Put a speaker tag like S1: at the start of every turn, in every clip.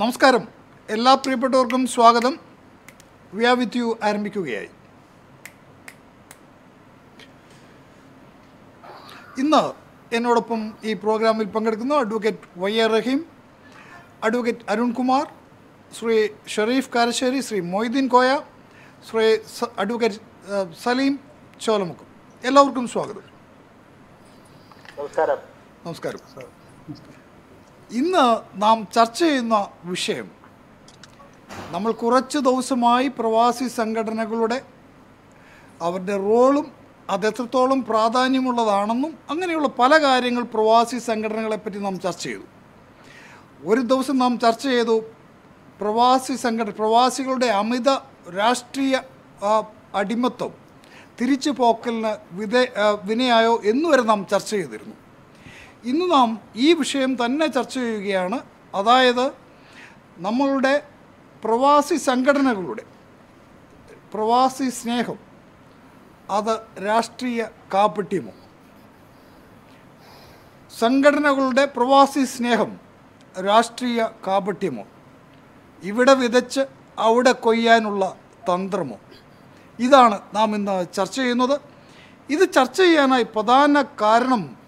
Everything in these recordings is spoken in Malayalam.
S1: നമസ്കാരം. എല്ലാ പ്രിയപ്പെട്ടവർക്കും സ്വാഗതം. വി ആർ വിത്ത് യു ആരംഭിക്കുകയായി. ഇന്ന് എന്നോടൊപ്പം ഈ പ്രോഗ്രാമിൽ പങ്കെടുക്കുന്നു advocate Y R Raheem advocate Arunkumar Shri Sherif Karassery Shri Moideen Koya Shri advocate Saleem ചോലമുക്കും. എല്ലാവർക്കും സ്വാഗതം.
S2: നമസ്കാരം.
S1: നമസ്കാരം. ഇന്ന് നാം ചർച്ച ചെയ്യുന്ന വിഷയം നമ്മൾ കുറച്ച് ദിവസമായി പ്രവാസി സംഘടനകളുടെ അവരുടെ റോളും അത് എത്രത്തോളം പ്രാധാന്യമുള്ളതാണെന്നും അങ്ങനെയുള്ള പല കാര്യങ്ങൾ പ്രവാസി സംഘടനകളെപ്പറ്റി നാം ചർച്ച ചെയ്തു. ഒരു ദിവസം നാം ചർച്ച ചെയ്തു പ്രവാസി സംഘടന പ്രവാസികളുടെ അമിത രാഷ്ട്രീയ അടിമത്വം തിരിച്ചു പോക്കലിന് വിധേ വിനയായോ എന്നുവരെ നാം ചർച്ച ചെയ്തിരുന്നു. ഇന്ന് നാം ഈ വിഷയം തന്നെ ചർച്ച ചെയ്യുകയാണ്. അതായത് നമ്മളുടെ പ്രവാസി സംഘടനകളുടെ പ്രവാസി സ്നേഹം അത് രാഷ്ട്രീയ കാപ്പട്യമോ സംഘടനകളുടെ പ്രവാസി സ്നേഹം രാഷ്ട്രീയ കാപട്യമോ ഇവിടെ വിതച്ച് അവിടെ കൊയ്യാനുള്ള തന്ത്രമോ ഇതാണ് നാം ഇന്ന് ചർച്ച ചെയ്യുന്നത്. ഇത് ചർച്ച ചെയ്യാനായി പ്രധാന കാരണം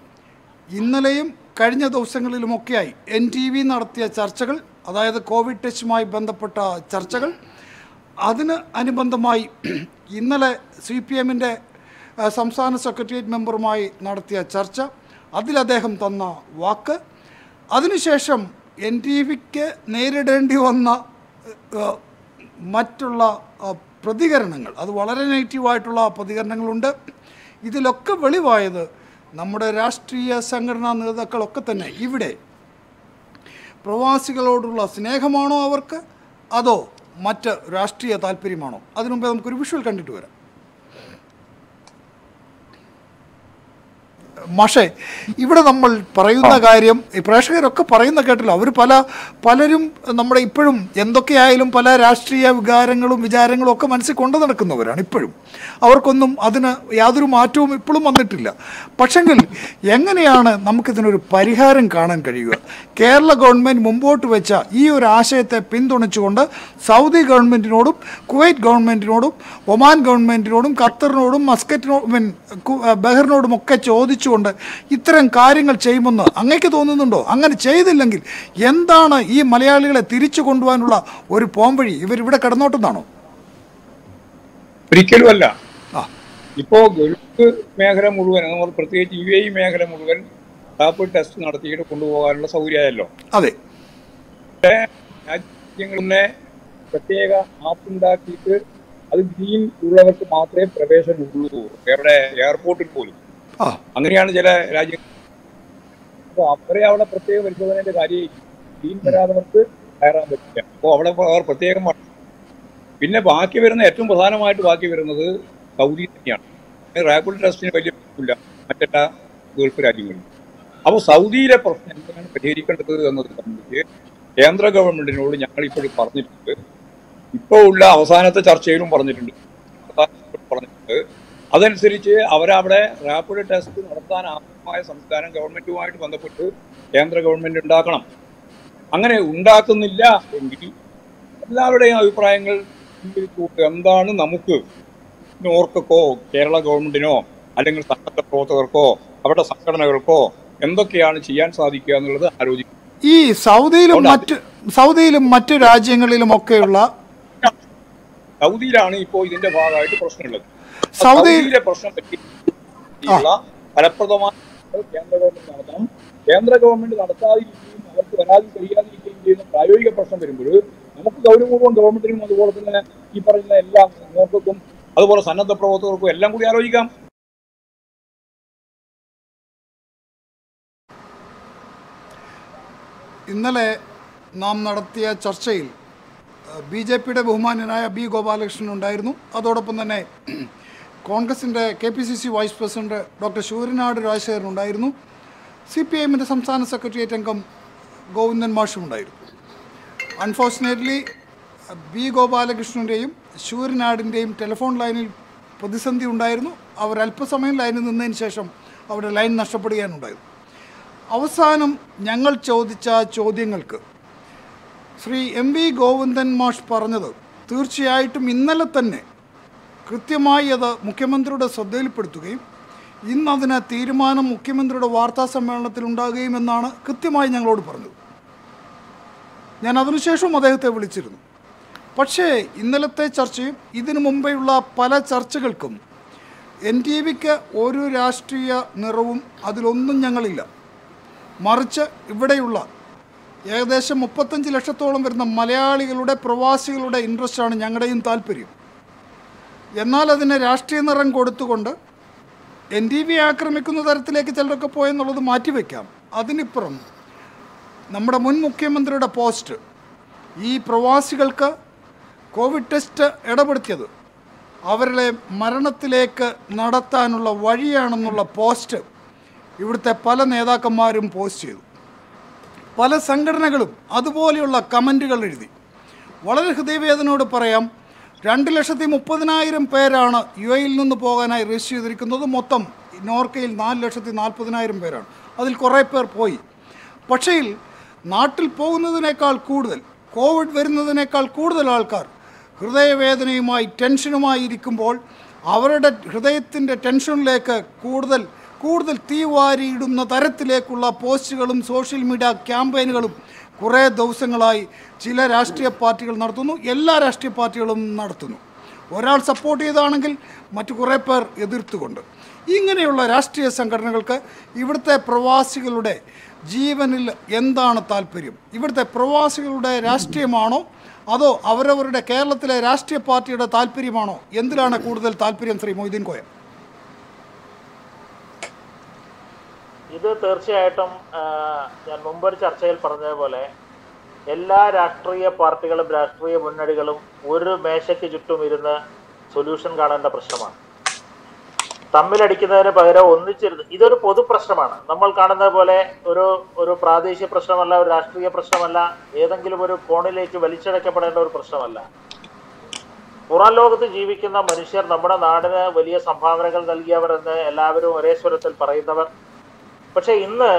S1: ഇന്നലെയും കഴിഞ്ഞ ദിവസങ്ങളിലുമൊക്കെയായി എൻ ടി വി നടത്തിയ ചർച്ചകൾ അതായത് കോവിഡ് ടെസ്റ്റുമായി ബന്ധപ്പെട്ട ചർച്ചകൾ. അതിന് അനുബന്ധമായി ഇന്നലെ സി പി എമ്മിന്റെ സംസ്ഥാന സെക്രട്ടേറിയറ്റ് മെമ്പറുമായി നടത്തിയ ചർച്ച. അതിൽ അദ്ദേഹം തന്ന വാക്ക്. അതിനുശേഷം എൻ ടി വിക്ക് നേരിടേണ്ടി വന്ന മറ്റുള്ള പ്രതികരണങ്ങൾ. അത് വളരെ നെഗറ്റീവായിട്ടുള്ള പ്രതികരണങ്ങളുണ്ട്. ഇതിലൊക്കെ വെളിവായത് നമ്മുടെ രാഷ്ട്രീയ സംഘടനാ നേതാക്കളൊക്കെ തന്നെ ഇവിടെ പ്രവാസികളോടുള്ള സ്നേഹമാണോ അവർക്ക്? അതോ മറ്റ് രാഷ്ട്രീയ താല്പര്യമാണോ? അതിനുമുമ്പേ നമുക്കൊരു വിഷ്വൽ കണ്ടിട്ട് വരാം. മാഷേ ഇവിടെ നമ്മൾ പറയുന്ന കാര്യം ഈ പ്രേക്ഷകരൊക്കെ പറയുന്ന കേട്ടല്ലോ. അവർ പല പലരും നമ്മുടെ ഇപ്പോഴും എന്തൊക്കെയായാലും പല രാഷ്ട്രീയ വികാരങ്ങളും വിചാരങ്ങളും ഒക്കെ മനസ്സിൽ കൊണ്ടു നടക്കുന്നവരാണ് ഇപ്പോഴും. അവർക്കൊന്നും അതിന് യാതൊരു മാറ്റവും ഇപ്പോഴും വന്നിട്ടില്ല. പക്ഷെങ്കിൽ എങ്ങനെയാണ് നമുക്കിതിനൊരു പരിഹാരം കാണാൻ കഴിയുക? കേരള ഗവൺമെന്റ് മുമ്പോട്ട് വെച്ച ഈ ഒരു ആശയത്തെ പിന്തുണച്ചുകൊണ്ട് സൗദി ഗവൺമെന്റിനോടും കുവൈറ്റ് ഗവൺമെന്റിനോടും ഒമാൻ ഗവൺമെന്റിനോടും ഖത്തറിനോടും മസ്കറ്റിനോടും ബഹറിനോടും ഒക്കെ ചോദിച്ചുകൊണ്ട് ഇത്തരം കാര്യങ്ങൾ ചെയ്യുമെന്ന് അങ്ങേക്ക് തോന്നുന്നുണ്ടോ? അങ്ങനെ ചെയ്തില്ലെങ്കിൽ എന്താണ് ഈ മലയാളികളെ തിരിച്ചു കൊണ്ടുപോകാനുള്ള ഒരു പോംവഴി? ഇവരിവിടെ കിടന്നോട്ടെന്നാണോ?
S3: ഒരിക്കലും അല്ല
S1: ഇപ്പോൾ
S3: ഇപ്പോ ഗൾഫ് മേഖല മുഴുവൻ നമ്മൾ പ്രത്യേകിച്ച് യു എ മേഖല മുഴുവൻ റാപ്പിഡ് ടെസ്റ്റ് നടത്തിയിട്ട് കൊണ്ടുപോകാനുള്ള സൗകര്യമായല്ലോ.
S1: അതെ.
S3: രാജ്യങ്ങളിലെ പ്രത്യേക ആപ്പ് ഉണ്ടാക്കിയിട്ട് അത് ഗ്രീൻ ഉള്ളവർക്ക് മാത്രമേ പ്രവേശനമുള്ളൂ. എവിടെ എയർപോർട്ടിൽ പോലും. അങ്ങനെയാണ് ചില രാജ്യങ്ങൾ. അപ്പൊ അവരെ അവിടെ പ്രത്യേക പരിശോധനയുടെ കാര്യം വരാത്തവർക്ക് കയറാൻ പറ്റില്ല. അപ്പോൾ അവിടെ അവർ പ്രത്യേകം പിന്നെ ബാക്കി വരുന്ന ഏറ്റവും പ്രധാനമായിട്ട് ബാക്കി വരുന്നത് സൗദി തന്നെയാണ്. റാപ്പിഡ് ടെസ്റ്റിന് വലിയ പ്രശ്നമില്ല. മറ്റെല്ലാ ഗൾഫ് രാജ്യങ്ങളിൽ അപ്പോൾ സൗദിയിലെ പ്രശ്നം എന്തിനാണ് പരിഹരിക്കേണ്ടത് എന്നത് സംബന്ധിച്ച് കേന്ദ്ര ഗവൺമെന്റിനോട് ഞങ്ങൾ ഇപ്പോൾ പറഞ്ഞിട്ടുണ്ട്. ഇപ്പോൾ ഉള്ള അവസാനത്തെ ചർച്ചയിലും പറഞ്ഞിട്ടുണ്ട്. പറഞ്ഞിട്ടുണ്ട്. അതനുസരിച്ച് അവരവിടെ റാപ്പിഡ് ടെസ്റ്റ് നടത്താൻ ആവശ്യമായ സംസ്ഥാനം ഗവൺമെന്റുമായിട്ട് ബന്ധപ്പെട്ട് കേന്ദ്ര ഗവൺമെന്റ് ഉണ്ടാക്കണം. അങ്ങനെ ഉണ്ടാക്കുന്നില്ല എങ്കിൽ എല്ലാവരുടെയും അഭിപ്രായങ്ങൾ എന്താണ് നമുക്ക് നോർക്കോ കേരള ഗവൺമെന്റിനോ അല്ലെങ്കിൽ സന്നദ്ധ പ്രവർത്തകർക്കോ അവരുടെ സംഘടനകൾക്കോ എന്തൊക്കെയാണ് ചെയ്യാൻ സാധിക്കുക എന്നുള്ളത് ആലോചിക്കും.
S1: ഈ സൗദിയിലും മറ്റ് സൗദിയിലും മറ്റു രാജ്യങ്ങളിലും ഒക്കെയുള്ള
S3: സൗദിയിലാണ് ഇപ്പോൾ ഇതിന്റെ ഭാഗമായിട്ട് പ്രശ്നമുള്ളത്. സൗദിയിലെ പ്രശ്നം പറ്റിയുള്ള ഫലപ്രദമായ കേന്ദ്ര ഗവൺമെന്റ് നടത്തണം. കേന്ദ്ര ഗവൺമെന്റ് നടത്താതിരിക്കുകയും അവർക്ക് വരാതെ കഴിയാതിരിക്കുകയും ചെയ്യുന്ന പ്രായോഗിക പ്രശ്നം വരുമ്പോൾ നമുക്ക് ഗൗരവപൂർവം ഗവൺമെന്റിനും അതുപോലെ തന്നെ ഈ പറയുന്ന എല്ലാ നേതൃത്വം അതുപോലെ സന്നദ്ധ പ്രവർത്തകർക്കും എല്ലാം കൂടി ആലോചിക്കാം.
S1: ഇന്നലെ നാം നടത്തിയ ചർച്ചയിൽ ബി ജെ പിയുടെ ബഹുമാന്യനായ ബി ഗോപാലകൃഷ്ണൻ ഉണ്ടായിരുന്നു. അതോടൊപ്പം തന്നെ കോൺഗ്രസിന്റെ K P C C vice president doctor Sooranad Rajasekharan ഉണ്ടായിരുന്നു. സി പി എമ്മിന്റെ സംസ്ഥാന സെക്രട്ടേറിയറ്റ് അംഗം ഗോവിന്ദൻ മാഷും ഉണ്ടായിരുന്നു. അൺഫോർച്ചുനേറ്റ്ലി ബി ഗോപാലകൃഷ്ണന്റെയും ശൂരനാടിന്റെയും ടെലിഫോൺ ലൈനിൽ പ്രതിസന്ധി ഉണ്ടായിരുന്നു. അവർ അല്പസമയം ലൈനിൽ നിന്നതിന് ശേഷം അവരുടെ ലൈൻ നഷ്ടപ്പെടുകയാണുണ്ടായത്. അവസാനം ഞങ്ങൾ ചോദിച്ച ചോദ്യങ്ങൾക്ക് ശ്രീ എം വി ഗോവിന്ദൻ മാഷ് പറഞ്ഞത് തീർച്ചയായിട്ടും ഇന്നലെ തന്നെ കൃത്യമായി അത് മുഖ്യമന്ത്രിയുടെ ശ്രദ്ധയിൽപ്പെടുത്തുകയും ഇന്ന് അതിന് തീരുമാനം മുഖ്യമന്ത്രിയുടെ വാർത്താ സമ്മേളനത്തിൽ ഉണ്ടാകുകയും എന്നാണ് കൃത്യമായി ഞങ്ങളോട് പറഞ്ഞത്. ഞാൻ അതിനുശേഷവും അദ്ദേഹത്തെ വിളിച്ചിരുന്നു. പക്ഷേ ഇന്നലത്തെ ചർച്ചയും ഇതിനു മുമ്പെയുള്ള പല ചർച്ചകൾക്കും എൻ ടി വിക്ക് ഒരു രാഷ്ട്രീയ നിറവും അതിലൊന്നും ഞങ്ങളില്ല. മറിച്ച് ഇവിടെയുള്ള ഏകദേശം മുപ്പത്തഞ്ച് ലക്ഷത്തോളം വരുന്ന മലയാളികളുടെ പ്രവാസികളുടെ ഇൻട്രസ്റ്റാണ് ഞങ്ങളുടെയും താല്പര്യം. എന്നാൽ അതിന് രാഷ്ട്രീയ നിറം കൊടുത്തുകൊണ്ട് എൻ ഡി വി ആക്രമിക്കുന്ന തരത്തിലേക്ക് ചിലരൊക്കെ പോയെന്നുള്ളത് മാറ്റിവെക്കാം. അതിനിപ്പുറം നമ്മുടെ മുൻ മുഖ്യമന്ത്രിയുടെ പോസ്റ്റ് ഈ പ്രവാസികൾക്ക് കോവിഡ് ടെസ്റ്റ് ഇടപെടുത്തിയത്. അവരുടെ മരണത്തിലേക്ക് നടത്താനുള്ള വഴിയാണെന്നുള്ള പോസ്റ്റ് ഇവിടുത്തെ പല നേതാക്കന്മാരും പോസ്റ്റ് ചെയ്തു. പല സംഘടനകളും അതുപോലെയുള്ള കമന്റുകൾ എഴുതി. വളരെ ഹൃദയവേദനയോട് പറയാം രണ്ട് ലക്ഷത്തി മുപ്പതിനായിരം പേരാണ് യു എയിൽ നിന്ന് പോകാനായി രജിസ്റ്റർ ചെയ്തിരിക്കുന്നത്. മൊത്തം നോർക്കയിൽ നാല് ലക്ഷത്തി നാൽപ്പതിനായിരം പേരാണ്. അതിൽ കുറേ പേർ പോയി. പക്ഷേ നാട്ടിൽ പോകുന്നതിനേക്കാൾ കൂടുതൽ കോവിഡ് വരുന്നതിനേക്കാൾ കൂടുതൽ ആൾക്കാർ ഹൃദയവേദനയുമായി ടെൻഷനുമായി ഇരിക്കുമ്പോൾ അവരുടെ ഹൃദയത്തിന്റെ ടെൻഷനിലേക്ക് കൂടുതൽ കൂടുതൽ തീവാരിയിടുന്ന തരത്തിലേക്കുള്ള പോസ്റ്റുകളും സോഷ്യൽ മീഡിയ ക്യാമ്പയിനുകളും കുറേ ദിവസങ്ങളായി ചില രാഷ്ട്രീയ പാർട്ടികൾ നടത്തുന്നു എല്ലാ രാഷ്ട്രീയ പാർട്ടികളും നടത്തുന്നു. ഒരാൾ സപ്പോർട്ട് ചെയ്താണെങ്കിൽ മറ്റു കുറേ പേർ എതിർത്തുകൊണ്ട്. ഇങ്ങനെയുള്ള രാഷ്ട്രീയ സംഘടനകൾക്ക് ഇവിടുത്തെ പ്രവാസികളുടെ ജീവനിൽ എന്താണ് താല്പര്യം? ഇവിടുത്തെ പ്രവാസികളുടെ രാഷ്ട്രീയമാണോ അതോ അവരവരുടെ കേരളത്തിലെ രാഷ്ട്രീയ പാർട്ടിയുടെ താല്പര്യമാണോ? എന്തിലാണ് കൂടുതൽ താല്പര്യം ശ്രീ മൊയ്തീൻ കോയ?
S2: ഇത് തീർച്ചയായിട്ടും ഞാൻ മുമ്പൊരു ചർച്ചയിൽ പറഞ്ഞതുപോലെ എല്ലാ രാഷ്ട്രീയ പാർട്ടികളും രാഷ്ട്രീയ മുന്നണികളും ഒരു മേശയ്ക്ക് ചുറ്റും ഇരുന്ന് സൊല്യൂഷൻ കാണേണ്ട പ്രശ്നമാണ്. തമ്മിലടിക്കുന്നതിന് പകരം ഒന്നിച്ചിരുന്ന് ഇതൊരു പൊതു പ്രശ്നമാണ്. നമ്മൾ കാണുന്നത് പോലെ ഒരു ഒരു പ്രാദേശിക പ്രശ്നമല്ല ഒരു രാഷ്ട്രീയ പ്രശ്നമല്ല ഏതെങ്കിലും ഒരു കോണിലേക്ക് വലിച്ചടക്കപ്പെടേണ്ട ഒരു പ്രശ്നമല്ല. പുറം ലോകത്ത് ജീവിക്കുന്ന മനുഷ്യർ നമ്മുടെ നാടിന് വലിയ സംഭാവനകൾ നൽകിയവർ എന്ന് എല്ലാവരും ഒരേ സ്വരത്തിൽ പറയുന്നവർ പക്ഷെ ഇന്ന്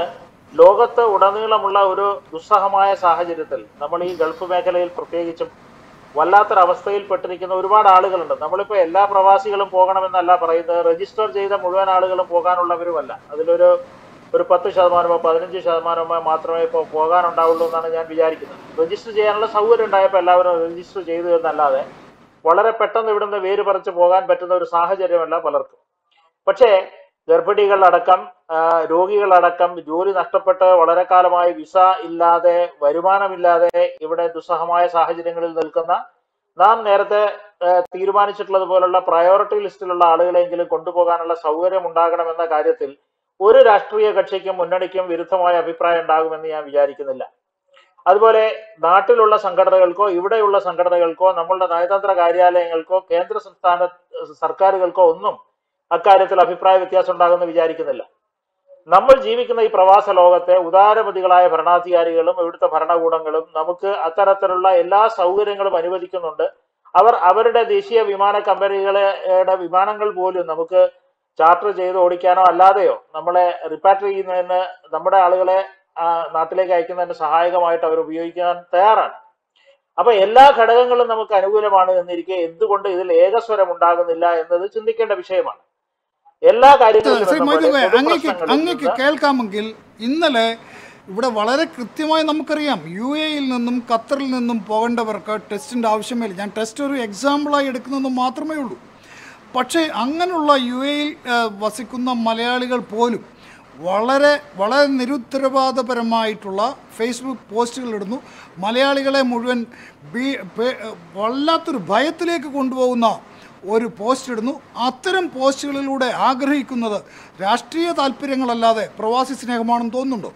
S2: ലോകത്ത് ഉടനീളമുള്ള ഒരു ദുസ്സഹമായ സാഹചര്യത്തിൽ നമ്മൾ ഈ ഗൾഫ് മേഖലയിൽ പ്രത്യേകിച്ചും വല്ലാത്തൊരവസ്ഥയിൽ പെട്ടിരിക്കുന്ന ഒരുപാട് ആളുകളുണ്ട്. നമ്മളിപ്പോൾ എല്ലാ പ്രവാസികളും പോകണമെന്നല്ല പറയുന്നത്. രജിസ്റ്റർ ചെയ്ത മുഴുവൻ ആളുകളും പോകാനുള്ളവരുമല്ല. അതിലൊരു ഒരു പത്ത് ശതമാനമോ പതിനഞ്ച് ശതമാനമോ മാത്രമേ ഇപ്പോൾ പോകാനുണ്ടാവുള്ളൂ എന്നാണ് ഞാൻ വിചാരിക്കുന്നത്. രജിസ്റ്റർ ചെയ്യാനുള്ള സൗകര്യം ഉണ്ടായപ്പോൾ എല്ലാവരും രജിസ്റ്റർ ചെയ്തു എന്നല്ലാതെ വളരെ പെട്ടെന്ന് ഇവിടുന്ന് വേര് പറിച്ച് പോകാൻ പറ്റുന്ന ഒരു സാഹചര്യമല്ല പലർക്കും. പക്ഷേ ഗർഭിണികളടക്കം രോഗികളടക്കം ജോലി നഷ്ടപ്പെട്ട് വളരെ കാലമായി വിസ ഇല്ലാതെ വരുമാനമില്ലാതെ ഇവിടെ ദുസ്സഹമായ സാഹചര്യങ്ങളിൽ നിൽക്കുന്ന നാം നേരത്തെ തീരുമാനിച്ചിട്ടുള്ളത് പോലുള്ള പ്രയോറിറ്റി ലിസ്റ്റിലുള്ള ആളുകളെങ്കിലും കൊണ്ടുപോകാനുള്ള സൗകര്യം ഉണ്ടാകണമെന്ന കാര്യത്തിൽ ഒരു രാഷ്ട്രീയ കക്ഷിക്കും മുന്നണിക്കും വിരുദ്ധമായ അഭിപ്രായം ഉണ്ടാകുമെന്ന് ഞാൻ വിചാരിക്കുന്നില്ല. അതുപോലെ നാട്ടിലുള്ള സംഘടനകൾക്കോ ഇവിടെയുള്ള സംഘടനകൾക്കോ നമ്മളുടെ നയതന്ത്ര കാര്യാലയങ്ങൾക്കോ കേന്ദ്ര സംസ്ഥാന സർക്കാരുകൾക്കോ ഒന്നും അക്കാര്യത്തിൽ അഭിപ്രായ വ്യത്യാസം ഉണ്ടാകുമെന്ന് വിചാരിക്കുന്നില്ല. നമ്മൾ ജീവിക്കുന്ന ഈ പ്രവാസ ലോകത്തെ ഉദാരമതികളായ ഭരണാധികാരികളും ഇവിടുത്തെ ഭരണകൂടങ്ങളും നമുക്ക് അത്തരത്തിലുള്ള എല്ലാ സൗകര്യങ്ങളും അനുവദിക്കുന്നുണ്ട്. അവർ അവരുടെ ദേശീയ വിമാന കമ്പനികളുടെ വിമാനങ്ങൾ പോലും നമുക്ക് ചാർട്ടർ ചെയ്ത് ഓടിക്കാനോ അല്ലാതെയോ നമ്മളെ റിപ്പാറ്റർ ചെയ്യുന്നതിന് നമ്മുടെ ആളുകളെ നാട്ടിലേക്ക് അയക്കുന്നതിന് സഹായകമായിട്ട് അവർ ഉപയോഗിക്കാൻ തയ്യാറാണ്. അപ്പൊ എല്ലാ ഘടകങ്ങളും നമുക്ക് അനുകൂലമാണ് എന്നിരിക്കെ എന്തുകൊണ്ട് ഇതിൽ ഏകസ്വരം ഉണ്ടാകുന്നില്ല എന്നത് ചിന്തിക്കേണ്ട വിഷയമാണ്. എല്ലാ
S1: അങ്ങേക്ക് അങ്ങേക്ക് കേൾക്കാമെങ്കിൽ ഇന്നലെ ഇവിടെ വളരെ കൃത്യമായി നമുക്കറിയാം. യു എയിൽ നിന്നും ഖത്തറിൽ നിന്നും പോകേണ്ടവർക്ക് ടെസ്റ്റിന്റെ ആവശ്യമില്ല ഞാൻ ടെസ്റ്റ് ഒരു എക്സാമ്പിളായി എടുക്കുന്നത് മാത്രമേ ഉള്ളൂ. പക്ഷേ അങ്ങനെയുള്ള യു എയിൽ വസിക്കുന്ന മലയാളികൾ പോലും വളരെ വളരെ നിരുത്തരവാദപരമായിട്ടുള്ള ഫേസ്ബുക്ക് പോസ്റ്റുകൾ ഇടുന്നു. മലയാളികളെ മുഴുവൻ വല്ലാത്തൊരു ഭയത്തിലേക്ക് കൊണ്ടുപോകുന്ന ഒരു പോസ്റ്റ് ഇടുന്നു. അത്തരം പോസ്റ്റുകളിലൂടെ ആഗ്രഹിക്കുന്നത് രാഷ്ട്രീയ താല്പര്യങ്ങളല്ലാതെ പ്രവാസി സ്നേഹമാണെന്ന് തോന്നുന്നുണ്ടോ?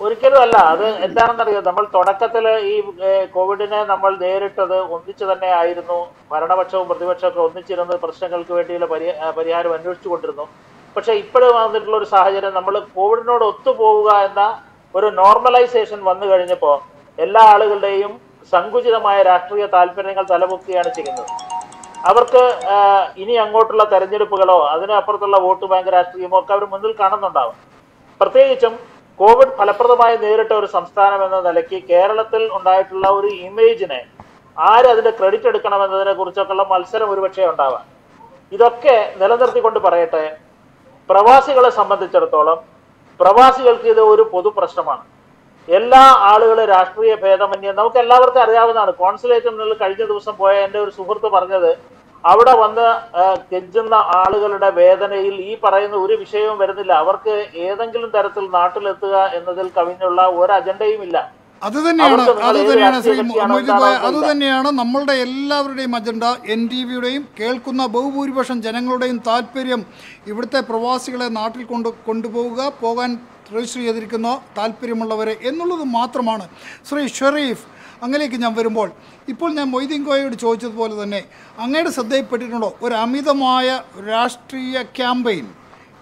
S2: ഒരിക്കലും അല്ല. അത് എന്താണെന്നറിയോ? നമ്മൾ തുടക്കത്തിൽ ഈ കോവിഡിനെ നമ്മൾ നേരിട്ടത് ഒന്നിച്ചു തന്നെ ആയിരുന്നു. ഭരണപക്ഷവും പ്രതിപക്ഷവും ഒക്കെ ഒന്നിച്ചിരുന്ന് പ്രശ്നങ്ങൾക്ക് വേണ്ടിയുള്ള പരി- പരിഹാരം പരിഹാരം അന്വേഷിച്ചുകൊണ്ടിരുന്നു പക്ഷെ ഇപ്പോഴും വന്നിട്ടുള്ള ഒരു സാഹചര്യം നമ്മൾ കോവിഡിനോട് ഒത്തുപോവുക എന്ന ഒരു നോർമലൈസേഷൻ വന്നു കഴിഞ്ഞപ്പോൾ എല്ലാ ആളുകളുടെയും സങ്കുചിതമായ രാഷ്ട്രീയ താല്പര്യങ്ങൾ തലമുക്കുകയാണ് ചെയ്യുന്നത്. അവർക്ക് ഇനി അങ്ങോട്ടുള്ള തെരഞ്ഞെടുപ്പുകളോ അതിനപ്പുറത്തുള്ള വോട്ട് ബാങ്ക് രാഷ്ട്രീയമോ ഒക്കെ അവർ മുന്നിൽ കാണുന്നുണ്ടാവും. പ്രത്യേകിച്ചും കോവിഡ് ഫലപ്രദമായി നേരിട്ട ഒരു സംസ്ഥാനം എന്ന നിലയ്ക്ക് കേരളത്തിൽ ഉണ്ടായിട്ടുള്ള ഒരു ഇമേജിനെ ആര് അതിന്റെ ക്രെഡിറ്റ് എടുക്കണമെന്നതിനെ കുറിച്ചൊക്കെയുള്ള മത്സരം ഒരുപക്ഷെ ഉണ്ടാവാം. ഇതൊക്കെ നിലനിർത്തിക്കൊണ്ട് പറയട്ടെ പ്രവാസികളെ സംബന്ധിച്ചിടത്തോളം പ്രവാസികൾക്ക് ഇത് ഒരു പൊതു പ്രശ്നമാണ് എല്ലാ ആളുകളും രാഷ്ട്രീയ ഭേദമന്യേ നമുക്ക് എല്ലാവർക്കും അറിയാവുന്നതാണ്. കോൺസുലേറ്റിൽ കഴിഞ്ഞ ദിവസം പോയ എന്റെ ഒരു സുഹൃത്ത് പറഞ്ഞത് അവിടെ വന്ന് കെഞ്ചുന്ന ആളുകളുടെ വേദനയിൽ ഈ പറയുന്ന ഒരു വിഷയവും വരുന്നില്ല. അവർക്ക് ഏതെങ്കിലും തരത്തിൽ നാട്ടിലെത്തുക എന്നതിൽ കവിഞ്ഞുള്ള ഒരു അജണ്ടയും ഇല്ല
S1: അത് തന്നെയാണ് അത് തന്നെയാണ് ശ്രീ കോയ അത് തന്നെയാണ് നമ്മളുടെ എല്ലാവരുടെയും അജണ്ട. എൻ ടി വിയുടെയും കേൾക്കുന്ന ബഹുഭൂരിപക്ഷം ജനങ്ങളുടെയും താല്പര്യം ഇവിടുത്തെ പ്രവാസികളെ നാട്ടിൽ കൊണ്ട് കൊണ്ടുപോവുക പോകാൻ രജിസ്റ്റർ ചെയ്തിരിക്കുന്ന താല്പര്യമുള്ളവരെ എന്നുള്ളത് മാത്രമാണ്. ശ്രീ ഷെറീഫ് അങ്ങനെയൊക്കെ ഞാൻ വരുമ്പോൾ ഇപ്പോൾ ഞാൻ മൊയ്തീൻ കോയയോട് ചോദിച്ചതുപോലെ തന്നെ അങ്ങയുടെ ശ്രദ്ധയിൽപ്പെട്ടിട്ടുണ്ടോ ഒരു അമിതമായ രാഷ്ട്രീയ ക്യാമ്പയിൻ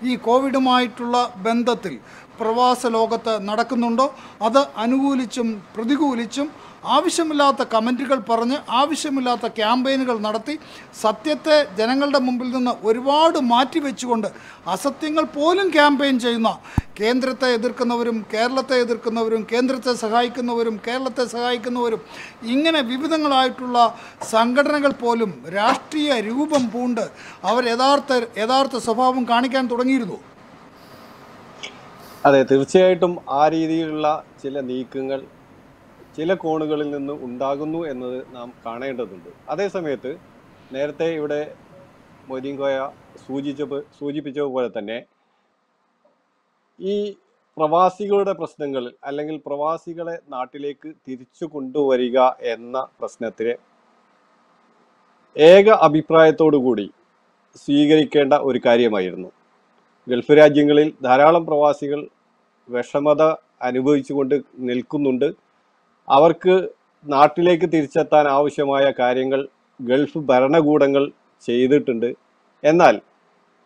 S1: ഈ കോവിഡുമായിട്ടുള്ള ബന്ധത്തിൽ? പ്രവാസ ലോകത്ത് നടക്കുന്നുണ്ടോ? അത് അനുകൂലിച്ചും പ്രതികൂലിച്ചും ആവശ്യമില്ലാത്ത കമന്റുകൾ പറഞ്ഞ് ആവശ്യമില്ലാത്ത ക്യാമ്പയിനുകൾ നടത്തി സത്യത്തെ ജനങ്ങളുടെ മുമ്പിൽ നിന്ന് ഒരുപാട് മാറ്റി വെച്ചുകൊണ്ട് അസത്യങ്ങൾ പോലും ക്യാമ്പയിൻ ചെയ്യുന്ന കേന്ദ്രത്തെ എതിർക്കുന്നവരും കേരളത്തെ എതിർക്കുന്നവരും കേന്ദ്രത്തെ സഹായിക്കുന്നവരും കേരളത്തെ സഹായിക്കുന്നവരും ഇങ്ങനെ വിവിധങ്ങളായിട്ടുള്ള സംഘടനകൾ പോലും രാഷ്ട്രീയ രൂപം പൂണ്ട് അവർ യഥാർത്ഥ യഥാർത്ഥ സ്വഭാവം കാണിക്കാൻ തുടങ്ങിയിരുന്നു.
S4: അതെ തീർച്ചയായിട്ടും ആ രീതിയിലുള്ള ചില നീക്കങ്ങൾ ചില കോണുകളിൽ നിന്ന് ഉണ്ടാകുന്നു എന്നത് നാം കാണേണ്ടതുണ്ട്. അതേസമയത്ത് നേരത്തെ ഇവിടെ മൊയ്തീൻ കോയ സൂചിച്ച സൂചിപ്പിച്ചതുപോലെ തന്നെ ഈ പ്രവാസികളുടെ പ്രശ്നങ്ങൾ അല്ലെങ്കിൽ പ്രവാസികളെ നാട്ടിലേക്ക് തിരിച്ചു കൊണ്ടുവരിക എന്ന പ്രശ്നത്തിന് ഏക അഭിപ്രായത്തോടു കൂടി സ്വീകരിക്കേണ്ട ഒരു കാര്യമായിരുന്നു. ഗൾഫ് രാജ്യങ്ങളിൽ ധാരാളം പ്രവാസികൾ വിഷമത അനുഭവിച്ചുകൊണ്ട് നിൽക്കുന്നുണ്ട്. അവർക്ക് നാട്ടിലേക്ക് തിരിച്ചെത്താൻ ആവശ്യമായ കാര്യങ്ങൾ ഗൾഫ് ഭരണകൂടങ്ങൾ ചെയ്തിട്ടുണ്ട്. എന്നാൽ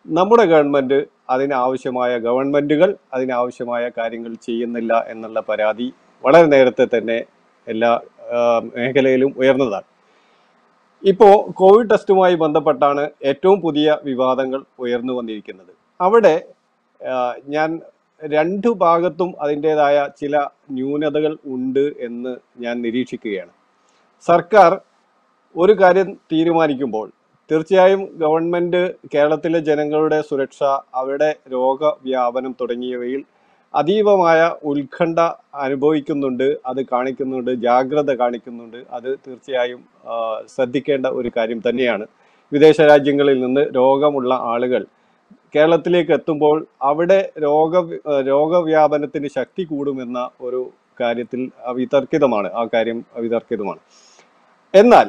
S4: നമ്മുടെ ഗവൺമെന്റ് അതിനാവശ്യമായ ഗവൺമെന്റുകൾ അതിനാവശ്യമായ കാര്യങ്ങൾ ചെയ്യുന്നില്ല എന്നുള്ള പരാതി വളരെ നേരത്തെ തന്നെ എല്ലാ മേഖലയിലും ഉയർന്നതാണ്. ഇപ്പോൾ കോവിഡ് ടെസ്റ്റുമായി ബന്ധപ്പെട്ടാണ് ഏറ്റവും പുതിയ വിവാദങ്ങൾ ഉയർന്നു വന്നിരിക്കുന്നത്. അവിടെ ഞാൻ രണ്ടു ഭാഗത്തും അതിന്റെതായ ചില ന്യൂനതകൾ ഉണ്ട് എന്ന് ഞാൻ നിരീക്ഷിക്കുകയാണ്. സർക്കാർ ഒരു കാര്യം തീരുമാനിക്കുമ്പോൾ തീർച്ചയായും ഗവൺമെന്റ് കേരളത്തിലെ ജനങ്ങളുടെ സുരക്ഷ അവരുടെ രോഗവ്യാപനം തുടങ്ങിയവയിൽ അതീവമായ ഉത്കണ്ഠ അനുഭവിക്കുന്നുണ്ട് അത് കാണിക്കുന്നുണ്ട് ജാഗ്രത കാണിക്കുന്നുണ്ട്. അത് തീർച്ചയായും ശ്രദ്ധിക്കേണ്ട ഒരു കാര്യം തന്നെയാണ്. വിദേശ രാജ്യങ്ങളിൽ നിന്ന് രോഗമുള്ള ആളുകൾ കേരളത്തിലേക്ക് എത്തുമ്പോൾ അവിടെ രോഗ രോഗവ്യാപനത്തിന് ശക്തി കൂടുമെന്ന ഒരു കാര്യത്തിൽ വിതർക്കിതമാണ് ആ കാര്യം വിതർക്കിതമാണ് എന്നാൽ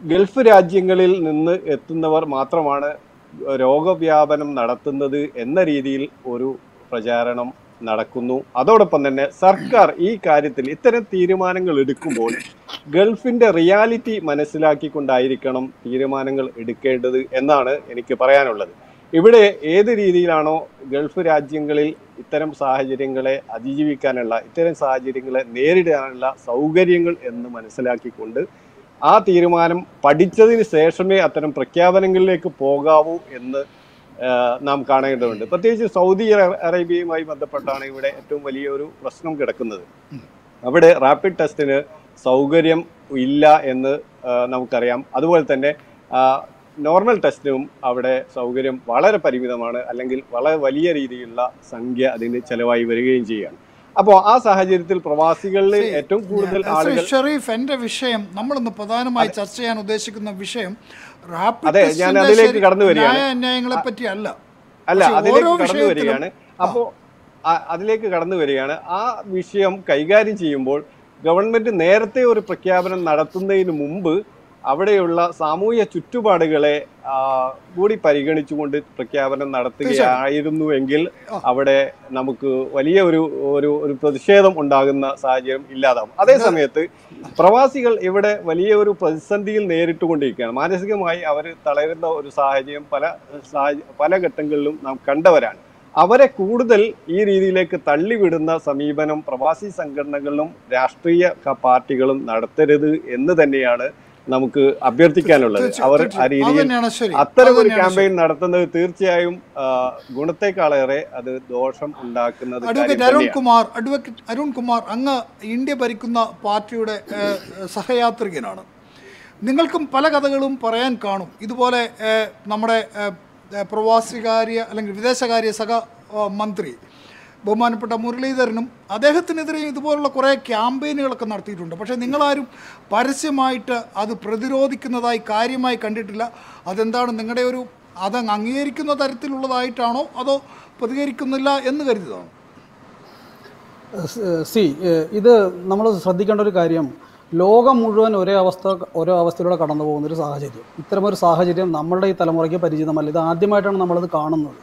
S4: ഗൾഫ് രാജ്യങ്ങളിൽ നിന്ന് എത്തുന്നവർ മാത്രമാണ് രോഗവ്യാപനം നടത്തുന്നത് എന്ന രീതിയിൽ ഒരു പ്രചാരണം നടക്കുന്നു. അതോടൊപ്പം തന്നെ സർക്കാർ ഈ കാര്യത്തിൽ ഇത്തരം തീരുമാനങ്ങൾ എടുക്കുമ്പോൾ ഗൾഫിന്റെ റിയാലിറ്റി മനസ്സിലാക്കിക്കൊണ്ടായിരിക്കണം തീരുമാനങ്ങൾ എടുക്കേണ്ടത് എന്നാണ് എനിക്ക് പറയാനുള്ളത്. ഇവിടെ ഏത് രീതിയിലാണോ ഗൾഫ് രാജ്യങ്ങളിൽ ഇത്തരം സാഹചര്യങ്ങളെ അതിജീവിക്കാനുള്ള ഇത്തരം സാഹചര്യങ്ങളെ നേരിടാനുള്ള സൗകര്യങ്ങൾ എന്ന് മനസ്സിലാക്കിക്കൊണ്ട് ആ തീരുമാനം പഠിച്ചതിന് ശേഷമേ അത്തരം പ്രഖ്യാപനങ്ങളിലേക്ക് പോകാവൂ എന്ന് നാം കാണേണ്ടതുണ്ട്. പ്രത്യേകിച്ച് സൗദി അറ- അറേബ്യയുമായി ബന്ധപ്പെട്ടാണ് ഇവിടെ ഏറ്റവും വലിയൊരു പ്രശ്നം കിടക്കുന്നത്. അവിടെ റാപ്പിഡ് ടെസ്റ്റിന് സൗകര്യം ഇല്ല എന്ന് നമുക്കറിയാം. അതുപോലെ തന്നെ നോർമൽ ടെസ്റ്റിനും അവിടെ സൗകര്യം വളരെ പരിമിതമാണ് അല്ലെങ്കിൽ വളരെ വലിയ രീതിയിലുള്ള സംഖ്യ അതിന് ചെലവായി വരികയും ചെയ്യുകയാണ് അപ്പോൾ ആ സാഹചര്യത്തിൽ പ്രവാസികളിൽ ഏറ്റവും കൂടുതൽ ആളുകൾ
S1: ഷെറീഫ് എന്റെ വിഷയം നമ്മളിന്ന് പ്രധാനമായി ചർച്ച ചെയ്യാൻ ഉദ്ദേശിക്കുന്ന വിഷയം
S4: അതെ, ഞാൻ അതിലേക്ക് കടന്നു വരികയാണ്.
S1: ന്യായ അന്യായങ്ങളെ പറ്റി അല്ല.
S4: അല്ല അതിലേക്ക് കടന്നു വരികയാണ്. അപ്പോ അതിലേക്ക് കടന്നു വരികയാണ്. ആ വിഷയം കൈകാര്യം ചെയ്യുമ്പോൾ ഗവൺമെന്റ് നേരത്തെ ഒരു പ്രഖ്യാപനം നടത്തുന്നതിന് മുമ്പ് അവിടെയുള്ള സാമൂഹ്യ ചുറ്റുപാടുകളെ കൂടി പരിഗണിച്ചുകൊണ്ട് പ്രഖ്യാപനം നടത്തുകയായിരുന്നുവെങ്കിൽ അവിടെ നമുക്ക് വലിയ ഒരു ഒരു ഒരു പ്രതിഷേധം ഉണ്ടാകുന്ന സാഹചര്യം ഇല്ലാതാവും. അതേ സമയത്ത് പ്രവാസികൾ ഇവിടെ വലിയ ഒരു പ്രതിസന്ധിയിൽ നേരിട്ടുകൊണ്ടിരിക്കുകയാണ്. മാനസികമായി അവർ തളരുന്ന ഒരു സാഹചര്യം പല പല ഘട്ടങ്ങളിലും നാം കണ്ടവരാണ്. അവരെ കൂടുതൽ ഈ രീതിയിലേക്ക് തള്ളിവിടുന്ന സമീപനം പ്രവാസി സംഘടനകളും രാഷ്ട്രീയ പാർട്ടികളും നടത്തരുത് എന്ന് തന്നെയാണ് നമുക്ക് അഭ്യർത്ഥിക്കാനുള്ളത്. അവർ ആ രീതിയിൽ അത്തരം ഒരു ക്യാമ്പയിൻ നടത്തുന്നത് തീർച്ചയായും ഗുണത്തെക്കാളേറെ അത് ദോഷം ഉണ്ടാക്കുന്നത്
S1: അഡ്വക്കേറ്റ് അരുൺ. കുമാർ അഡ്വക്കേറ്റ് അരുൺ കുമാർ അങ്ങ് ഇന്ത്യ ഭരിക്കുന്ന പാർട്ടിയുടെ സഹയാത്രികനാണ്. നിങ്ങൾക്കും പല കഥകളും പറയാൻ കാണും. ഇതുപോലെ നമ്മുടെ പ്രവാസികാര്യ അല്ലെങ്കിൽ വിദേശകാര്യ സഹ മന്ത്രി ബഹുമാനപ്പെട്ട മുരളീധരനും അദ്ദേഹത്തിനെതിരെയും ഇതുപോലുള്ള കുറേ ക്യാമ്പയിനുകളൊക്കെ നടത്തിയിട്ടുണ്ട്. പക്ഷേ നിങ്ങളാരും പരസ്യമായിട്ട് അത് പ്രതിരോധിക്കുന്നതായി കാര്യമായി കണ്ടിട്ടില്ല. അതെന്താണ് നിങ്ങളുടെ ഒരു അതങ്ങ് അംഗീകരിക്കുന്ന തരത്തിലുള്ളതായിട്ടാണോ അതോ പ്രതികരിക്കുന്നില്ല എന്ന് കരുതിയതാണോ
S5: സി ഇത് നമ്മൾ ശ്രദ്ധിക്കേണ്ട ഒരു കാര്യം. ലോകം മുഴുവൻ ഒരേ അവസ്ഥ ഓരോ അവസ്ഥയിലൂടെ കടന്നു പോകുന്ന ഒരു സാഹചര്യം. ഇത്തരമൊരു സാഹചര്യം നമ്മളുടെ ഈ തലമുറയ്ക്ക് പരിചിതമല്ല. ഇത് ആദ്യമായിട്ടാണ് നമ്മളത് കാണുന്നത്.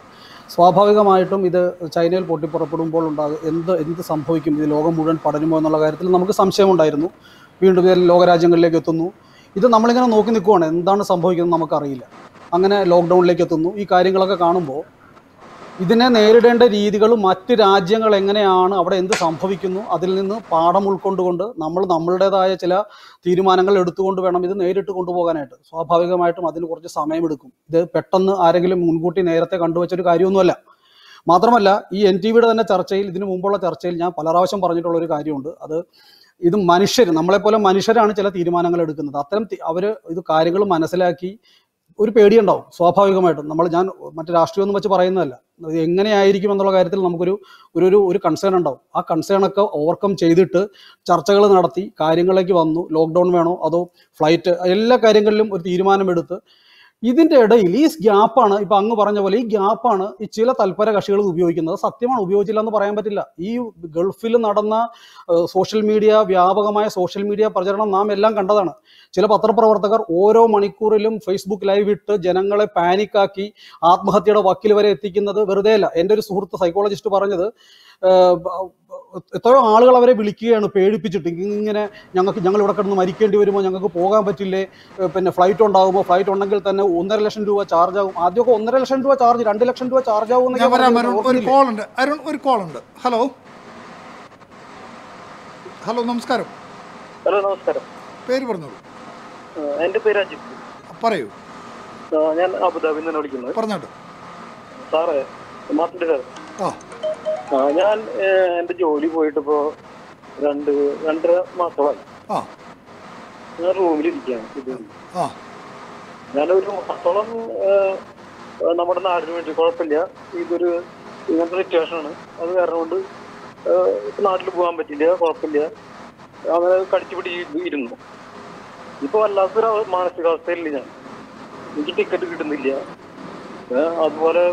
S5: സ്വാഭാവികമായിട്ടും ഇത് ചൈനയിൽ പൊട്ടിപ്പുറപ്പെടുമ്പോൾ ഉണ്ടാകും. എന്ത് എന്ത് സംഭവിക്കും? ഇത് ലോകം മുഴുവൻ പടരുമോ എന്നുള്ള കാര്യത്തിൽ നമുക്ക് സംശയമുണ്ടായിരുന്നു. വീണ്ടും ഇത് ലോകരാജ്യങ്ങളിലേക്ക് എത്തുന്നു. ഇത് നമ്മളിങ്ങനെ നോക്കി നിൽക്കുവാണ്. എന്താണ് സംഭവിക്കുന്നത് നമുക്കറിയില്ല. അങ്ങനെ ലോക്ക്ഡൗണിലേക്ക് എത്തുന്നു. ഈ കാര്യങ്ങളൊക്കെ കാണുമ്പോൾ ഇതിനെ നേരിടേണ്ട രീതികളും മറ്റ് രാജ്യങ്ങൾ എങ്ങനെയാണ് അവിടെ എന്ത് സംഭവിക്കുന്നു അതിൽ നിന്ന് പാഠം ഉൾക്കൊണ്ടുകൊണ്ട് നമ്മൾ നമ്മളുടേതായ ചില തീരുമാനങ്ങൾ എടുത്തുകൊണ്ട് വേണം ഇത് നേരിട്ട് കൊണ്ടുപോകാനായിട്ട്. സ്വാഭാവികമായിട്ടും അതിന് കുറച്ച് സമയമെടുക്കും. ഇത് പെട്ടെന്ന് ആരെങ്കിലും മുൻകൂട്ടി നേരത്തെ കണ്ടുവച്ചൊരു കാര്യമൊന്നുമല്ല. മാത്രമല്ല ഈ എൻ ടി വിയുടെ തന്നെ ചർച്ചയിൽ ഇതിനു മുമ്പുള്ള ചർച്ചയിൽ ഞാൻ പല പ്രാവശ്യം പറഞ്ഞിട്ടുള്ള ഒരു കാര്യമുണ്ട്. അത് ഇത് മനുഷ്യർ നമ്മളെപ്പോലെ മനുഷ്യരാണ് ചില തീരുമാനങ്ങൾ എടുക്കുന്നത്. അത്തരം അവർ ഇത് കാര്യങ്ങൾ മനസ്സിലാക്കി ഒരു പേടിയുണ്ടാവും സ്വാഭാവികമായിട്ടും. നമ്മൾ ഞാൻ മറ്റു രാഷ്ട്രീയം ഒന്നും വെച്ച് പറയുന്നതല്ല. എങ്ങനെയായിരിക്കും എന്നുള്ള കാര്യത്തിൽ നമുക്കൊരു ഒരു ഒരു ഒരു കൺസേൺ ഉണ്ടാവും. ആ കൺസേൺ ഒക്കെ ഓവർകം ചെയ്തിട്ട് ചർച്ചകൾ നടത്തി കാര്യങ്ങളിലേക്ക് വന്നു ലോക്ക്ഡൗൺ വേണോ അതോ ഫ്ലൈറ്റ് എല്ലാ കാര്യങ്ങളിലും ഒരു തീരുമാനമെടുത്ത് ഇതിന്റെ ഇടയിൽ ഈ ഗ്യാപ്പാണ് ഇപ്പൊ അങ്ങ് പറഞ്ഞ പോലെ ഈ ഗ്യാപ്പാണ് ഈ ചില തൽപര കക്ഷികൾ ഉപയോഗിക്കുന്നത്. സത്യമാണ് ഉപയോഗിച്ചില്ല എന്ന് പറയാൻ പറ്റില്ല. ഈ ഗൾഫിൽ നടന്ന സോഷ്യൽ മീഡിയ വ്യാപകമായ സോഷ്യൽ മീഡിയ പ്രചരണം നാം എല്ലാം കണ്ടതാണ്. ചില പത്രപ്രവർത്തകർ ഓരോ മണിക്കൂറിലും ഫേസ്ബുക്ക് ലൈവ് ഇട്ട് ജനങ്ങളെ പാനിക്കാക്കി ആത്മഹത്യയുടെ വക്കിൽ വരെ എത്തിക്കുന്നത് വെറുതെ അല്ല എന്റെ ഒരു സുഹൃത്ത് സൈക്കോളജിസ്റ്റ് പറഞ്ഞത് എത്രയോ ആളുകൾ അവരെ വിളിക്കുകയാണ് പേടിപ്പിച്ചിട്ട്. ഇങ്ങനെ ഞങ്ങൾക്ക് ഞങ്ങൾ ഇവിടെ കിടന്ന് മരിക്കേണ്ടി വരുമോ? ഞങ്ങൾക്ക് പോകാൻ പറ്റില്ലേ? പിന്നെ ഫ്ലൈറ്റ് ഉണ്ടാകുമോ ഫ്ലൈറ്റ് ഉണ്ടെങ്കിൽ തന്നെ ഒന്നര ലക്ഷം രൂപ ചാർജ് ആകും ആദ്യമൊക്കെ ഒന്നര ലക്ഷം രൂപ ചാർജ് രണ്ട് ലക്ഷം രൂപ ചാർജ് ആകും
S1: ഒരു കോൾ ഉണ്ട്. അരുൺ ഒരു കോൾ ഉണ്ട്. ഹലോ ഹലോ നമസ്കാരം.
S6: ഹലോ നമസ്കാരം.
S1: പേര് പറഞ്ഞോളൂ.
S6: എന്റെ പേര് അജിത്.
S1: പറയൂ.
S6: ഞാൻ അബുദാബിന്ന് വിളിക്കുന്നത്.
S1: പറഞ്ഞോട്ടെ.
S6: സാറേ സാർ
S1: ആ.
S6: ഞാൻ എന്റെ ജോലി പോയിട്ടിപ്പോ രണ്ട് രണ്ടര മാസമായി. ഞാൻ റൂമിലിരിക്കുകയാണ് ഇത്
S1: ആ.
S6: ഞാനൊരു മാസത്തോളം നമ്മുടെ നാടിന് വേണ്ടി കുഴപ്പമില്ല. ഇതൊരു ഇങ്ങനത്തെ സിറ്റുവേഷനാണ് അത് കാരണം കൊണ്ട് നാട്ടിൽ പോകാൻ പറ്റില്ല കുഴപ്പമില്ല. അങ്ങനെ കടിച്ചു പിടി ഇരുന്നു. ഇപ്പൊ വല്ലാത്തൊരു മാനസികാവസ്ഥയില്ല ഞാൻ. എനിക്ക് ടിക്കറ്റ് കിട്ടുന്നില്ല. അതുപോലെ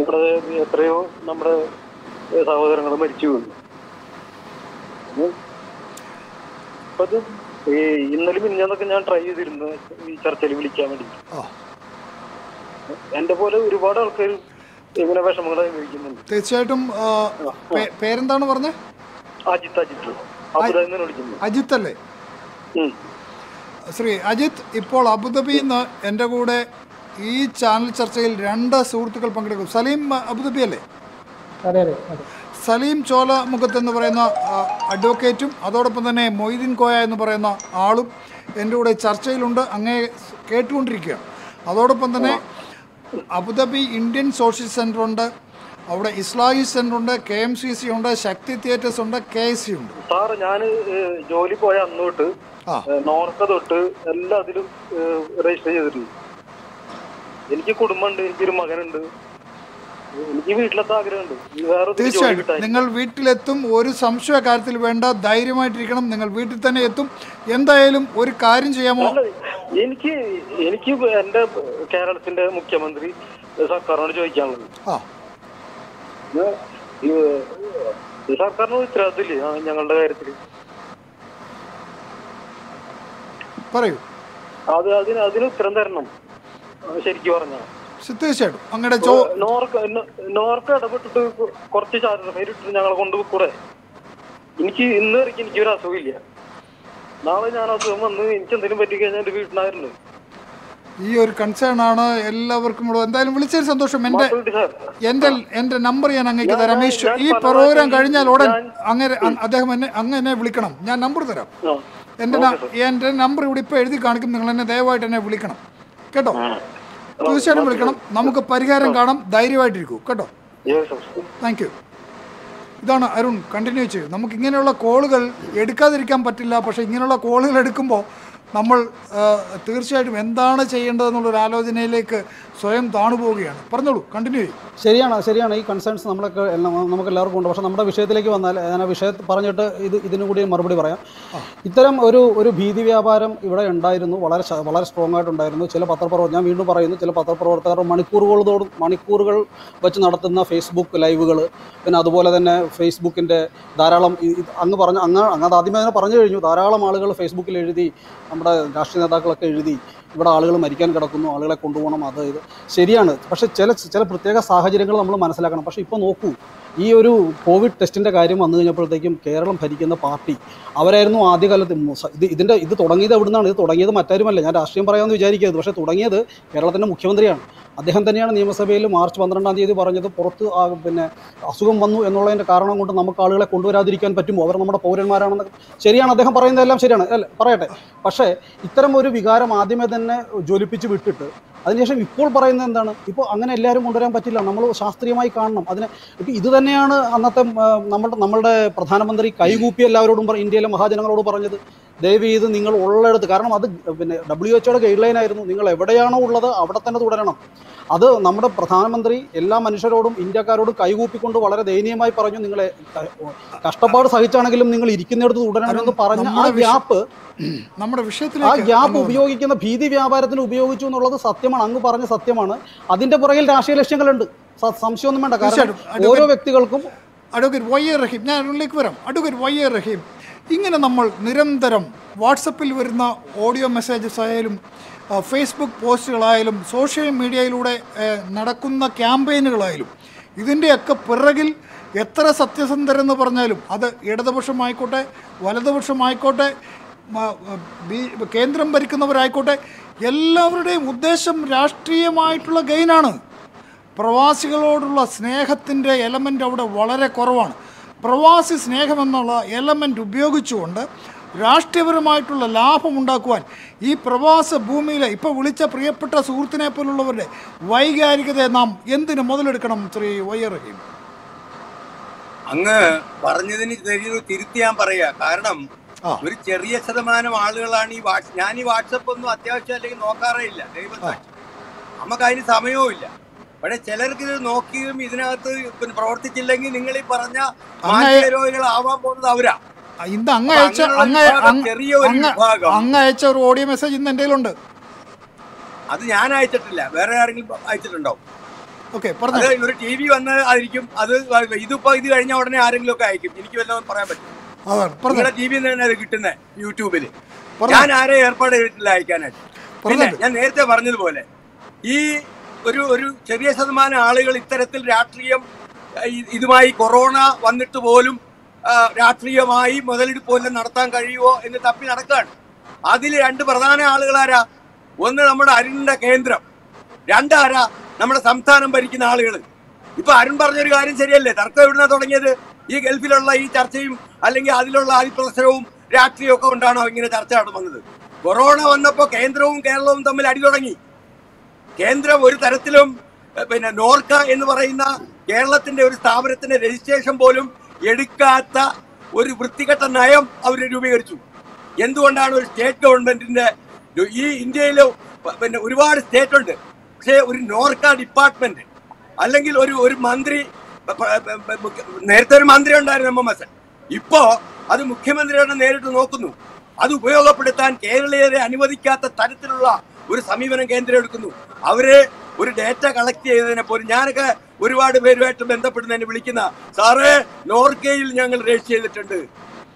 S6: ഇവിടെ എത്രയോ നമ്മുടെ സഹോദരങ്ങൾ മരിച്ചു വീണു. അപ്പൊ അത് ഈ ഇന്നലെ മിനിഞ്ഞാന്നൊക്കെ ഞാൻ ട്രൈ ചെയ്തിരുന്നു ഈ ചർച്ചയിൽ വിളിക്കാൻ വേണ്ടി. എന്റെ പോലെ ഒരുപാട് ആൾക്കാർ ഇങ്ങനെ വിഷമങ്ങൾ അനുഭവിക്കുന്നുണ്ട്.
S1: തീർച്ചയായിട്ടും പേരെന്താണ് പറഞ്ഞത്
S6: അജിത്ത് അജിത്ത്.
S1: അജിത്ത് അല്ലേ ശ്രീ അജിത് ഇപ്പോൾ അബുദാബിയിൽ നിന്ന് എന്റെ കൂടെ ഈ ചാനൽ ചർച്ചയിൽ രണ്ട് സുഹൃത്തുക്കൾ പങ്കെടുക്കും. സലീം അബുദാബി അല്ലേ സലീം ചോല മുഖത്ത് എന്ന് പറയുന്ന അഡ്വക്കേറ്റും അതോടൊപ്പം തന്നെ മൊയ്തീൻ കോയ എന്ന് പറയുന്ന ആളും എന്റെ കൂടെ ചർച്ചയിലുണ്ട്. അങ്ങേ കേട്ടുകൊണ്ടിരിക്കുകയാണ് അതോടൊപ്പം തന്നെ അബുദാബി ഇന്ത്യൻ സോഷ്യൽ സെന്റർ ഉണ്ട് അവിടെ ഇസ്ലാഹി സെന്റർ ഉണ്ട് കെ എം സി സി ഉണ്ട് ശക്തി തിയേറ്റേഴ്സ് ഉണ്ട് കെ എസ് സി ഉണ്ട്.
S6: സാറ് ഞാൻ ജോലി പോയ അന്നോട്ട് നോർക്ക തൊട്ട് എല്ലാത്തിലും രജിസ്റ്റർ ചെയ്തിട്ടുണ്ട്. എനിക്ക് കുടുംബമുണ്ട് എനിക്കൊരു മകനുണ്ട്. എനിക്ക് വീട്ടിലത്തെ ആഗ്രഹമുണ്ട്.
S1: തീർച്ചയായിട്ടും. നിങ്ങൾ വീട്ടിലെത്തും ഒരു സംശയ കാര്യത്തിൽ വേണ്ട ധൈര്യമായിട്ടിരിക്കണം. നിങ്ങൾ വീട്ടിൽ തന്നെ എത്തും. എന്തായാലും ഒരു കാര്യം ചെയ്യാമോ?
S6: എനിക്ക് എനിക്ക് എന്റെ കേരളത്തിന്റെ മുഖ്യമന്ത്രി സർക്കാരിനോട് ചോദിക്കാനുള്ളത്.
S1: ആ.
S6: ഇത് ഈ ഈ സർക്കാരിന് ഉത്തരവാദിത്തമില്ലേ? ഞങ്ങളുടെ കാര്യത്തിൽ.
S1: പറയൂ.
S6: അത് അതിന് അതിന് ഉത്തരം തരണം. ശരിക്കും പറഞ്ഞ.
S1: ശ- തീർച്ചയായിട്ടും. അങ്ങടെ
S6: നോർക്ക് നോർക്ക് ഇടപെട്ടിട്ട് കുറച്ച് ചാർജ് പേരിട്ട് ഞങ്ങളെ കൊണ്ടുപോയിക്കൂടെ? എനിക്ക് ഇന്ന് വരെയ്ക്ക് എനിക്കൊരു അസുഖമില്ല. നാളെ ഞാൻ അസുഖം വന്ന് എനിക്ക് എന്തെങ്കിലും പറ്റിക്കഴിഞ്ഞാൽ എന്റെ വീട്ടിനായിരുന്നു.
S1: ഈ ഒരു കൺസേൺ ആണ് എല്ലാവർക്കും ഉള്ളത് എന്തായാലും വിളിച്ചതിൽ സന്തോഷം.
S6: എന്റെ
S1: എന്റെ എന്റെ നമ്പർ ഞാൻ അങ്ങേക്ക് തരാം.
S6: രമേശ്
S1: ഈ പ്രോഗ്രാം കഴിഞ്ഞാൽ ഉടൻ അങ്ങനെ അദ്ദേഹം എന്നെ അങ്ങ് എന്നെ വിളിക്കണം. ഞാൻ നമ്പർ തരാം. എന്റെ എന്റെ നമ്പർ ഇവിടെ ഇപ്പൊ എഴുതി കാണിക്കും. നിങ്ങൾ എന്നെ ദയവായിട്ട് എന്നെ വിളിക്കണം. കേട്ടോ? തീർച്ചയായിട്ടും വിളിക്കണം. നമുക്ക് പരിഹാരം കാണാം. ധൈര്യമായിട്ടിരിക്കൂ. കേട്ടോ? താങ്ക് യു ഇതാണ് അരുൺ. കണ്ടിന്യൂ ചെയ്യൂ. നമുക്ക് ഇങ്ങനെയുള്ള കോളുകൾ എടുക്കാതിരിക്കാൻ പറ്റില്ല. പക്ഷേ ഇങ്ങനെയുള്ള കോളുകൾ എടുക്കുമ്പോൾ നമ്മൾ തീർച്ചയായിട്ടും എന്താണ് ചെയ്യേണ്ടതെന്നുള്ളൊരു ആലോചനയിലേക്ക് സ്വയം താണു പോവുകയാണ് പറഞ്ഞോളൂ കണ്ടിന്യൂ ചെയ്യും.
S5: ശരിയാണ് ശരിയാണ്. ഈ കൺസേൺസ് നമ്മളൊക്കെ നമുക്ക് എല്ലാവർക്കും ഉണ്ട്. പക്ഷേ നമ്മുടെ വിഷയത്തിലേക്ക് വന്നാൽ ഞാൻ വിഷയം പറഞ്ഞിട്ട് ഇത് ഇതിനു കൂടി മറുപടി പറയാം. ഇത്തരം ഒരു ഒരു ഭീതി വ്യാപാരം ഇവിടെ ഉണ്ടായിരുന്നു. വളരെ വളരെ സ്ട്രോങ് ആയിട്ടുണ്ടായിരുന്നു ചില പത്രപ്രവർത്തകർ ഞാൻ വീണ്ടും പറയുന്നു ചില പത്രപ്രവർത്തകർ മണിക്കൂറുകളോടും മണിക്കൂറുകൾ വെച്ച് നടത്തുന്ന ഫേസ്ബുക്ക് ലൈവുകൾ പിന്നെ അതുപോലെ തന്നെ ഫേസ്ബുക്കിന്റെ ധാരാളം അങ്ങ് പറഞ്ഞ അങ്ങ് അങ്ങ് ആദ്യമേ തന്നെ പറഞ്ഞു കഴിഞ്ഞു. ധാരാളം ആളുകൾ ഫേസ്ബുക്കിൽ എഴുതി നമ്മുടെ രാഷ്ട്രീയ നേതാക്കളൊക്കെ എഴുതി ഇവിടെ ആളുകൾ മരിക്കാൻ കിടക്കുന്നു ആളുകളെ കൊണ്ടുപോകണം അത് ഇത് ശരിയാണ്. പക്ഷേ ചില ചില പ്രത്യേക സാഹചര്യങ്ങൾ നമ്മൾ മനസ്സിലാക്കണം. പക്ഷേ ഇപ്പോൾ നോക്കൂ ഈ ഒരു കോവിഡ് ടെസ്റ്റിന്റെ കാര്യം വന്നു കഴിഞ്ഞപ്പോഴത്തേക്കും കേരളം ഭരിക്കുന്ന പാർട്ടി അവരായിരുന്നു ആദ്യകാലത്ത് ഇത് ഇതിന്റെ ഇത് തുടങ്ങിയത് എവിടുന്നാണ്? ഇത് തുടങ്ങിയത് മറ്റാരുമല്ല. ഞാൻ രാഷ്ട്രീയം പറയാമെന്ന് വിചാരിക്കരുത്. പക്ഷേ തുടങ്ങിയത് കേരളത്തിന്റെ മുഖ്യമന്ത്രിയാണ്. അദ്ദേഹം തന്നെയാണ് നിയമസഭയിൽ മാർച്ച് പന്ത്രണ്ടാം തീയതി പറഞ്ഞത് പുറത്ത് പിന്നെ അസുഖം വന്നു എന്നുള്ളതിന്റെ കാരണം കൊണ്ട് നമുക്ക് ആളുകളെ കൊണ്ടുവരാതിരിക്കാൻ പറ്റുമോ അവർ നമ്മുടെ പൗരന്മാരാണെന്ന് ശരിയാണ്. അദ്ദേഹം പറയുന്നതെല്ലാം ശരിയാണ്. അല്ലേ പറയട്ടെ. പക്ഷേ ഇത്തരം ഒരു വികാരം ആദ്യമേ തന്നെ ജ്വലിപ്പിച്ച് വിട്ടിട്ട് അതിനുശേഷം ഇപ്പോൾ പറയുന്നത് എന്താണ്? ഇപ്പോൾ അങ്ങനെ എല്ലാവരും കൊണ്ടുവരാൻ പറ്റില്ല. നമ്മൾ ശാസ്ത്രീയമായി കാണണം. അതിന് ഇപ്പം ഇത് തന്നെയാണ് അന്നത്തെ നമ്മുടെ നമ്മളുടെ പ്രധാനമന്ത്രി കൈകൂപ്പി എല്ലാവരോടും പറ- ഇന്ത്യയിലെ മഹാജനങ്ങളോട് പറഞ്ഞത്. ദയവ് ചെയ്ത് നിങ്ങൾ ഉള്ളിടത്ത് കാരണം അത് പിന്നെ ഡബ്ല്യു എച്ച്ഒയുടെ ഗൈഡ് ലൈൻ ആയിരുന്നു. നിങ്ങൾ എവിടെയാണോ ഉള്ളത് അവിടെ തന്നെ തുടരണം. അത് നമ്മുടെ പ്രധാനമന്ത്രി എല്ലാ മനുഷ്യരോടും ഇന്ത്യക്കാരോടും കൈകൂപ്പിക്കൊണ്ട് വളരെ ദയനീയമായി പറഞ്ഞു. നിങ്ങളെ കഷ്ടപ്പാട് സഹിച്ചാണെങ്കിലും നിങ്ങൾ ഇരിക്കുന്നിടത്ത് തുടരണമെന്ന് പറഞ്ഞ ആ ഗ്യാപ്പ്
S1: നമ്മുടെ
S5: വിഷയത്തിൽ
S1: ആ
S5: ഗ്യാപ്പ് ഉപയോഗിക്കുന്ന ഭീതി വ്യാപാരത്തിന് ഉപയോഗിച്ചു എന്നുള്ളത് സത്യമാണ് അങ്ങ് പറഞ്ഞ സത്യമാണ്. അതിന്റെ പുറകിൽ രാഷ്ട്രീയ ലക്ഷ്യങ്ങളുണ്ട്. സംശയമൊന്നും വേണ്ട. കാരണം ഓരോ വ്യക്തികൾക്കും
S1: അഡ്വക്കേറ്റ് വൈ എ റഹീം. ഞാൻ അതിലേക്ക് വരാം. അഡ്വക്കേറ്റ് വൈ എ റഹീം ഇങ്ങനെ നമ്മൾ നിരന്തരം വാട്സപ്പിൽ വരുന്ന ഓഡിയോ മെസ്സേജസ് ആയാലും ഫേസ്ബുക്ക് പോസ്റ്റുകളായാലും സോഷ്യൽ മീഡിയയിലൂടെ നടക്കുന്ന ക്യാമ്പയിനുകളായാലും ഇതിന്റെയൊക്കെ പിറകിൽ എത്ര സത്യസന്ധരെന്ന് പറഞ്ഞാലും അത് ഇടതുപക്ഷമായിക്കോട്ടെ വലതുപക്ഷമായിക്കോട്ടെ കേന്ദ്രം ഭരിക്കുന്നവരായിക്കോട്ടെ എല്ലാവരുടെയും ഉദ്ദേശം രാഷ്ട്രീയമായിട്ടുള്ള ഗെയിനാണ്. പ്രവാസികളോടുള്ള സ്നേഹത്തിന്റെ എലമെന്റ് അവിടെ വളരെ കുറവാണ്. പ്രവാസി സ്നേഹമെന്നുള്ള എലമെന്റ് ഉപയോഗിച്ചുകൊണ്ട് രാഷ്ട്രീയപരമായിട്ടുള്ള ലാഭമുണ്ടാക്കുവാൻ ഈ പ്രവാസ ഭൂമിയിലെ ഇപ്പോൾ വിളിച്ച പ്രിയപ്പെട്ട സുഹൃത്തിനെ പോലുള്ളവരുടെ വൈകാരികതയെ നാം എന്തിന് മുതലെടുക്കണം ശ്രീ വൈ റഹീം?
S7: അങ്ങ് പറഞ്ഞതിന് തിരുത്തി ഞാൻ പറയാ. കാരണം. ഒരു ചെറിയ ശതമാനം ആളുകളാണ് ഈ വാട്സ് ഞാൻ ഈ വാട്സപ്പ് ഒന്നും അത്യാവശ്യം അല്ലെങ്കിൽ നോക്കാറേ ഇല്ല നമുക്ക് അതിന് സമയവും ഇല്ല പക്ഷെ ചിലർക്ക് ഇത് നോക്കിയും ഇതിനകത്ത് പിന്നെ പ്രവർത്തിച്ചില്ലെങ്കിൽ നിങ്ങൾ ഈ പറഞ്ഞ രോഗികൾ ആവാൻ പോകുന്നത് അവരാ.
S1: ഇന്ന് അങ്ങ് അയച്ച അങ്ങ് അങ്ങ്. അയച്ച ഒരു ഓഡിയോ മെസ്സേജ് ഇന്ന് എന്റെ ഉണ്ട്
S7: അത് ഞാൻ അയച്ചിട്ടില്ല. വേറെ ആരെങ്കിലും അയച്ചിട്ടുണ്ടോ? ഒരു ടി വി വന്ന് ആയിരിക്കും. അത് ഇതിപ്പോ ഇത് കഴിഞ്ഞ ഉടനെ ആരെങ്കിലും ഒക്കെ അയക്കും. എനിക്ക് വല്ലതും പറയാൻ പറ്റും
S1: അതാണ്
S7: നിങ്ങളുടെ ടി വിയിൽ തന്നെ കിട്ടുന്നത്
S1: യൂട്യൂബിൽ.
S7: ഞാൻ ആരെ ഏർപ്പാട് ചെയ്തിട്ടില്ല അയക്കാനായിട്ട്. പിന്നെ ഞാൻ നേരത്തെ പറഞ്ഞതുപോലെ ഈ ഒരു ഒരു ചെറിയ ശതമാനം ആളുകൾ ഇത്തരത്തിൽ രാഷ്ട്രീയം ഇതുമായി കൊറോണ വന്നിട്ട് പോലും രാഷ്ട്രീയമായി മുതലെടുപ്പ് പോലും നടത്താൻ കഴിയുമോ എന്ന് തപ്പി നടക്കുകയാണ് അതിൽ രണ്ട് പ്രധാന ആളുകളാരാ? ഒന്ന് നമ്മുടെ അരുണിന്റെ കേന്ദ്രം. രണ്ടാരാ നമ്മുടെ സംസ്ഥാനം ഭരിക്കുന്ന ആളുകൾ ഇപ്പൊ അരുൺ പറഞ്ഞൊരു കാര്യം ശരിയല്ലേ? തർക്കം എവിടുന്ന തുടങ്ങിയത്? ഈ ഗൾഫിലുള്ള ഈ ചർച്ചയും അല്ലെങ്കിൽ അതിലുള്ള അതിപ്രസരവും രാഷ്ട്രീയവും ഒക്കെ കൊണ്ടാണോ ഇങ്ങനെ ചർച്ച നടന്നത് കൊറോണ വന്നപ്പോ കേന്ദ്രവും കേരളവും തമ്മിൽ അടി തുടങ്ങി. കേന്ദ്രം ഒരു തരത്തിലും പിന്നെ നോർക്ക എന്ന് പറയുന്ന കേരളത്തിന്റെ ഒരു സ്ഥാപനത്തിന്റെ രജിസ്ട്രേഷൻ പോലും എടുക്കാത്ത ഒരു വൃത്തികെട്ട നയം അവർ രൂപീകരിച്ചു. എന്തുകൊണ്ടാണ് ഒരു സ്റ്റേറ്റ് ഗവൺമെന്റിന്റെ ഈ ഇന്ത്യയിൽ പിന്നെ ഒരുപാട് സ്റ്റേറ്റ് ഉണ്ട്. പക്ഷേ ഒരു നോർക്ക ഡിപ്പാർട്ട്മെന്റ് അല്ലെങ്കിൽ ഒരു ഒരു മന്ത്രി നേരത്തെ ഒരു മന്ത്രി ഉണ്ടായിരുന്നു എം എം എസ്. ഇപ്പോ അത് മുഖ്യമന്ത്രിയോട് നേരിട്ട് നോക്കുന്നു. അത് ഉപയോഗപ്പെടുത്താൻ കേരളീയരെ അനുവദിക്കാത്ത തരത്തിലുള്ള ഒരു സമീപനം കേന്ദ്രം എടുക്കുന്നു. അവരെ ഒരു ഡേറ്റ കളക്ട് ചെയ്തതിനെ പോലും ഞാനൊക്കെ ഒരുപാട് പേരുമായിട്ട് ബന്ധപ്പെടുന്നതിന് വിളിക്കുന്ന സാറേ നോർക്കയിൽ ഞങ്ങൾ രജിസ്റ്റർ ചെയ്തിട്ടുണ്ട്.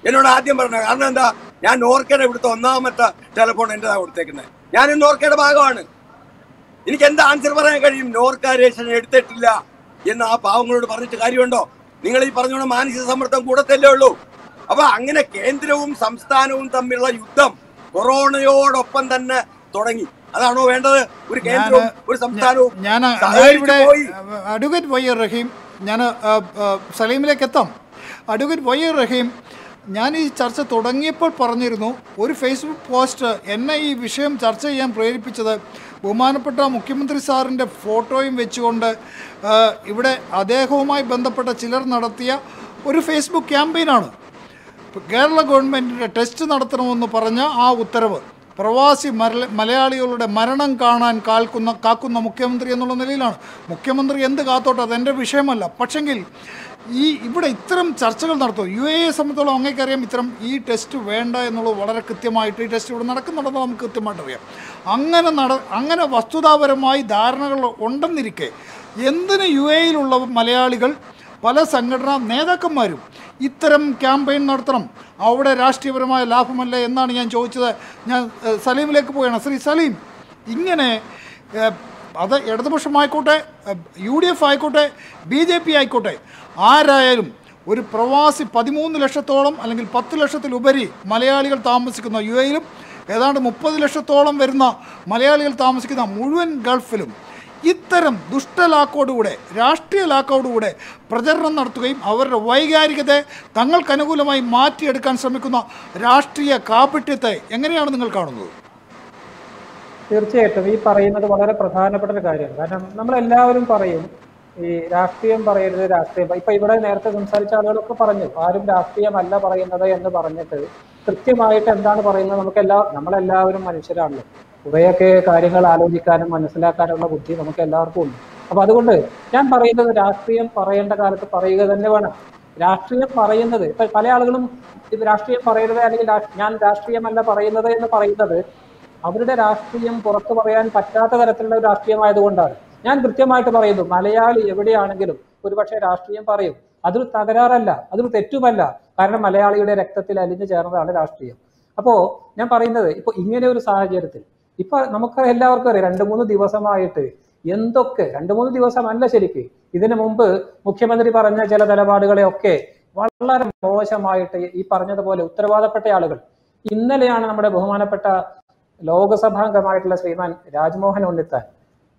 S7: എന്നോട് ആദ്യം പറഞ്ഞ കാരണം എന്താ? ഞാൻ നോർക്കയുടെ ഇവിടുത്തെ ഒന്നാമത്തെ ടെലിഫോൺ എന്റെതാണ് കൊടുത്തേക്കുന്നത്. ഞാൻ നോർക്കയുടെ ഭാഗമാണ്. എനിക്ക് എന്താ ആൻസർ പറയാൻ കഴിയും? നോർക്ക രജിസ്ട്രേഷൻ എടുത്തിട്ടില്ല എന്ന് ആ പാവങ്ങളോട് പറഞ്ഞിട്ട് കാര്യമുണ്ടോ? നിങ്ങൾ ഈ പറഞ്ഞോണം മാനസിക സമ്മർദ്ദം കൂടത്തല്ലേ ഉള്ളൂ. അപ്പൊ അങ്ങനെ കേന്ദ്രവും സംസ്ഥാനവും തമ്മിലുള്ള യുദ്ധം കൊറോണയോടൊപ്പം തന്നെ തുടങ്ങി. അതാണോ വേണ്ടത്? ഒരു കേന്ദ്രവും ഒരു സംസ്ഥാനവും
S1: ഞാൻ ഇവിടെ. അഡ്വക്കേറ്റ് വൈ റഹീം ഞാൻ സലീമിലേക്ക് എത്താം. അഡ്വക്കേറ്റ് വൈ റഹീം ഞാൻ ഈ ചർച്ച തുടങ്ങിയപ്പോൾ പറഞ്ഞിരുന്നു ഒരു ഫേസ്ബുക്ക് പോസ്റ്റ് എന്നെ ഈ വിഷയം ചർച്ച ചെയ്യാൻ പ്രേരിപ്പിച്ചത് ബഹുമാനപ്പെട്ട മുഖ്യമന്ത്രി സാറിന്റെ ഫോട്ടോയും വെച്ചുകൊണ്ട് ഇവിടെ അദ്ദേഹവുമായി ബന്ധപ്പെട്ട ചിലർ നടത്തിയ ഒരു ഫേസ്ബുക്ക് ക്യാമ്പയിനാണ്. കേരള ഗവൺമെന്റിന്റെ ടെസ്റ്റ് നടത്തണമെന്ന് പറഞ്ഞ ആ ഉത്തരവ് പ്രവാസി മലയാളികളുടെ മരണം കാണാൻ കാൽക്കുന്ന കാക്കുന്ന മുഖ്യമന്ത്രി എന്നുള്ള നിലയിലാണ്. മുഖ്യമന്ത്രി എന്ത് കാത്തോട്ടെ അതെന്റെ വിഷയമല്ല. പക്ഷെങ്കിൽ ഈ ഇവിടെ ഇത്തരം ചർച്ചകൾ നടത്തും? യു എ സംബന്ധിച്ചോളം അങ്ങേക്കറിയാം ഇത്തരം ഈ ടെസ്റ്റ് വേണ്ട എന്നുള്ളത് വളരെ കൃത്യമായിട്ട് ഈ ടെസ്റ്റ് ഇവിടെ നടക്കുന്നുണ്ടെന്ന് നമുക്ക് കൃത്യമായിട്ട് അറിയാം. അങ്ങനെ നട അങ്ങനെ വസ്തുതാപരമായി ധാരണകൾ ഉണ്ടെന്നിരിക്കെ എന്തിന് യു എയിലുള്ള മലയാളികൾ പല സംഘടനാ നേതാക്കന്മാരും ഇത്തരം ക്യാമ്പയിൻ നടത്തണം? അവിടെ രാഷ്ട്രീയപരമായ ലാഭമല്ല എന്നാണ് ഞാൻ ചോദിച്ചത്. ഞാൻ സലീമിലേക്ക് പോവുകയാണ്. ശ്രീ സലീം ഇങ്ങനെ അത് ഇടതുപക്ഷമായിക്കോട്ടെ യു ഡി എഫ് ആയിക്കോട്ടെ ബി ജെ പി ആയിക്കോട്ടെ ആരായാലും ഒരു പ്രവാസി പതിമൂന്ന് ലക്ഷത്തോളം അല്ലെങ്കിൽ പത്ത് ലക്ഷത്തിലുപരി മലയാളികൾ താമസിക്കുന്ന യു എയിലും ഏതാണ്ട് മുപ്പത് ലക്ഷത്തോളം വരുന്ന മലയാളികൾ താമസിക്കുന്ന മുഴുവൻ ഗൾഫിലും ഇത്തരം ദുഷ്ടലാക്കോടുകൂടെ രാഷ്ട്രീയ ലാക്കോടുകൂടെ പ്രചരണം നടത്തുകയും അവരുടെ വൈകാരികതയെ തങ്ങൾക്കനുകൂലമായി മാറ്റിയെടുക്കാൻ ശ്രമിക്കുന്ന രാഷ്ട്രീയ കാപട്യത്തെ എങ്ങനെയാണ് നിങ്ങൾ കാണുന്നത്?
S8: തീർച്ചയായിട്ടും ഈ പറയുന്നത് വളരെ പ്രധാനപ്പെട്ട ഒരു കാര്യമാണ്. കാരണം നമ്മളെല്ലാവരും പറയും ഈ രാഷ്ട്രീയം പറയരുത് രാഷ്ട്രീയം ഇപ്പൊ ഇവിടെ നേരത്തെ സംസാരിച്ച ആളുകളൊക്കെ പറഞ്ഞു ആരും രാഷ്ട്രീയമല്ല പറയുന്നത് എന്ന് പറഞ്ഞിട്ട് കൃത്യമായിട്ട് എന്താണ് പറയുന്നത് നമുക്ക് എല്ലാ നമ്മളെല്ലാവരും മനുഷ്യരാണല്ലോ. കുറേയൊക്കെ കാര്യങ്ങൾ ആലോചിക്കാനും മനസ്സിലാക്കാനുള്ള ബുദ്ധി നമുക്ക് എല്ലാവർക്കും ഉണ്ട്. അപ്പൊ അതുകൊണ്ട് ഞാൻ പറയുന്നത് രാഷ്ട്രീയം പറയേണ്ട കാലത്ത് പറയുക തന്നെ വേണം. രാഷ്ട്രീയം പറയുന്നത് ഇപ്പൊ പല ആളുകളും ഇത് രാഷ്ട്രീയം പറയരുത് അല്ലെങ്കിൽ ഞാൻ രാഷ്ട്രീയമല്ല പറയുന്നത് എന്ന് പറയുന്നത് അവരുടെ രാഷ്ട്രീയം പുറത്തു പറയാൻ പറ്റാത്ത തരത്തിലുള്ള ഒരു രാഷ്ട്രീയമായതുകൊണ്ടാണ് ഞാൻ കൃത്യമായിട്ട് പറയുന്നു മലയാളി എവിടെയാണെങ്കിലും ഒരുപക്ഷെ രാഷ്ട്രീയം പറയും. അതൊരു തകരാറല്ല അതൊരു തെറ്റുമല്ല. കാരണം മലയാളിയുടെ രക്തത്തിൽ അലിഞ്ഞു ചേർന്നതാണ് രാഷ്ട്രീയം. അപ്പോ ഞാൻ പറയുന്നത് ഇപ്പൊ ഇങ്ങനെ ഒരു സാഹചര്യത്തിൽ ഇപ്പൊ നമുക്ക് എല്ലാവർക്കും അറിയാം രണ്ട് മൂന്ന് ദിവസമായിട്ട് എന്തൊക്കെ രണ്ട് മൂന്ന് ദിവസമല്ല ശരിക്ക്. ഇതിനു മുമ്പ് മുഖ്യമന്ത്രി പറഞ്ഞ ചില നിലപാടുകളെ ഒക്കെ വളരെ മോശമായിട്ട് ഈ പറഞ്ഞതുപോലെ ഉത്തരവാദപ്പെട്ട ആളുകൾ ഇന്നലെയാണ് നമ്മുടെ ബഹുമാനപ്പെട്ട ലോകസഭാംഗമായിട്ടുള്ള ശ്രീമാൻ രാജ്മോഹൻ ഉണ്ണിത്താൻ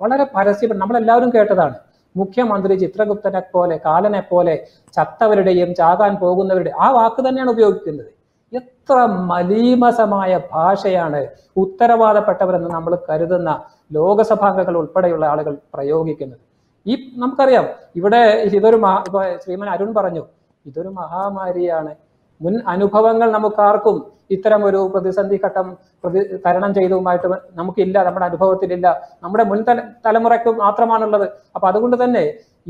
S8: വളരെ പരസ്യം നമ്മളെല്ലാവരും കേട്ടതാണ്. മുഖ്യമന്ത്രി ചിത്രഗുപ്തനെ പോലെ കാലനെ പോലെ ചത്തവരുടെയും ചാകാൻ പോകുന്നവരുടെ ആ വാക്ക് തന്നെയാണ് ഉപയോഗിക്കുന്നത്. എത്ര മലീമസമായ ഭാഷയാണ് ഉത്തരവാദപ്പെട്ടവരെന്ന് നമ്മൾ കരുതുന്ന ലോകസഭാംഗങ്ങൾ ഉൾപ്പെടെയുള്ള ആളുകൾ പ്രയോഗിക്കുന്നത്. ഈ നമുക്കറിയാം ഇവിടെ ഇതൊരു മഹാ ശ്രീമൻ അരുൺ പറഞ്ഞു ഇതൊരു മഹാമാരിയാണ്. മുൻ അനുഭവങ്ങൾ നമുക്കാർക്കും ഇത്തരം ഒരു പ്രതിസന്ധി ഘട്ടം പ്രതി തരണം ചെയ്തതുമായിട്ട് നമുക്കില്ല നമ്മുടെ അനുഭവത്തിലില്ല. നമ്മുടെ മുൻ തല തലമുറയ്ക്ക് മാത്രമാണുള്ളത്. അപ്പൊ അതുകൊണ്ട് തന്നെ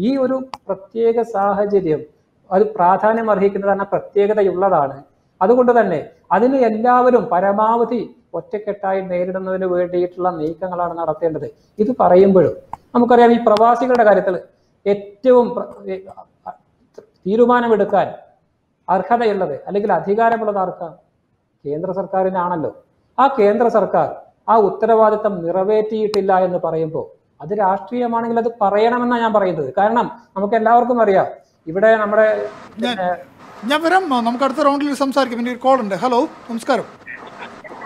S8: ഈ ഒരു പ്രത്യേക സാഹചര്യം അത് പ്രാധാന്യം അർഹിക്കുന്നതാണ് പ്രത്യേകതയുള്ളതാണ്. അതുകൊണ്ട് തന്നെ അതിന് എല്ലാവരും പരമാവധി ഒറ്റക്കെട്ടായി നേരിടുന്നതിന് വേണ്ടിയിട്ടുള്ള നീക്കങ്ങളാണ് നടത്തേണ്ടത്. ഇത് പറയുമ്പോഴും നമുക്കറിയാം ഈ പ്രവാസികളുടെ കാര്യത്തിൽ ഏറ്റവും തീരുമാനമെടുക്കാൻ അർഹതയുള്ളത് അല്ലെങ്കിൽ അധികാരമുള്ളത് ആർക്കാണ്? കേന്ദ്ര സർക്കാരിനാണല്ലോ. ആ കേന്ദ്ര സർക്കാർ ആ ഉത്തരവാദിത്തം നിറവേറ്റിയിട്ടില്ല എന്ന് പറയുമ്പോൾ അത് രാഷ്ട്രീയമാണെങ്കിൽ അത് പറയണമെന്നാണ് ഞാൻ പറയുന്നത്. കാരണം നമുക്ക് എല്ലാവർക്കും അറിയാം ഇവിടെ നമ്മുടെ
S1: ഞാൻ വരാം. നമുക്ക് അടുത്ത റൗണ്ടിൽ സംസാരിക്കാം. പിന്നെ ഒരു കോൾ ഉണ്ട്. ഹലോ നമസ്കാരം.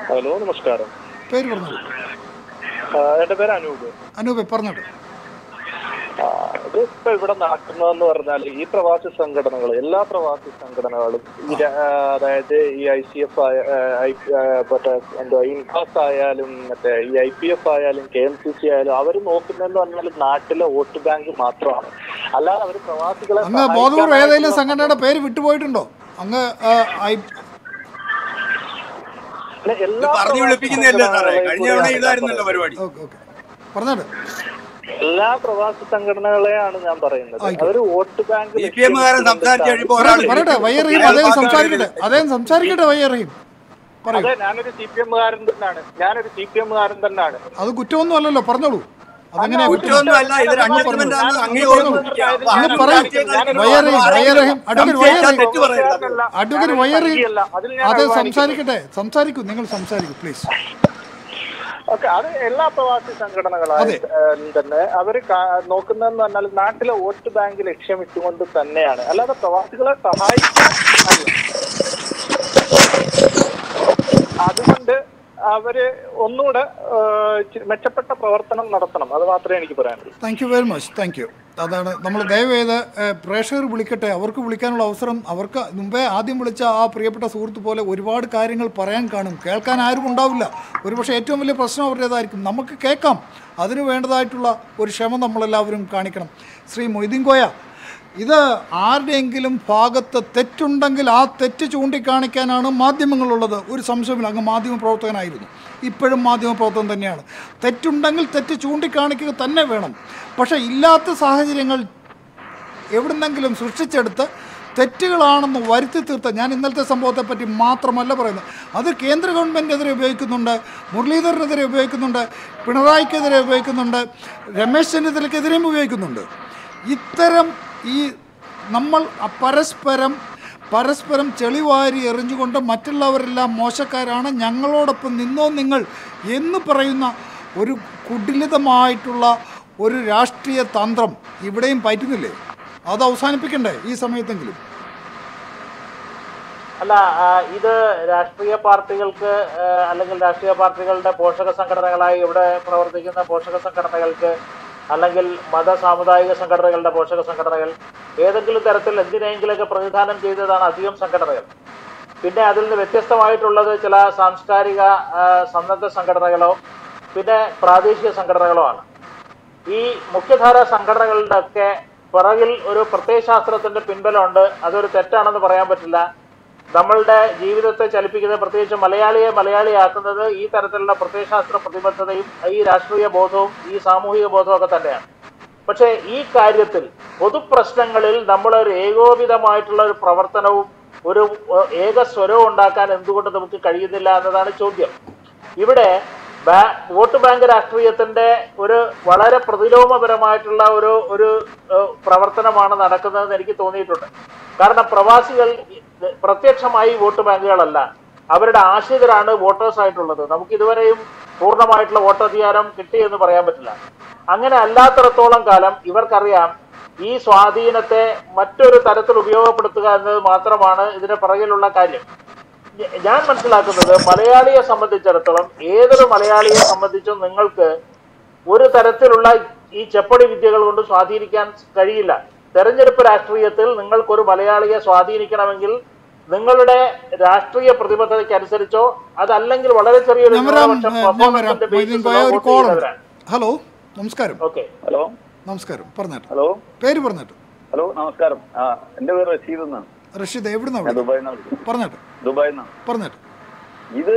S9: ഹലോ നമസ്കാരം.
S1: പേര്
S9: പറഞ്ഞു? എന്റെ പേര് അനൂപ്.
S1: അനൂപ് പറഞ്ഞോട്ടെ
S9: ആ, ഇത് ഇപ്പൊ ഇവിടെ നടക്കുന്നതെന്ന് പറഞ്ഞാൽ ഈ പ്രവാസി സംഘടനകൾ എല്ലാ പ്രവാസി സംഘടനകളും ഈ ര- ആ, അതായത് ഈ ഐ സി എഫ് മറ്റേ എന്തോ ഇൻഫാസ് ആയാലും മറ്റേ ഈ ഐ പി എഫ് ആയാലും കെ എം സി സി ആയാലും അവർ നോക്കുന്നതെന്ന് പറഞ്ഞാൽ നാട്ടിലെ വോട്ട് ബാങ്ക് മാത്രമാണ്. അല്ലാതെ അവർ പ്രവാസികളെ
S1: അങ്ങ് ബോധപൂർവം ഏതെങ്കിലും സംഘടനയുടെ പേര് വിട്ടുപോയിട്ടുണ്ടോ? അങ്ങ്
S9: എല്ലാ
S7: പറഞ്ഞു
S9: പ്രവാസി
S7: വിളിപ്പിക്കുന്നില്ല സാറേ
S9: സംഘടനകളെയും
S7: കഴിഞ്ഞ തവണ ഇതായിരുന്നല്ലോ പരിപാടി
S1: ഓക്കെ ഓക്കെ. പറഞ്ഞോട്ടെ
S9: എല്ലാ പ്രവാസി സംഘടനകളെയാണ് ഞാൻ പറയുന്നത്. അവർ വോട്ട് ബാങ്ക്
S1: പറയട്ടെ അദ്ദേഹം സംസാരിക്കട്ടെ അദ്ദേഹം സംസാരിക്കട്ടെ
S9: അതെ ഞാനൊരു സി പി എമ്മുകാരൻ തന്നെയാണ്. ഞാനൊരു സി പി എമ്മുകാരൻ തന്നെയാണ്.
S1: അത് കുറ്റമൊന്നും അല്ലല്ലോ പറഞ്ഞോളൂ അഡ്വക്കേറ്റ്
S9: അതിൽ
S1: അത് സംസാരിക്കട്ടെ സംസാരിക്കൂ നിങ്ങൾ സംസാരിക്കൂ പ്ലീസ്
S9: ഓക്കെ അത് എല്ലാ പ്രവാസി സംഘടനകളും തന്നെ. അവർ നോക്കുന്നതെന്ന് പറഞ്ഞാൽ നാട്ടിലെ വോട്ട് ബാങ്ക് ലക്ഷ്യമിട്ടുകൊണ്ട് തന്നെയാണ്. അല്ലാതെ പ്രവാസികളെ സഹായിക്കാൻ അതുകൊണ്ട്
S10: അവർ ഒന്നുകൂടെ മെച്ചപ്പെട്ട പ്രവർത്തനം നടത്തണം. അത് മാത്രമേ എനിക്ക് പറയാനുള്ളൂ.
S1: Thank you very much thank you അതാണ് നമ്മൾ ദയവേത് പ്രേക്ഷകർ വിളിക്കട്ടെ. അവർക്ക് വിളിക്കാനുള്ള അവസരം അവർക്ക് മുമ്പേ ആദ്യം വിളിച്ച ആ പ്രിയപ്പെട്ട സുഹൃത്ത് പോലെ ഒരുപാട് കാര്യങ്ങൾ പറയാൻ കാണും. കേൾക്കാൻ ആരും ഉണ്ടാവില്ല. ഒരുപക്ഷെ ഏറ്റവും വലിയ പ്രശ്നം അവരുടേതായിരിക്കും. നമുക്ക് കേൾക്കാം. അതിന് വേണ്ടതായിട്ടുള്ള ഒരു ക്ഷമ നമ്മളെല്ലാവരും കാണിക്കണം. ശ്രീ മൊയ്തീൻ കോയ ഇത് ആരുടെയെങ്കിലും ഭാഗത്ത് തെറ്റുണ്ടെങ്കിൽ ആ തെറ്റ് ചൂണ്ടിക്കാണിക്കാനാണ് മാധ്യമങ്ങളുള്ളത്. ഒരു സംശയമില്ല അങ്ങ് മാധ്യമ പ്രവർത്തകനായിരുന്നു ഇപ്പോഴും മാധ്യമ പ്രവർത്തകൻ തന്നെയാണ്. തെറ്റുണ്ടെങ്കിൽ തെറ്റ് ചൂണ്ടിക്കാണിക്കുക തന്നെ വേണം. പക്ഷേ ഇല്ലാത്ത സാഹചര്യങ്ങൾ എവിടുന്നെങ്കിലും സൃഷ്ടിച്ചെടുത്ത് തെറ്റുകളാണെന്ന് വരുത്തി തീർത്ത ഞാൻ ഇന്നലത്തെ സംഭവത്തെപ്പറ്റി മാത്രമല്ല പറയുന്നത്. അത് കേന്ദ്ര ഗവൺമെന്റിനെതിരെ ഉപയോഗിക്കുന്നുണ്ട് മുരളീധരനെതിരെ ഉപയോഗിക്കുന്നുണ്ട് പിണറായിക്കെതിരെ ഉപയോഗിക്കുന്നുണ്ട് രമേശ് ചെന്നിത്തലക്കെതിരെയും ഉപയോഗിക്കുന്നുണ്ട്. ഇത്തരം ഈ നമ്മൾ പരസ്പരം പരസ്പരം ചെളിവാരി എറിഞ്ഞുകൊണ്ട് മറ്റുള്ളവരെല്ലാം മോശക്കാരാണ് ഞങ്ങളോടൊപ്പം നിന്നോ നിങ്ങൾ എന്ന് പറയുന്ന ഒരു കുടിലിതമായിട്ടുള്ള ഒരു രാഷ്ട്രീയ തന്ത്രം ഇവിടെയും പറ്റുന്നില്ലേ അത് അവസാനിപ്പിക്കണ്ടേ ഈ സമയത്തെങ്കിലും?
S2: അല്ല ഇത് രാഷ്ട്രീയ പാർട്ടികൾക്ക് അല്ലെങ്കിൽ രാഷ്ട്രീയ പാർട്ടികളുടെ പോഷക സംഘടനകളായി ഇവിടെ പ്രവർത്തിക്കുന്ന പോഷക സംഘടനകൾക്ക് അല്ലെങ്കിൽ മത സാമുദായിക സംഘടനകളുടെ പോഷക സംഘടനകൾ ഏതെങ്കിലും തരത്തിൽ എന്തിനെങ്കിലൊക്കെ പ്രതിദാനം ചെയ്തതാണ് അധികം സംഘടനകൾ. പിന്നെ അതിൽ നിന്ന് വ്യത്യസ്തമായിട്ടുള്ളത് ചില സാംസ്കാരിക സന്നദ്ധ സംഘടനകളോ പിന്നെ പ്രാദേശിക സംഘടനകളോ ആണ്. ഈ മുഖ്യധാര സംഘടനകളുടെ ഒക്കെ പിറകിൽ ഒരു പ്രത്യയശാസ്ത്രത്തിന്റെ പിൻബലമുണ്ട്. അതൊരു തെറ്റാണെന്ന് പറയാൻ പറ്റില്ല. നമ്മളുടെ ജീവിതത്തെ ചലിപ്പിക്കുന്നത് പ്രത്യേകിച്ച് മലയാളിയെ മലയാളിയാക്കുന്നത് ഈ തരത്തിലുള്ള പ്രത്യയശാസ്ത്ര പ്രതിബദ്ധതയും ഈ രാഷ്ട്രീയ ബോധവും ഈ സാമൂഹിക ബോധവും ഒക്കെ തന്നെയാണ്. പക്ഷേ ഈ കാര്യത്തിൽ പൊതുപ്രശ്നങ്ങളിൽ നമ്മൾ ഒരു ഏകോപിതമായിട്ടുള്ള ഒരു പ്രവർത്തനവും ഒരു ഏക സ്വരവും ഉണ്ടാക്കാൻ എന്തുകൊണ്ട് നമുക്ക് കഴിയുന്നില്ല എന്നതാണ് ചോദ്യം. ഇവിടെ വോട്ട് ബാങ്ക് രാഷ്ട്രീയത്തിന്റെ ഒരു വളരെ പ്രതിലോമപരമായിട്ടുള്ള ഒരു ഒരു പ്രവർത്തനമാണ് നടക്കുന്നതെന്ന് എനിക്ക് തോന്നിയിട്ടുണ്ട്. കാരണം പ്രവാസികൾ പ്രത്യക്ഷമായി വോട്ട് ബാങ്കുകളല്ല. അവരുടെ ആശ്രിതരാണ് വോട്ടേഴ്സ് ആയിട്ടുള്ളത്. നമുക്ക് ഇതുവരെയും പൂർണമായിട്ടുള്ള വോട്ടധികാരം കിട്ടിയെന്ന് പറയാൻ പറ്റില്ല. അങ്ങനെ അല്ലാത്തിടത്തോളം കാലം ഇവർക്കറിയാം ഈ സ്വാധീനത്തെ മറ്റൊരു തരത്തിൽ ഉപയോഗപ്പെടുത്തുക എന്നത് മാത്രമാണ് ഇതിന് പിറകിലുള്ള കാര്യം. ഞാൻ മനസ്സിലാക്കുന്നത് മലയാളിയെ സംബന്ധിച്ചിടത്തോളം ഏതൊരു മലയാളിയെ സംബന്ധിച്ചും നിങ്ങൾക്ക് ഒരു തരത്തിലുള്ള ഈ ചെപ്പടി വിദ്യകൾ കൊണ്ട് സ്വാധീനിക്കാൻ കഴിയില്ല. തെരഞ്ഞെടുപ്പ് രാഷ്ട്രീയത്തിൽ നിങ്ങൾക്കൊരു മലയാളിയെ സ്വാധീനിക്കണമെങ്കിൽ നിങ്ങളുടെ രാഷ്ട്രീയ പ്രതിബദ്ധതയ്ക്കനുസരിച്ചോ അതല്ലെങ്കിൽ വളരെ ചെറിയൊരു.
S1: ഹലോ നമസ്കാരം.
S2: ഓക്കെ.
S10: ഹലോ.
S1: നമസ്കാരം. പറഞ്ഞിട്ട്
S10: ഹലോ.
S1: പേര് പറഞ്ഞിട്ട്
S10: ഹലോ നമസ്കാരം. ആ എന്റെ പേര് റഷീദ് എന്നാണ്.
S1: റഷീദ് എവിടുന്ന
S10: നിന്നാണ്
S1: പറഞ്ഞിട്ട്
S10: നിന്നാണ്
S1: പറഞ്ഞിട്ട്
S10: ഇത്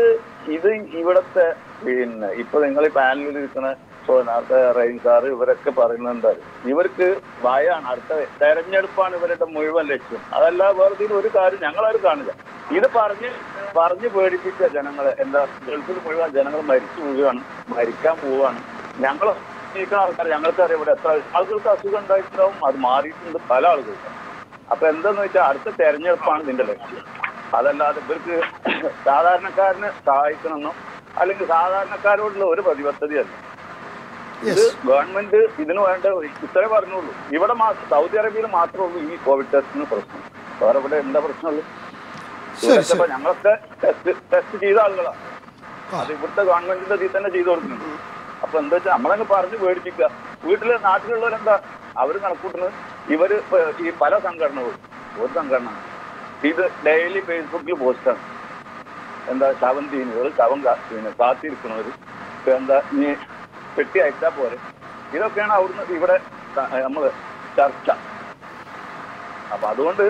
S10: ഇത് ഇവിടത്തെ പിന്നെ ഇപ്പൊ നിങ്ങൾ ഈ പാനലിൽ ഇരിക്കുന്ന നേരത്തെ റെയിൻ സാറ് ഇവരൊക്കെ പറയുന്നുണ്ട്. ഇവർക്ക് ഭയാണ്. അടുത്ത തെരഞ്ഞെടുപ്പാണ് ഇവരുടെ മുഴുവൻ ലക്ഷ്യം. അതല്ല വേറെ ഒരു കാര്യം ഞങ്ങളാരും കാണില്ല. ഇത് പറഞ്ഞ് പറഞ്ഞ് പേടിപ്പിച്ച ജനങ്ങളെ എന്താ ഗൾഫിൽ മുഴുവൻ ജനങ്ങൾ മരിച്ചു പോവുകയാണ് മരിക്കാൻ പോവുകയാണ്. ഞങ്ങൾ ജീവിക്കുന്ന ആൾക്കാർ ഞങ്ങൾക്കറിയാം ഇവിടെ എത്ര ആളുകൾക്ക് അസുഖം ഉണ്ടായിട്ടുണ്ടാവും. അത് മാറിയിട്ടുണ്ട് പല ആളുകൾക്ക്. അപ്പൊ എന്താന്ന് വെച്ചാൽ അടുത്ത തെരഞ്ഞെടുപ്പാണ് ഇതിന്റെ ലക്ഷ്യം. അതല്ലാതെ ഇവർക്ക് സാധാരണക്കാരനെ സഹായിക്കണമെന്നോ അല്ലെങ്കിൽ സാധാരണക്കാരോടുള്ള ഒരു പ്രതിബദ്ധതയല്ല. ഗവൺമെന്റ് ഇതിന് വേണ്ട ഇത്രേ പറഞ്ഞുള്ളൂ. ഇവിടെ സൗദി അറേബ്യയിൽ മാത്രമേ ഉള്ളൂ ഈ കോവിഡ് ടെസ്റ്റിന് പ്രശ്നം. വേറെ ഇവിടെ എന്താ പ്രശ്നമുള്ളൂ ഞങ്ങളൊക്കെ ടെസ്റ്റ് ടെസ്റ്റ് ചെയ്ത ആളുകളാണ് അത് ഇവിടുത്തെ ഗവൺമെന്റിന്റെ ഇതിൽ തന്നെ ചെയ്തു കൊടുക്കുന്നു അപ്പൊ എന്താ വെച്ചാൽ നമ്മളങ്ങ് പറഞ്ഞ് പേടിപ്പിക്കുക. വീട്ടിലെ നാട്ടിലുള്ളവരെന്താ അവർ കണക്കൂട്ടുന്നത് ഇവർ ഈ പല സംഘടനകളും. ഒരു സംഘടന. ഇത് ഡെയിലി ഫേസ്ബുക്കിൽ പോസ്റ്റാണ് എന്താ ശവം തീനുകൾ ശവം കാത്തിരിക്കുന്നവർ എന്താ ഇനി പെട്ടി അയച്ചാൽ പോലെ ഇതൊക്കെയാണ് അവിടുന്ന് ഇവിടെ നമ്മൾ ചർച്ച. അപ്പൊ അതുകൊണ്ട്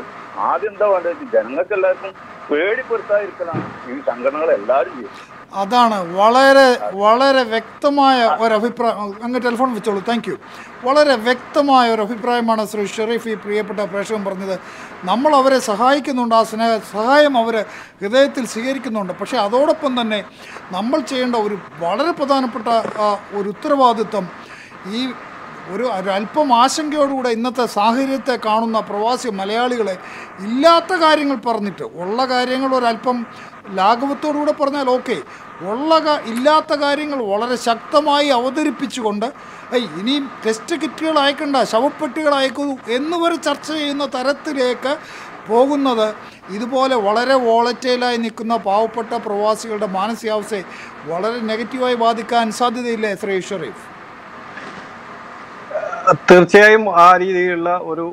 S10: ആദ്യം എന്താ വേണ്ടത്? ജനങ്ങൾക്ക് എല്ലാവർക്കും പേടിപ്പെടുത്താതിരിക്കലാണ് ഈ സംഘടനകൾ എല്ലാവരും ചെയ്യും
S1: അതാണ് വളരെ വളരെ വ്യക്തമായ ഒരു അഭിപ്രായം അങ്ങ് ടെലിഫോൺ വെച്ചോളൂ. താങ്ക് യു വളരെ വ്യക്തമായ ഒരു അഭിപ്രായമാണ് ശ്രീ ഷെറീഫ് ഈ പ്രിയപ്പെട്ട പ്രേക്ഷകൻ പറഞ്ഞത്. നമ്മൾ അവരെ സഹായിക്കുന്നുണ്ട്. ആ സ്നേഹ സഹായം അവർ ഹൃദയത്തിൽ സ്വീകരിക്കുന്നുണ്ട്. പക്ഷേ അതോടൊപ്പം തന്നെ നമ്മൾ ചെയ്യേണ്ട ഒരു വളരെ പ്രധാനപ്പെട്ട ഒരു ഉത്തരവാദിത്വം ഈ ഒരു ഒരല്പം ആശങ്കയോടുകൂടെ ഇന്നത്തെ സാഹചര്യത്തെ കാണുന്ന പ്രവാസി മലയാളികളെ ഇല്ലാത്ത കാര്യങ്ങൾ പറഞ്ഞിട്ട് ഉള്ള കാര്യങ്ങൾ ഒരല്പം ലാഘവത്തോടുകൂടെ പറഞ്ഞാൽ ഓക്കെ. ഉള്ള ഇല്ലാത്ത കാര്യങ്ങൾ വളരെ ശക്തമായി അവതരിപ്പിച്ചുകൊണ്ട് ഏയ് ഇനിയും ടെസ്റ്റ് കിറ്റുകൾ അയക്കണ്ട ശവപ്പെട്ടികൾ അയക്കൂ എന്ന് വരെ ചർച്ച ചെയ്യുന്ന തരത്തിലേക്ക് പോകുന്നത് ഇതുപോലെ വളരെ വോളറ്റൈലായി നിൽക്കുന്ന പാവപ്പെട്ട പ്രവാസികളുടെ മാനസികാവസ്ഥയെ വളരെ നെഗറ്റീവായി ബാധിക്കാൻ സാധ്യതയില്ലേ ശ്രീ ഷെറീഫ്
S4: തീർച്ചയായും ആ രീതിയിലുള്ള ഒരു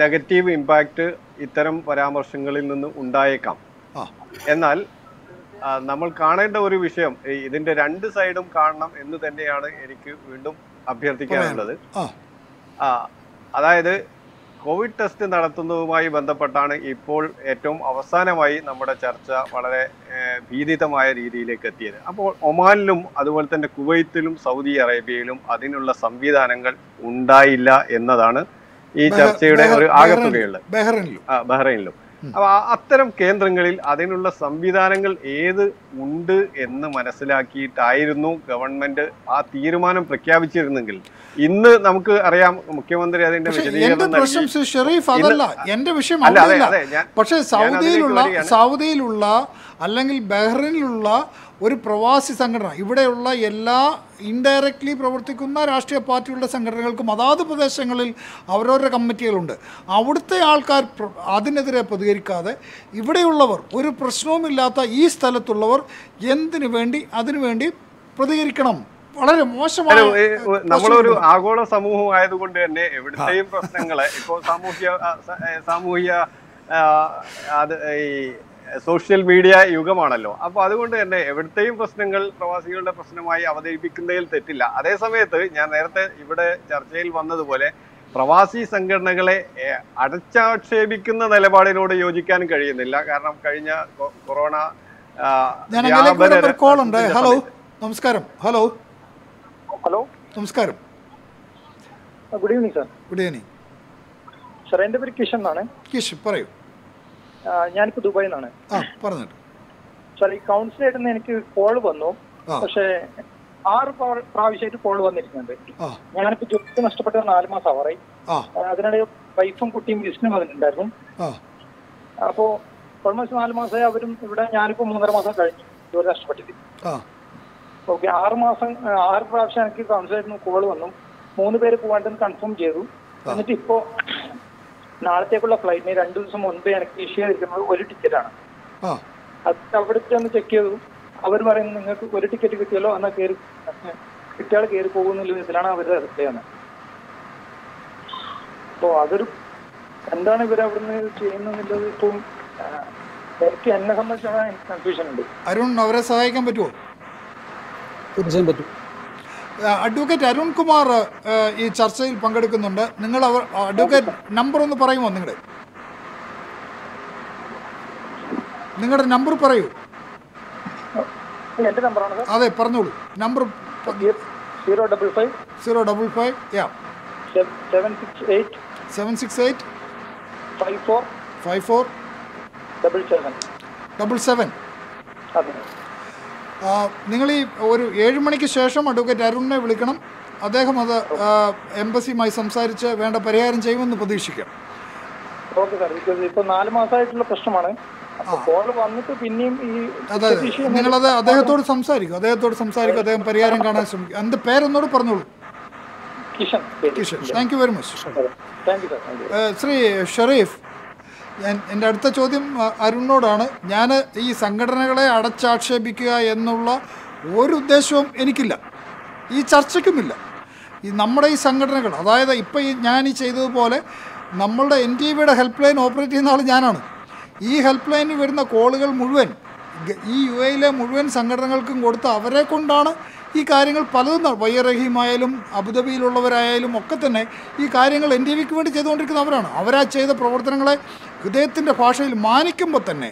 S4: നെഗറ്റീവ് ഇമ്പാക്റ്റ് ഇത്തരം പരാമർശങ്ങളിൽ നിന്ന് ഉണ്ടായേക്കാം. എന്നാൽ നമ്മൾ കാണേണ്ട ഒരു വിഷയം ഇതിന്റെ രണ്ട് സൈഡും കാണണം എന്ന് തന്നെയാണ് എനിക്ക് വീണ്ടും അഭ്യർത്ഥിക്കാനുള്ളത്. അതായത് കോവിഡ് ടെസ്റ്റ് നടത്തുന്നതുമായി ബന്ധപ്പെട്ടാണ് ഇപ്പോൾ ഏറ്റവും അവസാനമായി നമ്മുടെ ചർച്ച വളരെ ഭീതിതമായ രീതിയിലേക്ക് എത്തിയത്. അപ്പോൾ ഒമാനിലും അതുപോലെ തന്നെ കുവൈത്തിലും സൗദി അറേബ്യയിലും അതിനുള്ള സംവിധാനങ്ങൾ ഉണ്ടായില്ല എന്നതാണ് ഈ ചർച്ചയുടെ ഒരു ആകത്തുകയുള്ളത്.
S1: ബഹ്റൈനിലും.
S4: അപ്പൊ അത്തരം കേന്ദ്രങ്ങളിൽ അതിനുള്ള സംവിധാനങ്ങൾ ഏത് ഉണ്ട് എന്ന് മനസ്സിലാക്കിയിട്ടായിരുന്നു ഗവൺമെന്റ് ആ തീരുമാനം പ്രഖ്യാപിച്ചിരുന്നെങ്കിൽ. ഇന്ന് നമുക്ക് അറിയാം മുഖ്യമന്ത്രി അതിന്റെ വിശദീകരണം
S1: ഷെറീഫ് അതല്ല. എന്റെ വിഷയം പക്ഷേ സൗദിയിലുള്ള സൗദിയിലുള്ള അല്ലെങ്കിൽ ബഹ്റിനിലുള്ള ഒരു പ്രവാസി സംഘടന ഇവിടെയുള്ള എല്ലാ ഇൻഡയറക്റ്റ്ലി പ്രവർത്തിക്കുന്ന രാഷ്ട്രീയ പാർട്ടികളുടെ സംഘടനകൾക്കും അതാത് പ്രദേശങ്ങളിൽ അവരവരുടെ കമ്മിറ്റികളുണ്ട്. അവിടുത്തെ ആൾക്കാർ അതിനെതിരെ പ്രതികരിക്കാതെ ഇവിടെയുള്ളവർ ഒരു പ്രശ്നവുമില്ലാത്ത ഈ സ്ഥലത്തുള്ളവർ എന്തിനു വേണ്ടി അതിനു വേണ്ടി പ്രതികരിക്കണം? വളരെ മോശമായ
S4: നമ്മളൊരു ആഗോള സമൂഹം ആയതുകൊണ്ട് തന്നെ എവിടുത്തെയും പ്രശ്നങ്ങളെ ഇപ്പോൾ സാമൂഹ്യ സാമൂഹ്യ അത് ഈ സോഷ്യൽ മീഡിയ യുഗമാണല്ലോ. അപ്പൊ അതുകൊണ്ട് തന്നെ എവിടുത്തെയും പ്രശ്നങ്ങൾ പ്രവാസികളുടെ പ്രശ്നമായി അവതരിപ്പിക്കുന്നതിൽ തെറ്റില്ല. അതേ സമയത്ത് ഞാൻ നേരത്തെ ഇവിടെ ചർച്ചയിൽ വന്നതുപോലെ പ്രവാസി സംഘടനകളെ അടച്ചാക്ഷേപിക്കുന്ന നിലപാടിനോട് യോജിക്കാൻ കഴിയുന്നില്ല. കാരണം കഴിഞ്ഞ കൊറോണ ആ,
S1: ഞാൻ അതിലേക്ക് കോൾ ഉണ്ട്. ഹലോ നമസ്കാരം. ഹലോ
S9: ഹലോ
S1: നമസ്കാരം.
S9: Good evening sir
S1: good evening
S9: sir എന്റെ പേര് കിഷൻ എന്നാണ്.
S1: കിഷൻ പറയൂ.
S9: ആ, ഞാനിപ്പോൾ ദുബായിൽ നിന്നാണ്. സാർ ഈ കൗൺസിലായിട്ട് നിന്ന് എനിക്ക് കോൾ വന്നു. പക്ഷെ ആറ് പ്രാ- പ്രാവശ്യമായിട്ട് കോൾ വന്നിരിക്കുന്നുണ്ട്. ഞാനിപ്പോ ജോലി നഷ്ടപ്പെട്ട നാല് മാസം ആവാറായി. അതിനിടെ വൈഫും കുട്ടിയും ബിസിനസ് വന്നിട്ടുണ്ടായിരുന്നു. അപ്പോ ഓൾമോസ്റ്റ് നാല് മാസമായി അവരും ഇവിടെ ഞാനിപ്പോ മൂന്നര മാസം കഴിഞ്ഞു. ജോലി നഷ്ടപ്പെട്ടിട്ട് ഓക്കെ ആറ് മാസം ആറ് പ്രാവശ്യം എനിക്ക് കൗൺസിലായിട്ട് നിന്ന് കോൾ വന്നു. മൂന്ന് പേര് പോകാണ്ടെന്ന് കൺഫേം ചെയ്തു. എന്നിട്ട് ഇപ്പോൾ നാളത്തേക്കുള്ള ഫ്ലൈറ്റിന് രണ്ടു ദിവസം മുൻപേ എനിക്ക് ഇഷ്യൂ ചെയ്തിരിക്കുന്നത് ഒരു ടിക്കറ്റാണ്
S1: ആ.
S9: അത് അവിടുത്തെ ഒന്ന് ചെക്ക് ചെയ്തു. അവർ പറയുന്നത് നിങ്ങൾക്ക് ഒരു ടിക്കറ്റ് കിട്ടിയല്ലോ എന്നാൽ കയറി കുട്ടികൾ കയറി പോകുന്നില്ല ഇതിലാണ് അവരുടെ റിപ്ലൈയാണ് അപ്പോൾ അതൊരു എന്താണ് ഇവർ അവിടുന്ന് ചെയ്യുന്നത് ഇപ്പം എനിക്ക് എന്നെ സംബന്ധിച്ചാണ് എനിക്ക് കൺഫ്യൂഷൻ ഉണ്ട്.
S1: അരുൺ അവരെ സഹായിക്കാൻ പറ്റുമോ
S5: തീർച്ചയായും പറ്റും.
S1: അഡ്വക്കേറ്റ് അരുൺ കുമാർ ഈ ചർച്ചയിൽ പങ്കെടുക്കുന്നുണ്ട്. നിങ്ങൾ അവർ അഡ്വക്കേറ്റ് നമ്പർ ഒന്ന് പറയുമോ നിങ്ങളുടെ? നിങ്ങളുടെ നമ്പർ പറയൂ. അതെ പറഞ്ഞോളൂ. Number
S9: zero double five
S1: zero double five yeah
S9: seven six eight
S1: seven six eight
S9: five four
S1: five four
S9: double seven
S1: double seven
S9: അതെ
S1: നിങ്ങൾ ഈ ഒരു ഏഴ് മണിക്ക് ശേഷം അഡ്വക്കേറ്റ് അരുണിനെ വിളിക്കണം. അദ്ദേഹം അത് എംബസിയുമായി സംസാരിച്ച് വേണ്ട പരിഹാരം ചെയ്യുമെന്ന് പ്രതീക്ഷിക്കാം.
S9: ഓക്കെ സാർ ബിക്കോസ് ഇപ്പൊ നാല് മാസമായിട്ടുള്ള പ്രശ്നമാണ്. അപ്പൊ കോൾ വന്നിട്ട് പിന്നെയും ഈ
S1: അതെ അതെ.
S9: issue
S1: നിങ്ങളത് അദ്ദേഹത്തോട് സംസാരിക്കും. അദ്ദേഹത്തോട് സംസാരിക്കും. അദ്ദേഹം പരിഹാരം കാണാൻ ശ്രമിക്കും. എന്ത് പേരൊന്നോട് പറഞ്ഞോളൂ.
S9: Kishan.
S1: Kishan. Thank you very much Shri Sherif എന്റെ അടുത്ത ചോദ്യം അരുണിനോടാണ്. ഞാൻ ഈ സംഘടനകളെ അടച്ചാക്ഷേപിക്കുക എന്നുള്ള ഒരു ഉദ്ദേശവും എനിക്കില്ല. ഈ ചർച്ചയ്ക്കുമില്ല. ഈ നമ്മുടെ ഈ സംഘടനകൾ അതായത് ഇപ്പോൾ ഞാൻ ഈ ചെയ്തതുപോലെ നമ്മളുടെ എൻ ടി വിയുടെ ഹെൽപ്പ് ലൈൻ ഓപ്പറേറ്റ് ചെയ്യുന്ന ആൾ ഞാനാണ്. ഈ ഹെൽപ്പ് ലൈനിൽ വരുന്ന കോളുകൾ മുഴുവൻ ഈ യു എയിലെ മുഴുവൻ സംഘടനകൾക്കും കൊടുത്ത് അവരെ കൊണ്ടാണ് ഈ കാര്യങ്ങൾ പലതും വയ്യ റഹീമായാലും അബുദാബിയിലുള്ളവരായാലും ഒക്കെ തന്നെ ഈ കാര്യങ്ങൾ എൻ ഡി വിക്ക് വേണ്ടി ചെയ്തുകൊണ്ടിരിക്കുന്നവരാണ് അവരാ ചെയ്ത പ്രവർത്തനങ്ങളെ ഹൃദയത്തിന്റെ ഭാഷയിൽ മാനിക്കുമ്പോൾ തന്നെ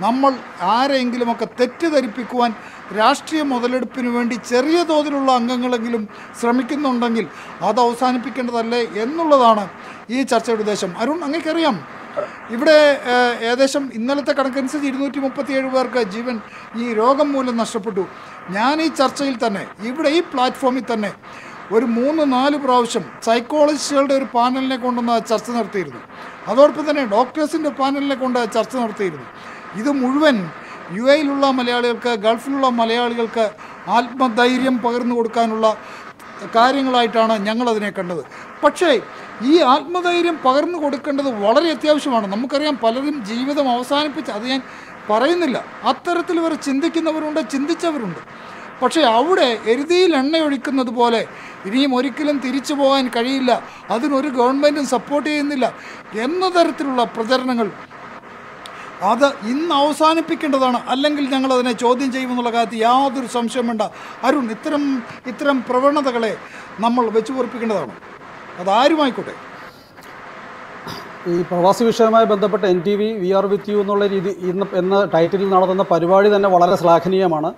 S1: നമ്മൾ ആരെങ്കിലുമൊക്കെ തെറ്റിദ്ധരിപ്പിക്കുവാൻ രാഷ്ട്രീയ മുതലെടുപ്പിന് വേണ്ടി ചെറിയ തോതിലുള്ള അംഗങ്ങളെങ്കിലും ശ്രമിക്കുന്നുണ്ടെങ്കിൽ അത് അവസാനിപ്പിക്കേണ്ടതല്ലേ എന്നുള്ളതാണ് ഈ ചർച്ചയുടെ ഉദ്ദേശം. അരുൺ അങ്ങേക്കറിയാം ഇവിടെ ഏകദേശം ഇന്നലത്തെ കണക്കനുസരിച്ച് ഇരുന്നൂറ്റി മുപ്പത്തിയേഴ് പേർക്ക് ജീവൻ ഈ രോഗം മൂലം നഷ്ടപ്പെട്ടു. ഞാൻ ഈ ചർച്ചയിൽ തന്നെ ഇവിടെ ഈ പ്ലാറ്റ്ഫോമിൽ തന്നെ ഒരു മൂന്ന് നാല് പ്രാവശ്യം സൈക്കോളജിസ്റ്റുകളുടെ ഒരു പാനലിനെ കൊണ്ടുവന്ന് ചർച്ച നടത്തിയിരുന്നു. അതോടൊപ്പം തന്നെ ഡോക്ടേഴ്സിന്റെ പാനലിനെ കൊണ്ട് ചർച്ച നടത്തിയിരുന്നു. ഇത് മുഴുവൻ യു എയിലുള്ള മലയാളികൾക്ക് ഗൾഫിലുള്ള മലയാളികൾക്ക് ആത്മധൈര്യം പകർന്നു കൊടുക്കാനുള്ള കാര്യങ്ങളായിട്ടാണ് ഞങ്ങളതിനെ കണ്ടത്. പക്ഷേ ഈ ആത്മധൈര്യം പകർന്നു കൊടുക്കേണ്ടത് വളരെ അത്യാവശ്യമാണ്. നമുക്കറിയാം പലരും ജീവിതം അവസാനിപ്പിച്ച് അത് ഞാൻ പറയുന്നില്ല. അത്തരത്തിൽ ഇവർ ചിന്തിക്കുന്നവരുണ്ട് ചിന്തിച്ചവരുണ്ട്. പക്ഷേ അവിടെ എരുതിയിൽ എണ്ണയൊഴിക്കുന്നത് പോലെ ഇനിയും ഒരിക്കലും തിരിച്ചു പോകാൻ കഴിയില്ല. അതിനൊരു ഗവൺമെന്റും സപ്പോർട്ട് ചെയ്യുന്നില്ല എന്ന തരത്തിലുള്ള പ്രചരണങ്ങൾ അത് ഇന്ന് അവസാനിപ്പിക്കേണ്ടതാണ്. അല്ലെങ്കിൽ ഞങ്ങൾ അതിനെ ചോദ്യം ചെയ്യുമെന്നുള്ള കാര്യത്തിൽ യാതൊരു സംശയം വേണ്ട. അരുൺ ഇത്തരം ഇത്തരം പ്രവണതകളെ നമ്മൾ വെച്ചു പൊറിപ്പിക്കേണ്ടതാണ് അതാരുമായിക്കോട്ടെ?
S5: ഈ പ്രവാസി വിഷയവുമായി ബന്ധപ്പെട്ട് N T V V R with you എന്നുള്ള രീതി ഇന്ന് എന്ന ടൈറ്റിലിൽ നടത്തുന്ന പരിപാടി തന്നെ വളരെ ശ്ലാഘനീയമാണ്.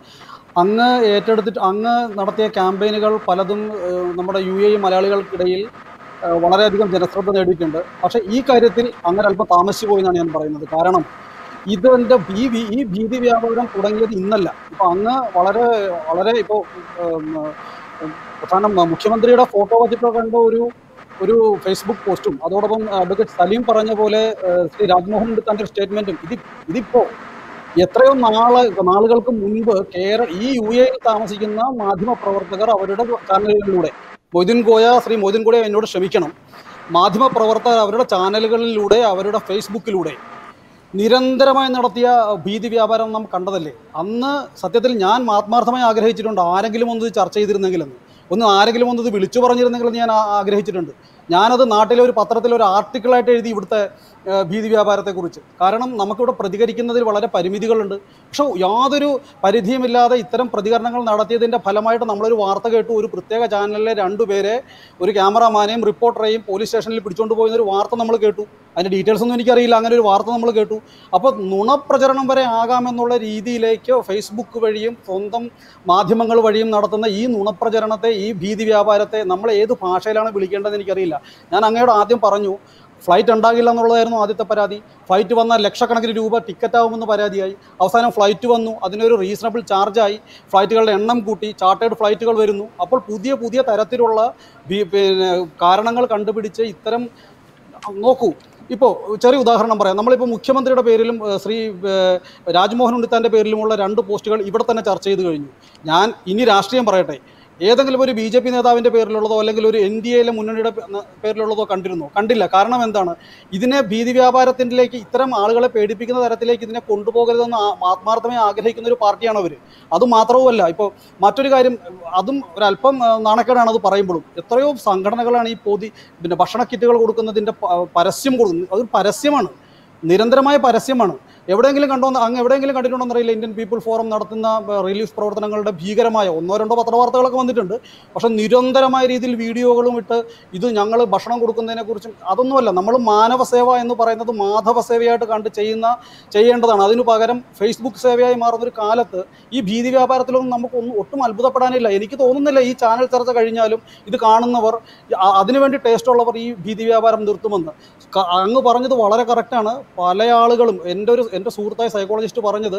S5: അങ്ങ് ഏറ്റെടുത്തിട്ട് അങ്ങ് നടത്തിയ ക്യാമ്പയിനുകൾ പലതും നമ്മുടെ യു എ മലയാളികൾക്കിടയിൽ വളരെയധികം ജനശ്രദ്ധ നേടിയിട്ടുണ്ട്. പക്ഷേ ഈ കാര്യത്തിൽ അങ്ങനെ അല്പം താമസിച്ചു പോയി എന്നാണ് ഞാൻ പറയുന്നത്. കാരണം ഇതിന്റെ വി- ഈ ഭീതി വ്യാപാരം തുടങ്ങിയത് ഇന്നല്ല. ഇപ്പോൾ അങ്ങ് വളരെ വളരെ ഇപ്പോൾ പ്രധാന മുഖ്യമന്ത്രിയുടെ ഫോട്ടോ വച്ചിട്ട് കണ്ട ഒരു ഒരു ഫേസ്ബുക്ക് പോസ്റ്റും അതോടൊപ്പം അഡ്വക്കേറ്റ് സലീം പറഞ്ഞ പോലെ ശ്രീ രാജ്മോഹൻ ഉണ്ണിത്താന്റെ സ്റ്റേറ്റ്മെന്റും. ഇത് ഇതിപ്പോ എത്രയോ നാളെ നാളുകൾക്ക് മുൻപ് കേരള ഈ യു എയിൽ താമസിക്കുന്ന മാധ്യമ പ്രവർത്തകർ അവരുടെ ചാനലുകളിലൂടെ മൊയ്തീൻ ഗോയ ശ്രീ മൊയ്തീൻ കോയ എന്നോട് ക്ഷമിക്കണം. മാധ്യമ പ്രവർത്തകർ അവരുടെ ചാനലുകളിലൂടെ അവരുടെ ഫേസ്ബുക്കിലൂടെ നിരന്തരമായി നടത്തിയ ഭീതി വ്യാപാരം നാം കണ്ടതല്ലേ? അന്ന് സത്യത്തിൽ ഞാൻ ആത്മാർത്ഥമായി ആഗ്രഹിച്ചിട്ടുണ്ട് ആരെങ്കിലും ഒന്ന് ചർച്ച ചെയ്തിരുന്നെങ്കിലെന്ന്. ഒന്ന് ആരെങ്കിലും ഒന്നത് വിളിച്ചു പറഞ്ഞിരുന്നെങ്കിൽ ഞാൻ ആഗ്രഹിച്ചിട്ടുണ്ട്. ഞാനത് നാട്ടിലെ ഒരു പത്രത്തിൽ ഒരു ആർട്ടിക്കിളായിട്ട് എഴുതി ഇവിടുത്തെ ഭീതി വ്യാപാരത്തെക്കുറിച്ച്. കാരണം നമുക്കിവിടെ പ്രതികരിക്കുന്നതിൽ വളരെ പരിമിതികളുണ്ട്. പക്ഷേ യാതൊരു പരിധിയുമില്ലാതെ ഇത്തരം പ്രതികരണങ്ങൾ നടത്തിയതിന്റെ ഫലമായിട്ട് നമ്മളൊരു വാർത്ത കേട്ടു. ഒരു പ്രത്യേക ചാനലിലെ രണ്ടുപേരെ ഒരു ക്യാമറാമാനെയും റിപ്പോർട്ടറെയും പോലീസ് സ്റ്റേഷനിൽ പിടിച്ചുകൊണ്ട് പോയിരുന്ന ഒരു വാർത്ത നമ്മൾ കേട്ടു. അതിന്റെ ഡീറ്റെയിൽസ് ഒന്നും എനിക്കറിയില്ല. അങ്ങനെ ഒരു വാർത്ത നമ്മൾ കേട്ടു. അപ്പോൾ നുണപ്രചരണം വരെ ആകാമെന്നുള്ള രീതിയിലേക്ക് ഫേസ്ബുക്ക് വഴിയും സ്വന്തം മാധ്യമങ്ങൾ വഴിയും നടത്തുന്ന ഈ നുണപ്രചരണത്തെ ഈ ഭീതി വ്യാപാരത്തെ നമ്മൾ ഏത് ഭാഷയിലാണ് വിളിക്കേണ്ടതെന്ന് എനിക്കറിയില്ല. ഞാൻ അങ്ങയോട് ആദ്യം പറഞ്ഞു ഫ്ലൈറ്റ് ഉണ്ടാകില്ല എന്നുള്ളതായിരുന്നു ആദ്യത്തെ പരാതി. ഫ്ലൈറ്റ് വന്നാൽ ലക്ഷക്കണക്കിന് രൂപ ടിക്കറ്റ് ആകുമെന്ന് പരാതിയായി. അവസാനം ഫ്ലൈറ്റ് വന്നു. അതിനൊരു റീസണബിൾ ചാർജായി ഫ്ലൈറ്റുകളുടെ എണ്ണം കൂട്ടി. ചാർട്ടേഡ് ഫ്ലൈറ്റുകൾ വരുന്നു. അപ്പോൾ പുതിയ പുതിയ തരത്തിലുള്ള പിന്നെ കാരണങ്ങൾ കണ്ടുപിടിച്ച് ഇത്തരം നോക്കൂ. ഇപ്പോൾ ചെറിയ ഉദാഹരണം പറയാം. നമ്മളിപ്പോൾ മുഖ്യമന്ത്രിയുടെ പേരിലും ശ്രീ രാജ്മോഹൻ ഉണ്ണിത്താന്റെ പേരിലുമുള്ള രണ്ട് പോസ്റ്റുകൾ ഇവിടെ തന്നെ ചർച്ച ചെയ്ത് കഴിഞ്ഞു. ഞാൻ ഇനി രാഷ്ട്രീയം പറയട്ടെ. ഏതെങ്കിലും ഒരു ബി ജെ പി നേതാവിന്റെ പേരിലുള്ളതോ അല്ലെങ്കിൽ ഒരു എൻ ഡി എയിലെ മുന്നണിയുടെ പേരിലുള്ളതോ കണ്ടിരുന്നോ? കണ്ടില്ല. കാരണം എന്താണ്? ഇതിനെ ഭീതി വ്യാപാരത്തിലേക്ക് ഇത്തരം ആളുകളെ പേടിപ്പിക്കുന്ന തരത്തിലേക്ക് ഇതിനെ കൊണ്ടുപോകരുതെന്ന് ആത്മാർത്ഥമായി ആഗ്രഹിക്കുന്ന ഒരു പാർട്ടിയാണ് അവർ അത് മാത്രവുമല്ല ഇപ്പോൾ മറ്റൊരു കാര്യം അതും ഒരല്പം നാണക്കേടാണ് അത് പറയുമ്പോഴും. എത്രയോ സംഘടനകളാണ് ഈ പൊതി പിന്നെ ഭക്ഷണ കിറ്റുകൾ കൊടുക്കുന്നതിന്റെ പരസ്യം കൊടുക്കുന്നത് അതൊരു പരസ്യമാണ്. നിരന്തരമായ പരസ്യമാണ്. എവിടെയെങ്കിലും കണ്ടോ അങ്ങ് എവിടെയെങ്കിലും കണ്ടിട്ടുണ്ടോ എന്നറിയില്ല. ഇന്ത്യൻ പീപ്പിൾ ഫോറം നടത്തുന്ന റിലീഫ് പ്രവർത്തനങ്ങളുടെ ഭീകരമായ ഒന്നോ രണ്ടോ പത്രവാർത്തകളൊക്കെ വന്നിട്ടുണ്ട്. പക്ഷെ നിരന്തരമായ രീതിയിൽ വീഡിയോകളും ഇട്ട് ഇത് ഞങ്ങൾ ഭക്ഷണം കൊടുക്കുന്നതിനെക്കുറിച്ചും അതൊന്നുമല്ല. നമ്മൾ മാനവ സേവ എന്ന് പറയുന്നത് മാധവ സേവയായിട്ട് കണ്ട് ചെയ്യുന്ന ചെയ്യേണ്ടതാണ്. അതിനു പകരം ഫേസ്ബുക്ക് സേവയായി മാറുന്നൊരു കാലത്ത് ഈ ഭീതി വ്യാപാരത്തിലൊന്നും നമുക്കൊന്നും ഒട്ടും അത്ഭുതപ്പെടാനില്ല. എനിക്ക് തോന്നുന്നില്ല ഈ ചാനൽ ചർച്ച കഴിഞ്ഞാലും ഇത് കാണുന്നവർ അതിനുവേണ്ടി ടേസ്റ്റ് ഉള്ളവർ ഈ ഭീതി വ്യാപാരം നിർത്തുമെന്ന്. അങ്ങ് പറഞ്ഞത് വളരെ കറക്റ്റാണ് പല ആളുകളും എന്റെ ഒരു എന്റെ സുഹൃത്തായ സൈക്കോളജിസ്റ്റ് പറഞ്ഞത്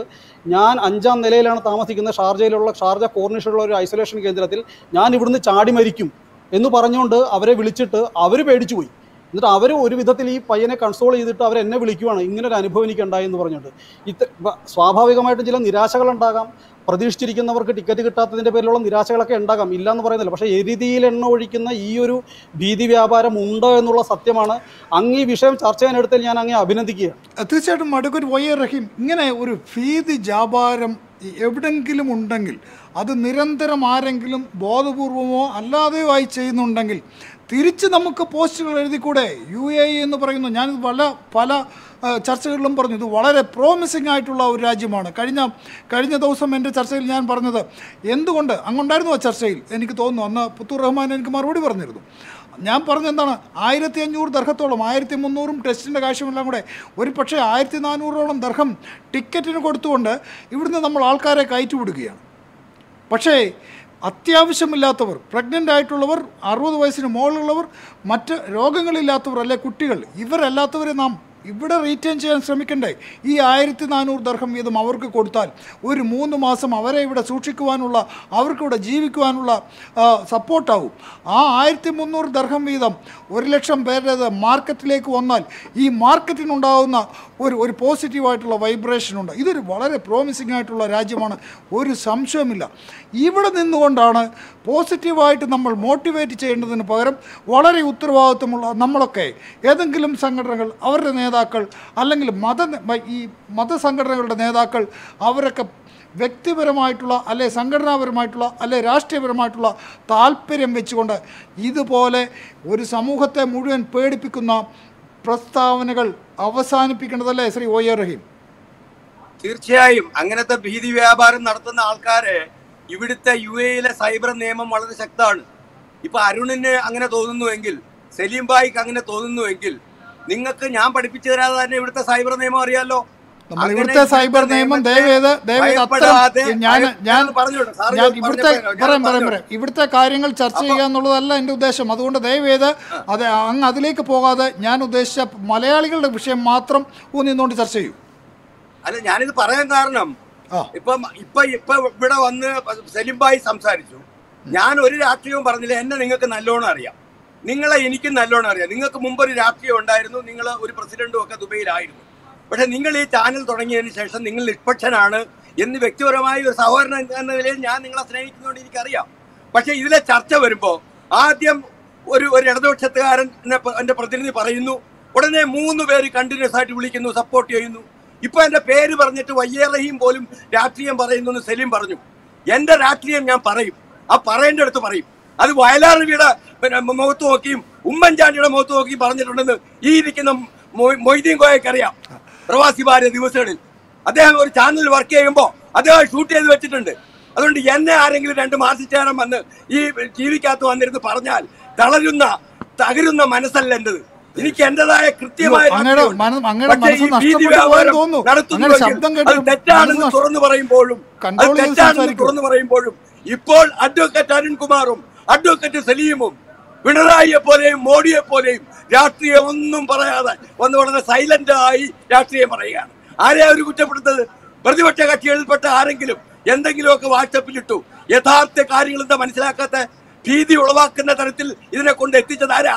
S5: ഞാൻ അഞ്ചാം നിലയിലാണ് താമസിക്കുന്നത്. ഷാർജയിലുള്ള ഷാർജ കോർണിഷിലുള്ള ഒരു ഐസൊലേഷൻ കേന്ദ്രത്തിൽ ഞാൻ ഇവിടുന്ന് ചാടി മരിക്കും. എന്ന് പറഞ്ഞുകൊണ്ട് അവരെ വിളിച്ചിട്ട് അവർ പേടിച്ചു പോയി. എന്നിട്ട് അവർ ഒരു വിധത്തിൽ ഈ പയ്യനെ കൺസോൾ ചെയ്തിട്ട് അവർ എന്നെ വിളിക്കുവാണ്. ഇങ്ങനെ ഒരു അനുഭവം എനിക്ക് ഉണ്ടായി എന്ന് പറഞ്ഞിട്ട് ഇത്ര സ്വാഭാവികമായിട്ടും ചില നിരാശകളുണ്ടാകാം. പ്രതീക്ഷിച്ചിരിക്കുന്നവർക്ക് ടിക്കറ്റ് കിട്ടാത്തതിന്റെ പേരിലുള്ള നിരാശകളൊക്കെ ഉണ്ടാകാം. ഇല്ല എന്ന് പറയുന്നില്ല. പക്ഷേ എരുതിയിൽ എണ്ണ ഒഴിക്കുന്ന ഈ ഒരു ഭീതി വ്യാപാരം ഉണ്ടോ എന്നുള്ള സത്യമാണ് അങ്ങ് ഈ വിഷയം ചർച്ച ചെയ്യാനെടുത്താൽ ഞാൻ അങ്ങേ അഭിനന്ദിക്കുക.
S1: തീർച്ചയായിട്ടും അടുക്കൊരു വൈ റഹീം ഇങ്ങനെ ഒരു ഭീതി വ്യാപാരം എവിടെങ്കിലും ഉണ്ടെങ്കിൽ അത് നിരന്തരം ആരെങ്കിലും ബോധപൂർവമോ അല്ലാതെയോ ആയി ചെയ്യുന്നുണ്ടെങ്കിൽ തിരിച്ച് നമുക്ക് പോസ്റ്റുകൾ എഴുതിക്കൂടെ? യു എ എന്ന് പറയുന്നു. ഞാൻ പല പല ചർച്ചകളിലും പറഞ്ഞു ഇത് വളരെ പ്രോമിസിംഗ് ആയിട്ടുള്ള ഒരു രാജ്യമാണ്. കഴിഞ്ഞ കഴിഞ്ഞ ദിവസം എന്റെ ചർച്ചയിൽ ഞാൻ പറഞ്ഞത് എന്തുകൊണ്ട്? അങ്ങുണ്ടായിരുന്നു ആ ചർച്ചയിൽ? എനിക്ക് തോന്നുന്നു അന്ന് പുത്തൂർ റഹ്മാൻ എനിക്ക് മറുപടി പറഞ്ഞിരുന്നു. ഞാൻ പറഞ്ഞെന്താണ് ആയിരത്തി അഞ്ഞൂറ് ദർഹത്തോളം ആയിരത്തി മുന്നൂറും ടെസ്റ്റിന്റെ കാശുമെല്ലാം കൂടെ ഒരു പക്ഷേ ആയിരത്തി നാനൂറോളം ദർഹം ടിക്കറ്റിന് കൊടുത്തുകൊണ്ട് ഇവിടുന്ന് നമ്മൾ ആൾക്കാരെ കയറ്റി വിടുകയാണ് പക്ഷേ അത്യാവശ്യമില്ലാത്തവർ പ്രഗ്നന്റ് ആയിട്ടുള്ളവർ അറുപത് വയസ്സിന് മുകളിലുള്ളവർ മറ്റ് രോഗങ്ങളില്ലാത്തവർ അല്ലെ കുട്ടികൾ ഇവരല്ലാത്തവരെ നാം ഇവിടെ റീറ്റെയിൻ ചെയ്യാൻ ശ്രമിക്കണ്ടേ? ഈ ആയിരത്തി നാനൂറ് ദർഹം വീതം അവർക്ക് കൊടുത്താൽ ഒരു മൂന്ന് മാസം അവരെ ഇവിടെ സൂക്ഷിക്കുവാനുള്ള അവർക്കിവിടെ ജീവിക്കുവാനുള്ള സപ്പോർട്ടാവും ആ ആയിരത്തി മുന്നൂറ് ദർഹം വീതം ഒരു ലക്ഷം പേരുടേത് മാർക്കറ്റിലേക്ക് വന്നാൽ ഈ മാർക്കറ്റിനുണ്ടാകുന്ന ഒരു ഒരു പോസിറ്റീവായിട്ടുള്ള വൈബ്രേഷൻ ഉണ്ട്. ഇതൊരു വളരെ പ്രോമിസിംഗ് ആയിട്ടുള്ള രാജ്യമാണ്. ഒരു സംശയമില്ല ഇവിടെ നിന്നുകൊണ്ടാണ് പോസിറ്റീവായിട്ട് നമ്മൾ മോട്ടിവേറ്റ് ചെയ്യേണ്ടതിന് പകരം വളരെ ഉത്തരവാദിത്വമുള്ള നമ്മളൊക്കെ ഏതെങ്കിലും സംഘടനകൾ അവരുടെ നേതാക്കൾ അല്ലെങ്കിൽ മത ഈ മതസംഘടനകളുടെ നേതാക്കൾ അവരൊക്കെ വ്യക്തിപരമായിട്ടുള്ള അല്ലെ സംഘടനാപരമായിട്ടുള്ള അല്ലെ രാഷ്ട്രീയപരമായിട്ടുള്ള താല്പര്യം വെച്ചുകൊണ്ട് ഇതുപോലെ ഒരു സമൂഹത്തെ മുഴുവൻ പേടിപ്പിക്കുന്ന പ്രസ്താവനകൾ അവസാനിപ്പിക്കേണ്ടതല്ലേ ശ്രീ എ റഹീം?
S7: തീർച്ചയായും അങ്ങനത്തെ ഭീതി വ്യാപാരം നടത്തുന്ന ആൾക്കാരെ ഇവിടുത്തെ യു എയിലെ സൈബർ നിയമം വളരെ ശക്തമാണ്. ഇപ്പൊ അരുണിന് അങ്ങനെ തോന്നുന്നുവെങ്കിൽ സലീം ബായിക്ക് അങ്ങനെ തോന്നുന്നുവെങ്കിൽ നിങ്ങൾക്ക് ഞാൻ പഠിപ്പിച്ചു തരാതെ തന്നെ ഇവിടുത്തെ സൈബർ നിയമം അറിയാലോ?
S1: നമ്മൾ ഇവിടുത്തെ സൈബർ നിയമം ദയവേത് ദയവേത്
S7: ഭയപ്പെടാതെ
S1: ഞാൻ ഞാൻ
S7: ഞാൻ
S1: ഇവിടുത്തെ
S7: പോലെയോ, ഞാൻ
S1: പറയാം പറയാം പറയാം. ഇവിടുത്തെ കാര്യങ്ങൾ ചർച്ച ചെയ്യുക എന്നുള്ളതല്ല എന്റെ ഉദ്ദേശം. അതുകൊണ്ട് ദയവേത് അത് അങ്ങ് അതിലേക്ക് പോകാതെ ഞാൻ ഉദ്ദേശിച്ച മലയാളികളുടെ വിഷയം മാത്രം ഊന്നിന്നുകൊണ്ട് ചർച്ച ചെയ്യൂ.
S7: അല്ല ഞാനിത് പറയാൻ കാരണം. ഇപ്പം ഇപ്പൊ ഇപ്പൊ ഇവിടെ വന്ന് സലിംബായി സംസാരിച്ചു. ഞാൻ ഒരു രാഷ്ട്രീയവും പറഞ്ഞില്ല. എന്നെ നിങ്ങൾക്ക് നല്ലോണം അറിയാം. നിങ്ങളെ എനിക്കും നല്ലോണം അറിയാം. നിങ്ങൾക്ക് മുമ്പ് ഒരു രാഷ്ട്രീയം ഉണ്ടായിരുന്നു. നിങ്ങൾ ഒരു പ്രസിഡന്റും ഒക്കെ ദുബൈയിലായിരുന്നു. പക്ഷെ നിങ്ങൾ ഈ ചാനൽ തുടങ്ങിയതിന് ശേഷം നിങ്ങൾ നിഷ്പക്ഷനാണ് എന്ന് വ്യക്തിപരമായ ഒരു സഹോദരൻ എന്ന നിലയിൽ ഞാൻ നിങ്ങളെ സ്നേഹിക്കുന്നതുകൊണ്ട് എനിക്കറിയാം. പക്ഷെ ഇതിലെ ചർച്ച വരുമ്പോൾ ആദ്യം ഒരു ഒരു ഇടതുപക്ഷത്തുകാരൻ എന്റെ പ്രതിനിധി പറയുന്നു. ഉടനെ മൂന്ന് പേര് കണ്ടിന്യൂസ് ആയിട്ട് വിളിക്കുന്നു സപ്പോർട്ട് ചെയ്യുന്നു. ഇപ്പൊ എന്റെ പേര് പറഞ്ഞിട്ട് വയ്യേ റഹീം പോലും രാഷ്ട്രീയം പറയുന്നു സലീം പറഞ്ഞു. എന്റെ രാഷ്ട്രീയം ഞാൻ പറയും. ആ പറയേണ്ട അടുത്ത് പറയും. അത് വയലാർ രവിയുടെ പിന്നെ മുഖത്ത് നോക്കിയും ഉമ്മൻചാണ്ടിയുടെ മുഖത്ത് നോക്കിയും പറഞ്ഞിട്ടുണ്ടെന്ന് ഈ ഇരിക്കുന്ന മൊയ്തീൻ കോയക്ക് അറിയാം. പ്രവാസി ഭാര്യ ദിവസങ്ങളിൽ. അദ്ദേഹം ഒരു ചാനൽ വർക്ക് ചെയ്യുമ്പോൾ അദ്ദേഹം ഷൂട്ട് ചെയ്ത് വെച്ചിട്ടുണ്ട്. അതുകൊണ്ട് എന്നെ ആരെങ്കിലും രണ്ട് മാസിച്ചാരം വന്ന് ഈ ജീവിക്കകത്ത് വന്നിരുന്ന് പറഞ്ഞാൽ തളരുന്ന തകരുന്ന മനസ്സല്ല എന്റേത്. എനിക്ക് എന്റേതായ കൃത്യമായ തെറ്റാണെന്ന് തുറന്നു പറയുമ്പോഴും അത് തെറ്റാണെന്ന് തുറന്നു പറയുമ്പോഴും ഇപ്പോൾ അഡ്വക്കേറ്റ് അരുൺകുമാറും അഡ്വക്കേറ്റ് സലീമും പിണറായിയെ പോലെയും മോഡിയെ പോലെയും രാഷ്ട്രീയം ഒന്നും പറയാതെ വന്ന് വളരെ സൈലന്റ് ആയി രാഷ്ട്രീയം പറയുകയാണ്. ആരെയാ അവർ കുറ്റപ്പെടുത്തത് പ്രതിപക്ഷ കക്ഷികളിൽപ്പെട്ട ആരെങ്കിലും എന്തെങ്കിലുമൊക്കെ വാട്സപ്പിലിട്ടു. യഥാർത്ഥ കാര്യങ്ങൾ എന്താ മനസ്സിലാക്കാത്ത? ഭീതി ഉളവാക്കുന്ന തരത്തിൽ ഇതിനെ കൊണ്ട് എത്തിച്ചത് ആരാ?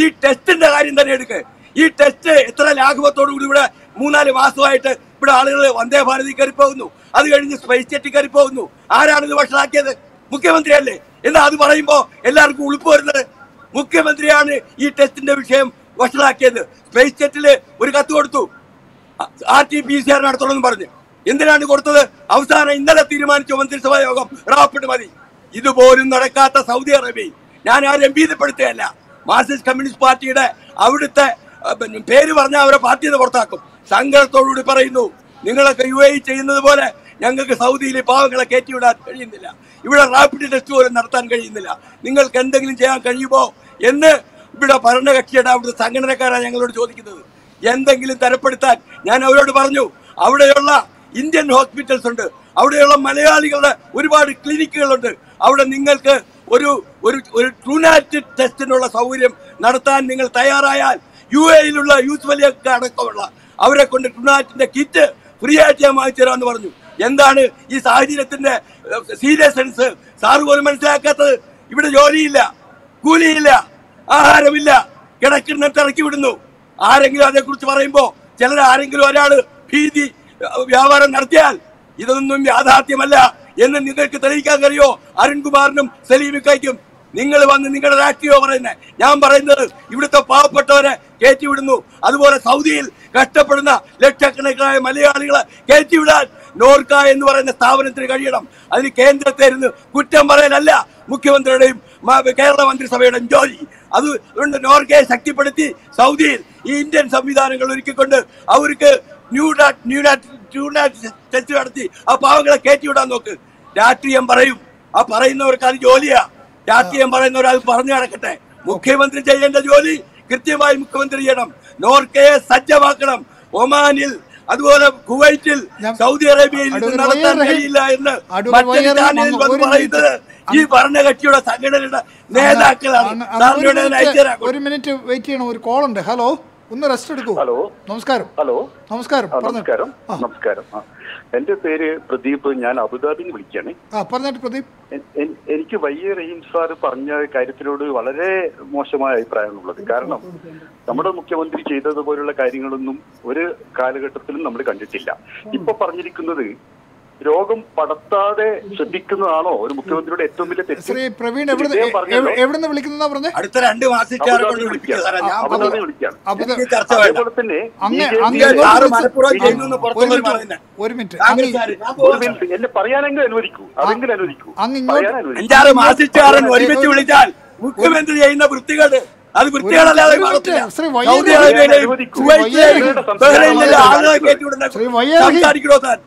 S7: ഈ ടെസ്റ്റിന്റെ കാര്യം തന്നെ എടുക്ക്. ഈ ടെസ്റ്റ് എത്ര ലാഘവത്തോടു കൂടി ഇവിടെ മൂന്നാൽ മാസമായിട്ട് ഇവിടെ ആളുകൾ വന്ദേ ഭാരതി കയറി പോകുന്നു. അത് കഴിഞ്ഞ് സ്പൈസ് ജെറ്റി കയറി പോകുന്നു. ആരാണ് ഇത് വഷളാക്കിയത്? മുഖ്യമന്ത്രിയല്ലേ. എന്നാ അത് പറയുമ്പോ എല്ലാവർക്കും ഉളുപ്പ് വരുന്നത്? മുഖ്യമന്ത്രിയാണ് ഈ ടെസ്റ്റിന്റെ വിഷയം വഷളാക്കിയത്. സ്പേസ് ജെറ്റിൽ ഒരു കത്ത് കൊടുത്തു. R T P C R നടത്തണമെന്ന് പറഞ്ഞു. എന്തിനാണ് കൊടുത്തത്? അവസാനം ഇന്നലെ തീരുമാനിച്ചു മന്ത്രിസഭാ യോഗം റാപ്പിഡ് മതി. ഇതുപോലും നടക്കാത്ത സൗദി അറേബ്യ. ഞാൻ ആരും ഭീതിപ്പെടുത്തുകയല്ല. മാർക്സിസ്റ്റ് കമ്മ്യൂണിസ്റ്റ് പാർട്ടിയുടെ അവിടുത്തെ പേര് പറഞ്ഞാൽ അവരെ പാർട്ടിയിൽ നിന്ന് പുറത്താക്കും. സങ്കടത്തോടുകൂടി പറയുന്നു നിങ്ങളൊക്കെ യു എ ചെയ്യുന്നത് പോലെ ഞങ്ങൾക്ക് സൗദിയിലെ പാവങ്ങളെ കയറ്റിവിടാൻ കഴിയുന്നില്ല. ഇവിടെ റാപ്പിഡ് ടെസ്റ്റ് പോലും നടത്താൻ കഴിയുന്നില്ല. നിങ്ങൾക്ക് എന്തെങ്കിലും ചെയ്യാൻ കഴിയുമോ എന്ന് ഇവിടെ ഭരണകക്ഷിയുടെ അവിടുത്തെ സംഘടനക്കാരാണ് ഞങ്ങളോട് ചോദിക്കുന്നത്. എന്തെങ്കിലും തരപ്പെടുത്താൻ ഞാൻ അവരോട് പറഞ്ഞു അവിടെയുള്ള ഇന്ത്യൻ ഹോസ്പിറ്റൽസ് ഉണ്ട്. അവിടെയുള്ള മലയാളികളുടെ ഒരുപാട് ക്ലിനിക്കുകളുണ്ട്. അവിടെ നിങ്ങൾക്ക് ഒരു ഒരു ഒരു ട്രൂനാറ്റ് ടെസ്റ്റിനുള്ള സൗകര്യം നടത്താൻ നിങ്ങൾ തയ്യാറായാൽ യു എയിലുള്ള യൂത്ത് വലിയ അടക്കമുള്ള അവരെ കൊണ്ട് ട്രൂനാറ്റിന്റെ കിറ്റ് ഫ്രീ ആയിട്ട് ഞാൻ വാങ്ങിച്ചു തരാമെന്ന് പറഞ്ഞു. എന്താണ് ഈ സാഹചര്യത്തിന്റെ സീരിയസ്നെസ് സാറ് പോലും മനസ്സിലാക്കാത്തത്. ഇവിടെ ജോലിയില്ല കൂലിയില്ല ആഹാരമില്ല കിടക്കുന്നിട്ട് ഇറക്കി വിടുന്നു. ആരെങ്കിലും അതേക്കുറിച്ച് പറയുമ്പോൾ ചിലർ ആരെങ്കിലും ഒരാൾ ഭീതി വ്യാപാരം നടത്തിയാൽ ഇതൊന്നും യാഥാർത്ഥ്യമല്ല. എന്ന് നിങ്ങൾക്ക് തെളിയിക്കാൻ കഴിയോ അരുൺകുമാറിനും സലീമിക്കയ്ക്കും നിങ്ങൾ വന്ന് നിങ്ങളുടെ രാഷ്ട്രീയോ പറയുന്നത് ഞാൻ പറയുന്നത് ഇവിടുത്തെ പാവപ്പെട്ടവരെ കയറ്റിവിടുന്നു അതുപോലെ സൗദിയിൽ കഷ്ടപ്പെടുന്ന ലക്ഷക്കണക്കിനായ മലയാളികളെ കയറ്റിവിടാൻ നോർക്ക എന്ന് പറയുന്ന സ്ഥാപനത്തിന് കഴിയണം. അതിന് കേന്ദ്രത്തെ ഇരുന്ന് കുറ്റം പറയലല്ല മുഖ്യമന്ത്രിയുടെയും കേരള മന്ത്രിസഭയുടെയും ജോലി. അത് അതുകൊണ്ട് നോർക്കയെ ശക്തിപ്പെടുത്തി സൗദിയിൽ ഈ ഇന്ത്യൻ സംവിധാനങ്ങൾ ഒരുക്കിക്കൊണ്ട് അവർക്ക് ന്യൂഡാറ്റ് ന്യൂഡാറ്റ് ടെസ്റ്റ് നടത്തി. ആ പാവങ്ങളെ കയറ്റി വിടാൻ നോക്ക്. രാഷ്ട്രീയം പറയും. ആ പറയുന്നവർക്ക് അത് ജോലിയാ. രാഷ്ട്രീയം പറയുന്നവർ അത് പറഞ്ഞു നടക്കട്ടെ. മുഖ്യമന്ത്രി ചെയ്യേണ്ട ജോലി കൃത്യമായി മുഖ്യമന്ത്രി ചെയ്യണം. നോർക്കയെ സജ്ജമാക്കണം. ഒമാനിൽ അതുപോലെ കുവൈറ്റിൽ സൗദി അറേബ്യയിൽ ഇത് നടത്താൻ കഴിയില്ല എന്ന് മറ്റൊരു ചാനലിൽ വന്ന് പറയുന്നത് ഈ ഭരണകക്ഷിയുടെ സംഘടനയുടെ നേതാക്കളാണ്.
S1: ഒരു മിനിറ്റ് വെയിറ്റ് ചെയ്യണം. ഒരു കോൾ ഉണ്ട് ഹലോ? ഒന്ന് റെസ്റ്റ് എടുക്കൂ.
S11: ഹലോ
S1: നമസ്കാരം.
S11: ഹലോ
S1: നമസ്കാരം
S11: നമസ്കാരം നമസ്കാരം. എന്റെ പേര് പ്രദീപ് ഞാൻ അബുദാബിന്ന് വിളിക്കുകയാണ്
S1: ആ പറഞ്ഞിട്ട് പ്രദീപ്.
S11: എനിക്ക് വയ്യ റഹീം സാർ പറഞ്ഞ കാര്യത്തിനോട് വളരെ മോശമായ അഭിപ്രായമാണുള്ളത്. കാരണം നമ്മുടെ മുഖ്യമന്ത്രി ചെയ്തതുപോലുള്ള കാര്യങ്ങളൊന്നും ഒരു കാലഘട്ടത്തിലും നമ്മൾ കണ്ടിട്ടില്ല. ഇപ്പൊ പറഞ്ഞിരിക്കുന്നത് രോഗം പടർത്താതെ ശ്രദ്ധിക്കുന്നതാണോ ഒരു മുഖ്യമന്ത്രിയുടെ ഏറ്റവും വലിയ തെറ്റ്?
S1: ശ്രീ പ്രവീൺ എവിടെ വിളിക്കുന്ന പറഞ്ഞേ?
S7: അടുത്ത രണ്ട്
S11: അതുപോലെ തന്നെ
S1: ഒരു മിനിറ്റ്.
S11: എന്നെ പറയാനെങ്കിലും അനുവദിക്കൂ. അതെങ്കിലും അനുവദിക്കൂ.
S7: അഞ്ചാറ് മാസക്കാരൻ ഒരുമിച്ച് വിളിച്ചാൽ മുഖ്യമന്ത്രി ചെയ്യുന്ന വൃത്തികേട്. അത് വൃത്തികേടല്ലാതെ സംസാരിക്കണോ താൻ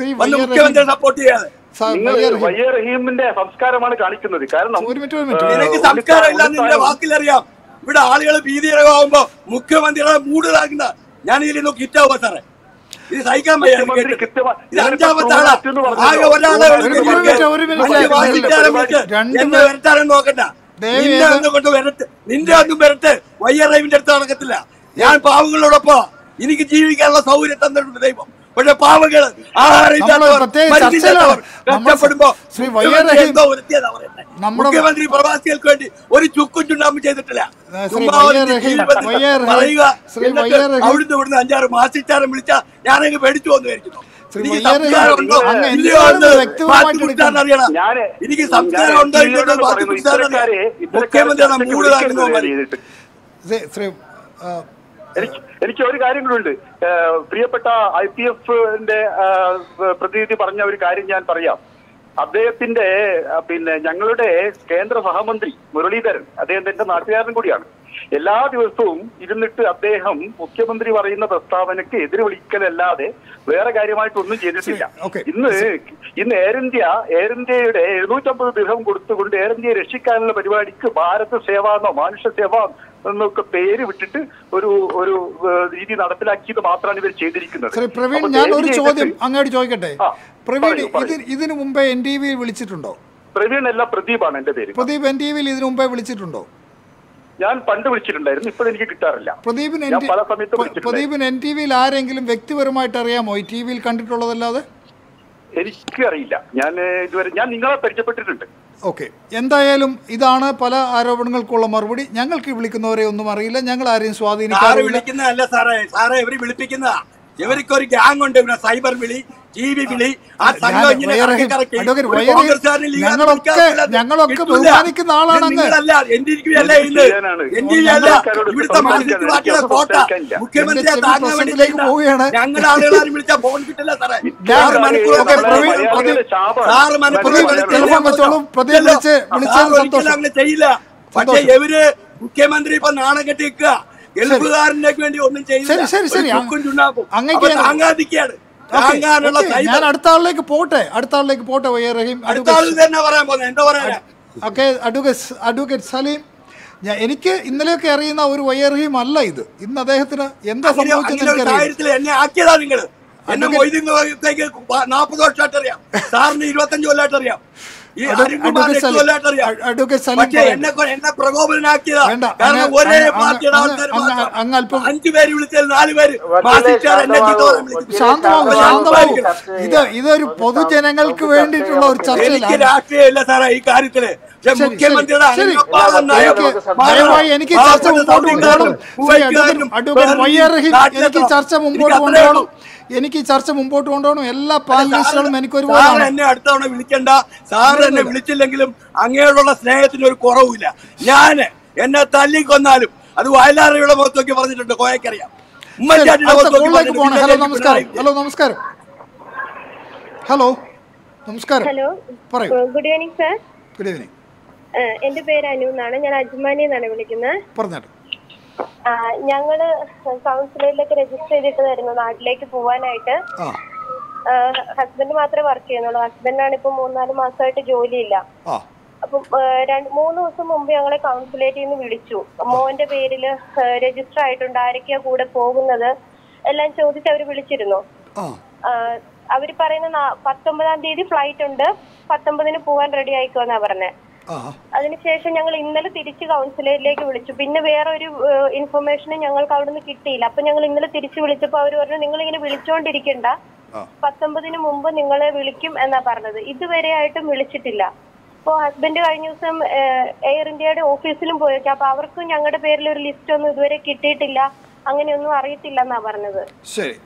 S7: വന്ന്
S1: വയ്യ
S7: മുഖ്യമന്ത്രി സപ്പോർട്ട് ചെയ്യാതെ.
S1: സാർ,
S11: നിങ്ങൾ
S1: വയ്യ റഹീം.
S11: വയ്യ റഹീമിന്റെ സംസ്കാരമാണ് കാണിക്കുന്നത്. കാരണം
S1: ഒരു മിനിറ്റ് ഒരു മിനിറ്റ്.
S7: നിനക്ക് സംസ്കാരം ഇല്ല നിന്റെ വാക്കിലറിയാം. ഇവിടെ ആളുകൾ ഭീതികരമാകുമ്പോ മുഖ്യമന്ത്രികളെ മൂടിലാക്കുന്ന ഞാൻ ഇതിൽ നിന്ന് കിറ്റാവുക സാറേ. ഇത് സഹിക്കാൻ വയ്യ ഇത്. അഞ്ചാമത്തെ ആളാ. ആകെ ഒരാളെ എന്നെ വരട്ടാനും നോക്കണ്ട. നിന്നെ ഒന്നും കൊണ്ട് വരട്ട്. നിന്റെ ഒന്നും വരട്ട്. വയ്യറൈവിന്റെ അടുത്ത് നടക്കത്തില്ല. ഞാൻ പാവങ്ങളോടൊപ്പം എനിക്ക് ജീവിക്കാനുള്ള സൗകര്യം തന്നിട്ടുണ്ട് ദൈവം. പക്ഷെ പാവങ്ങൾ മുഖ്യമന്ത്രി പ്രവാസികൾക്ക് വേണ്ടി ഒരു ചുക്കും ചുണ്ടാമ്പും ചെയ്തിട്ടില്ല. പറയുക. അവിടുന്ന് ഇവിടുന്ന് അഞ്ചാറ് മാസിച്ചാരം വിളിച്ച ഞാനങ്ങ് പേടിച്ചു വന്നു വിചാരിക്കുന്നു
S1: ശ്രീ
S7: എനിക്ക് സംസ്കാരം ഉണ്ടോ? മുഖ്യമന്ത്രിയുടെ മൂട് താങ്ങുന്ന
S1: ശ്രീ
S11: എനിക്ക് എനിക്ക് ഒരു കാര്യം കൂടെ പ്രിയപ്പെട്ട ഐ പി എഫിന്റെ പ്രതിനിധി പറഞ്ഞ ഒരു കാര്യം ഞാൻ പറയാം. അദ്ദേഹത്തിന്റെ പിന്നെ ഞങ്ങളുടെ കേന്ദ്ര സഹമന്ത്രി മുരളീധരൻ അദ്ദേഹത്തിന്റെ നാട്ടുകാരൻ കൂടിയാണ്. എല്ലാ ദിവസവും ഇരുന്നിട്ട് അദ്ദേഹം മുഖ്യമന്ത്രി പറയുന്ന പ്രസ്താവനയ്ക്ക് എതിര് വിളിക്കലല്ലാതെ വേറെ കാര്യമായിട്ടൊന്നും ചെയ്തിട്ടില്ല. ഇന്ന് ഇന്ന് എയർ ഇന്ത്യ എയർ ഇന്ത്യയുടെ എഴുന്നൂറ്റമ്പത് ദിവസം കൊടുത്തുകൊണ്ട് എയർ ഇന്ത്യയെ രക്ഷിക്കാനുള്ള പരിപാടിക്ക് ഭാരത് സേവ എന്നോ മനുഷ്യ സേവ എന്നൊക്കെ പേര് വിട്ടിട്ട് ഒരു ഒരു രീതി നടപ്പിലാക്കിയത് മാത്രമാണ് ഇവർ ചെയ്തിരിക്കുന്നത്.
S1: പ്രവീൺ ഞാൻ ഒരു ചോദ്യം അങ്ങോട്ട് ചോദിക്കട്ടെ? പ്രവീൺ. ഇതിന് ഇതിനു മുമ്പേ എൻ ടി വിയിൽ വിളിച്ചിട്ടുണ്ടോ?
S11: പ്രവീൺ അല്ല പ്രദീപാണ് എന്റെ പേര്.
S1: പ്രദീപ് എൻ ടി വിയിൽ ഇതിനു മുമ്പേ വിളിച്ചിട്ടുണ്ടോ?
S11: ഞാൻ പണ്ട് വിളിച്ചിട്ടുണ്ടായിരുന്നു ഇപ്പോൾ എനിക്ക് കിട്ടാറില്ല.
S1: പ്രദീപിന്
S11: പല സമയത്ത്
S1: പ്രദീപിന് എൻ ടി വിയിൽ ആരെങ്കിലും വ്യക്തിപരമായിട്ട് അറിയാമോ? ഈ ടി വിയിൽ കണ്ടിട്ടുള്ളതല്ലാതെ?
S11: എനിക്കറിയില്ല ഞാൻ ഇതുവരെ ഞാൻ നിങ്ങളെ പരിചയപ്പെട്ടിട്ടുണ്ട്.
S1: ഓക്കെ. എന്തായാലും ഇതാണ് പല ആരോപണങ്ങൾക്കുള്ള മറുപടി. ഞങ്ങൾക്ക് വിളിക്കുന്നവരെ ഒന്നും അറിയില്ല. ഞങ്ങൾ ആരെയും സ്വാധീനിക്കാറില്ല
S7: വിളിക്കുന്നതല്ല സാറേ. സാറേ ഇവർ വിളിപ്പിക്കുന്നതാ. ഇവർക്ക് ഒരു ഗ്യാങ് ഉണ്ട് ഇവിടെ സൈബർ വിളി. ടി വി വിളി. ആ സംഘം ഇങ്ങനെ
S1: ഞങ്ങളൊക്കെ-. ബഹുമാനിക്കുന്ന ആളാണ്
S7: ഇത്
S1: അങ്ങ്.
S7: നിങ്ങളല്ല. എൻ ഡി അല്ല
S11: എന്ത്
S7: ഇന്ന്.
S11: ചെയ്യാനാണ്?
S7: എൻ ഡി വി അല്ല.
S11: ഞങ്ങൾക്കാരോട്
S7: ഇവിടുത്തെ പാർട്ടിയുടെ കോട്ട മുഖ്യമന്ത്രിയെ താങ്ങാൻ വേണ്ടിയിലേക്ക്
S1: പോവുകയാണ്.
S7: ഞങ്ങളുടെ ആളുകളാരും വിളിച്ചാൽ ഫോൺ കിട്ടില്ല സാറേ. ആറ് മണിക്കൂർ വിളിച്ച്.
S1: വിളിച്ച്.
S7: അങ്ങനെ ചെയ്യില്ല. പക്ഷെ എവര് മുഖ്യമന്ത്രി ഇപ്പൊ നാണം കെട്ടി നിൽക്കുക ഗൾഫുകാരന്റെ വേണ്ടി ഒന്നും ചെയ്യില്ല.
S1: അങ്ങേക്ക്
S7: താങ്ങാതിരിക്കുകയാണ്. താങ്ങാനുള്ള
S1: ഞാൻ അടുത്ത ആളിലേക്ക് പോട്ടെ അടുത്ത ആളിലേക്ക് പോട്ടെ വയ്യ റഹീം.
S7: അടുത്ത ആൾ തന്നെ പറയാൻ പോകുന്നത് എന്തോ
S1: ഓക്കെ അഡ്വക്കേറ്റ് അഡ്വക്കേറ്റ് സലീം ഞാൻ എനിക്ക് ഇന്നലെയൊക്കെ അറിയുന്ന ഒരു വയ്യറഹീം അല്ല ഇത്. ഇന്ന് അദ്ദേഹത്തിന് എന്താ
S7: സംഭവിച്ചത് നാൽപ്പത് വർഷമായിട്ട് അറിയാം സാറിന് ഇരുപത്തഞ്ച് കൊല്ലമായിട്ട് അറിയാം എന്നെ പ്രകോപനാക്കിയതാ കാരണം ഒരേ പാർട്ടിയുടെ ആൾക്കാർ അഞ്ചു പേര് വിളിച്ചാൽ.
S1: ഇത് ഇതൊരു പൊതുജനങ്ങൾക്ക് വേണ്ടിയിട്ടുള്ള ഒരു
S7: ചർച്ച
S1: ചർച്ചയിലാണ്
S7: രാഷ്ട്രീയമില്ല സാറേ ഈ കാര്യത്തിൽ.
S2: എനിക്ക്
S7: നയവും
S1: ദയവായി എനിക്ക് ചർച്ച മുമ്പോട്ട് കൊണ്ടുപോകണം അഡ്വക്കേറ്റ് അഡ്വക്കേറ്റ് എനിക്ക് ചർച്ച മുമ്പോട്ട് കൊണ്ടുപോകണം എനിക്ക് ഈ ചർച്ച മുമ്പോട്ട് കൊണ്ടുപോകണം? എല്ലാ പാനലിസ്റ്റുകളും എനിക്ക് ഒരുപോലെ
S7: എന്നെ അടുത്ത തവണ വിളിക്കണ്ട. സാർ എന്നെ വിളിച്ചില്ലെങ്കിലും അങ്ങയോടുള്ള സ്നേഹത്തിന് ഒരു കുറവില്ല ഞാൻ എന്നെ തല്ലിക്കൊന്നാലും അത് വയലാറിയുടെ മുഖത്തൊക്കെ പറഞ്ഞിട്ടുണ്ട് കോയക്കറിയാം
S1: ഹലോ നമസ്കാരം. ഹലോ നമസ്കാരം. ഹലോ നമസ്കാരം.
S12: ഹലോ.
S1: പറയൂ.
S12: Good evening sir.
S1: Good evening
S12: എന്റെ പേര് അനു എന്നാണ്. ഞാൻ അജ്മാനി എന്നാണ് വിളിക്കുന്നത്.
S1: പറഞ്ഞോട്ടെ
S12: ഞങ്ങൾ കൗൺസിലറിലേക്ക് രജിസ്റ്റർ ചെയ്തിട്ട് വരുന്നു നാട്ടിലേക്ക് പോവാനായിട്ട്. ഹസ്ബൻഡ് മാത്രമേ വർക്ക് ചെയ്യുന്നുള്ളൂ. ഹസ്ബൻഡാണ് ഇപ്പൊ മൂന്നാൽ മാസമായിട്ട് ജോലിയില്ല. അപ്പം മൂന്ന് ദിവസം മുമ്പ് ഞങ്ങളെ കൗൺസിലേറ്റിൽ നിന്ന് വിളിച്ചു. മോന്റെ പേരിൽ രജിസ്റ്റർ ആയിട്ടുണ്ട്. ആരൊക്കെയാ കൂടെ പോകുന്നത്? എല്ലാം ചോദിച്ച് അവർ വിളിച്ചിരുന്നു. അവർ പറയുന്ന പത്തൊമ്പതാം തീയതി ഫ്ലൈറ്റ് ഉണ്ട്. പത്തൊമ്പതിന് പോകാൻ റെഡി ആയിക്കോന്നാ പറഞ്ഞത്
S1: ആ
S12: അതിനുശേഷം ഞങ്ങൾ ഇന്നലെ തിരിച്ച് കൗൺസിലറിലേക്ക് വിളിച്ചു. പിന്നെ വേറെ ഒരു ഇൻഫർമേഷനും ഞങ്ങൾക്ക് അവിടുന്ന് കിട്ടിയില്ല. അപ്പൊ ഞങ്ങൾ ഇന്നലെ തിരിച്ചു വിളിച്ചപ്പോൾ അവർ പറഞ്ഞു നിങ്ങൾ ഇങ്ങനെ വിളിച്ചോണ്ടിരിക്കണ്ട. പത്തൊമ്പതിന് മുമ്പ് നിങ്ങളെ വിളിക്കും എന്നാ പറഞ്ഞത്. ഇതുവരെ ആയിട്ടും വിളിച്ചിട്ടില്ല. അപ്പോൾ ഹസ്ബൻഡ് കഴിഞ്ഞ ദിവസം എയർ ഇന്ത്യയുടെ ഓഫീസിലും പോയേക്കാം. അപ്പൊ അവർക്കും ഞങ്ങളുടെ പേരിൽ ഒരു ലിസ്റ്റ് ഒന്നും ഇതുവരെ കിട്ടിയിട്ടില്ല. അങ്ങനെയൊന്നും അറിയത്തില്ല എന്നാ പറഞ്ഞത്.
S1: ശരി.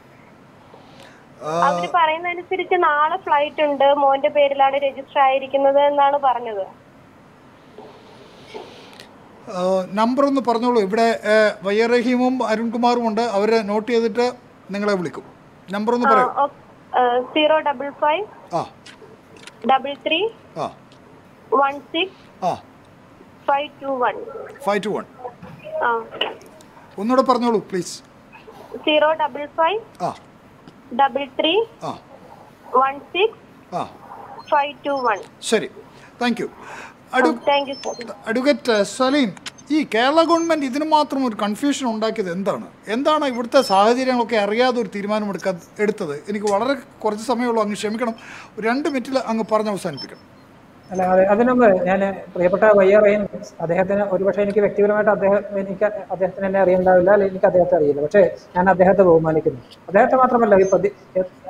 S12: അവർ പറയുന്നതനുസരിച്ച് നാളെ ഫ്ലൈറ്റ് ഉണ്ട്. മോന്റെ പേരിലാണ് രജിസ്റ്റർ ആയിരിക്കുന്നത് എന്നാണ് പറഞ്ഞത്.
S1: നമ്പർ ഒന്ന് പറഞ്ഞോളൂ. ഇവിടെ വയ്യ റഹീമും അരുൺകുമാറും ഉണ്ട്. അവരെ നോട്ട് ചെയ്തിട്ട് നിങ്ങളെ വിളിക്കും. നമ്പർ ഒന്ന് പറയൂ.
S12: സീറോ ഡബിൾ ഫൈവ്
S1: ആ.
S12: ഡബിൾ ത്രീ
S1: ആ.
S12: വൺ സിക്സ്
S1: ആ.
S12: Five two one.
S1: Five two one.
S12: ആ.
S1: ഒന്നുകൂടെ പറഞ്ഞോളൂ പ്ലീസ്.
S12: സീറോ ഡബിൾ ഫൈവ്
S1: ആ.
S12: ഡബിൾ ത്രീ
S1: ആ.
S12: വൺ സിക്സ്
S1: ആ.
S12: Five two one.
S1: ശരി. Thank you. അഡ്വക്കേറ്റ് സലീം ഈ കേരള ഗവൺമെന്റ് ഇതിന് മാത്രം ഒരു കൺഫ്യൂഷൻ ഉണ്ടാക്കിയത് എന്താണ്? എന്താണ് ഇവിടുത്തെ സാഹചര്യങ്ങളൊക്കെ അറിയാതെ ഒരു തീരുമാനം എടുക്കാൻ എടുത്തത്? എനിക്ക് വളരെ കുറച്ച് സമയമുള്ളൂ അങ്ങ് ക്ഷമിക്കണം. രണ്ട് മിനിറ്റിൽ അങ്ങ് പറഞ്ഞ് അവസാനിപ്പിക്കണം.
S8: അല്ല അതെ അതിനുമ്പ് ഞാൻ പ്രിയപ്പെട്ട വയ്യറയും അദ്ദേഹത്തിന് ഒരുപക്ഷെ എനിക്ക് വ്യക്തിപരമായിട്ട് അദ്ദേഹം എനിക്ക് അദ്ദേഹത്തിന് എന്നെ അറിയണ്ടാവില്ല അല്ലെങ്കിൽ എനിക്ക് അദ്ദേഹത്തെ അറിയില്ല. പക്ഷേ ഞാൻ അദ്ദേഹത്തെ ബഹുമാനിക്കുന്നു. അദ്ദേഹത്തെ മാത്രമല്ല ഈ പ്രതി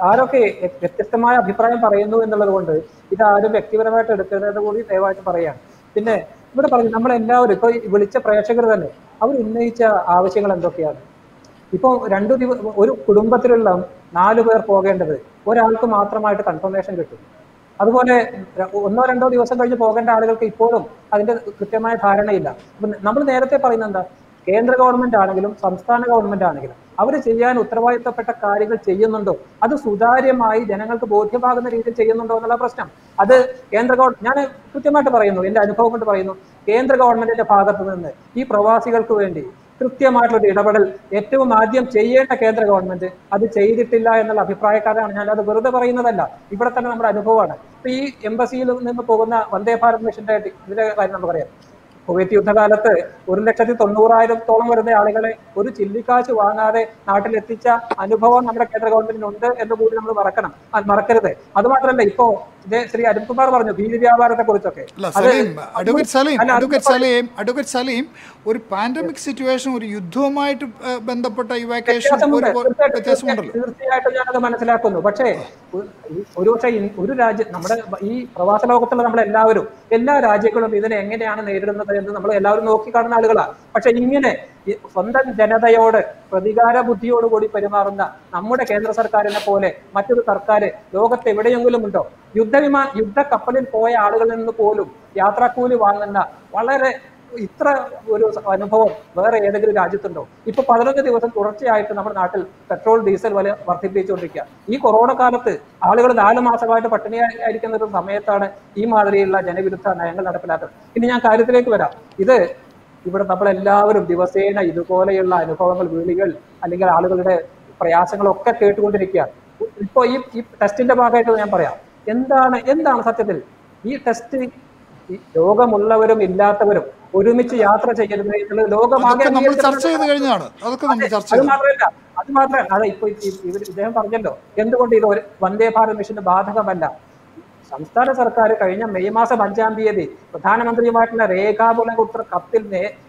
S8: ആരൊക്കെ വ്യത്യസ്തമായ അഭിപ്രായം പറയുന്നു എന്നുള്ളത് കൊണ്ട് ഇത് ആരും വ്യക്തിപരമായിട്ട് എടുക്കരുത് കൂടി ദയവായിട്ട് പറയാം പിന്നെ ഇവിടെ പറഞ്ഞു നമ്മളെല്ലാവരും ഇപ്പൊ വിളിച്ച പ്രേക്ഷകർ തന്നെ അവർ ഉന്നയിച്ച ആവശ്യങ്ങൾ എന്തൊക്കെയാണ്? ഇപ്പോൾ രണ്ടു ദിവസം ഒരു കുടുംബത്തിലുള്ള നാലു പേർ പോകേണ്ടത് ഒരാൾക്ക് മാത്രമായിട്ട് കൺഫർമേഷൻ കിട്ടും. അതുപോലെ ഒന്നോ രണ്ടോ ദിവസം കഴിഞ്ഞ് പോകേണ്ട ആളുകൾക്ക് ഇപ്പോഴും അതിന്റെ കൃത്യമായ ധാരണയില്ല. നമ്മൾ നേരത്തെ പറയുന്നത് എന്താ? കേന്ദ്ര ഗവൺമെന്റ് ആണെങ്കിലും സംസ്ഥാന ഗവൺമെന്റ് ആണെങ്കിലും അവർ ചെയ്യാൻ ഉത്തരവാദിത്തപ്പെട്ട കാര്യങ്ങൾ ചെയ്യുന്നുണ്ടോ? അത് സുതാര്യമായി ജനങ്ങൾക്ക് ബോധ്യമാകുന്ന രീതിയിൽ ചെയ്യുന്നുണ്ടോ എന്നുള്ള പ്രശ്നം. അത് കേന്ദ്ര ഗവൺമെന്റ് ഞാൻ കൃത്യമായിട്ട് പറയുന്നു എന്റെ അനുഭവം കൊണ്ട് പറയുന്നു. കേന്ദ്ര ഗവൺമെന്റിന്റെ ഭാഗത്ത് നിന്ന് ഈ പ്രവാസികൾക്ക് വേണ്ടി കൃത്യമായിട്ടുള്ള ഇടപെടൽ ഏറ്റവും ആദ്യം ചെയ്യേണ്ട കേന്ദ്ര ഗവൺമെന്റ് അത് ചെയ്തിട്ടില്ല എന്നുള്ള അഭിപ്രായക്കാരാണ് ഞാൻ അത് വെറുതെ പറയുന്നതല്ല. ഇവിടെ തന്നെ നമ്മുടെ അനുഭവമാണ്. ഇപ്പൊ ഈ എംബസിയിൽ നിന്ന് പോകുന്ന വന്ദേ ഭാരത് മിഷന്റെ ഇതിന്റെ കാര്യം നമുക്ക് പറയാം കുവൈറ്റ് യുദ്ധകാലത്ത് ഒരു ലക്ഷത്തി തൊണ്ണൂറായിരത്തോളം വരുന്ന ആളുകളെ ഒരു ചില്ലിക്കാശ് വാങ്ങാതെ നാട്ടിലെത്തിച്ച അനുഭവം നമ്മുടെ കേന്ദ്ര ഗവൺമെന്റിനുണ്ട് എന്ന് കൂടി നമ്മൾ മറക്കണം. മറക്കരുത്. അത് മാത്രമല്ല ഇപ്പോ ശ്രീ അരുൺകുമാർ പറഞ്ഞു ഭീതി വ്യാപാരത്തെ കുറിച്ചൊക്കെ.
S1: Advocate Saleem advocate Saleem advocate Saleem ഒരു പാൻഡമിക് സിറ്റുവേഷൻ ഒരു യുദ്ധവുമായിട്ട് ബന്ധപ്പെട്ട
S8: തീർച്ചയായിട്ടും
S1: വ്യത്യാസമുണ്ടല്ലോ
S8: തീർച്ചയായിട്ടും ഞാനത് മനസ്സിലാക്കുന്നു. പക്ഷേ ഒരു പക്ഷേ ഒരു രാജ്യം നമ്മുടെ ഈ പ്രവാസ ലോകത്തുള്ള നമ്മളെല്ലാവരും എല്ലാ രാജ്യങ്ങളും ഇതിനെ എങ്ങനെയാണ് നേരിടുന്നത് എന്ന് നമ്മൾ എല്ലാവരും നോക്കി കാണുന്ന ആളുകളാണ് പക്ഷെ ഇങ്ങനെ സ്വന്തം ജനതയോട് പ്രതികാര ബുദ്ധിയോടുകൂടി പെരുമാറുന്ന നമ്മുടെ കേന്ദ്ര സർക്കാരിനെ പോലെ മറ്റൊരു സർക്കാർ ലോകത്ത് എവിടെയെങ്കിലും ഉണ്ടോ? യുദ്ധവിമാ യുദ്ധ കപ്പലിൽ പോയ ആളുകളിൽ നിന്ന് പോലും യാത്രാക്കൂലി വാങ്ങുന്ന വളരെ ഇത്ര ഒരു അനുഭവം വേറെ ഏതെങ്കിലും രാജ്യത്തുണ്ടോ? ഇപ്പൊ പതിനൊന്ന് ദിവസം തുടർച്ചയായിട്ട് നമ്മുടെ നാട്ടിൽ പെട്രോൾ ഡീസൽ വില വർദ്ധിപ്പിച്ചുകൊണ്ടിരിക്കുക. ഈ കൊറോണ കാലത്ത് ആളുകൾ നാല് മാസമായിട്ട് പട്ടിണിയായിരിക്കുന്ന ഒരു സമയത്താണ് ഈ മാതിരിയുള്ള ജനവിരുദ്ധ നയങ്ങൾ നടപ്പിലാക്കുന്നത്. ഇനി ഞാൻ കാര്യത്തിലേക്ക് വരാം. ഇത് ഇവിടെ നമ്മളെല്ലാവരും ദിവസേന ഇതുപോലെയുള്ള അനുഭവങ്ങൾ വിളികൾ അല്ലെങ്കിൽ ആളുകളുടെ പ്രയാസങ്ങളൊക്കെ കേട്ടുകൊണ്ടിരിക്കുകയാണ്. ഇപ്പൊ ഈ ഈ ടെസ്റ്റിന്റെ ഭാഗമായിട്ട് ഞാൻ പറയാം. എന്താണ് എന്താണ് സത്യത്തിൽ? ഈ ടെസ്റ്റ് രോഗമുള്ളവരും ഇല്ലാത്തവരും ഒരുമിച്ച് യാത്ര ചെയ്യരുത് എന്നുള്ളത് ലോകമാകെ
S1: ചർച്ച ചെയ്ത് കഴിഞ്ഞാണ്. അതൊക്കെ നമ്മൾ ചർച്ച
S8: അത് മാത്രമല്ല അത് മാത്രമല്ല അതെ ഇപ്പൊ ഇദ്ദേഹം പറഞ്ഞല്ലോ എന്തുകൊണ്ട് ഇത് വന്ദേ ഭാരത് മിഷന് ബാധകമല്ല? സംസ്ഥാന സർക്കാർ കഴിഞ്ഞ മെയ് മാസം അഞ്ചാം തീയതി പ്രധാനമന്ത്രിയുമായിട്ടുള്ള രേഖാമൂലം കൊടുത്ത കത്തിൽ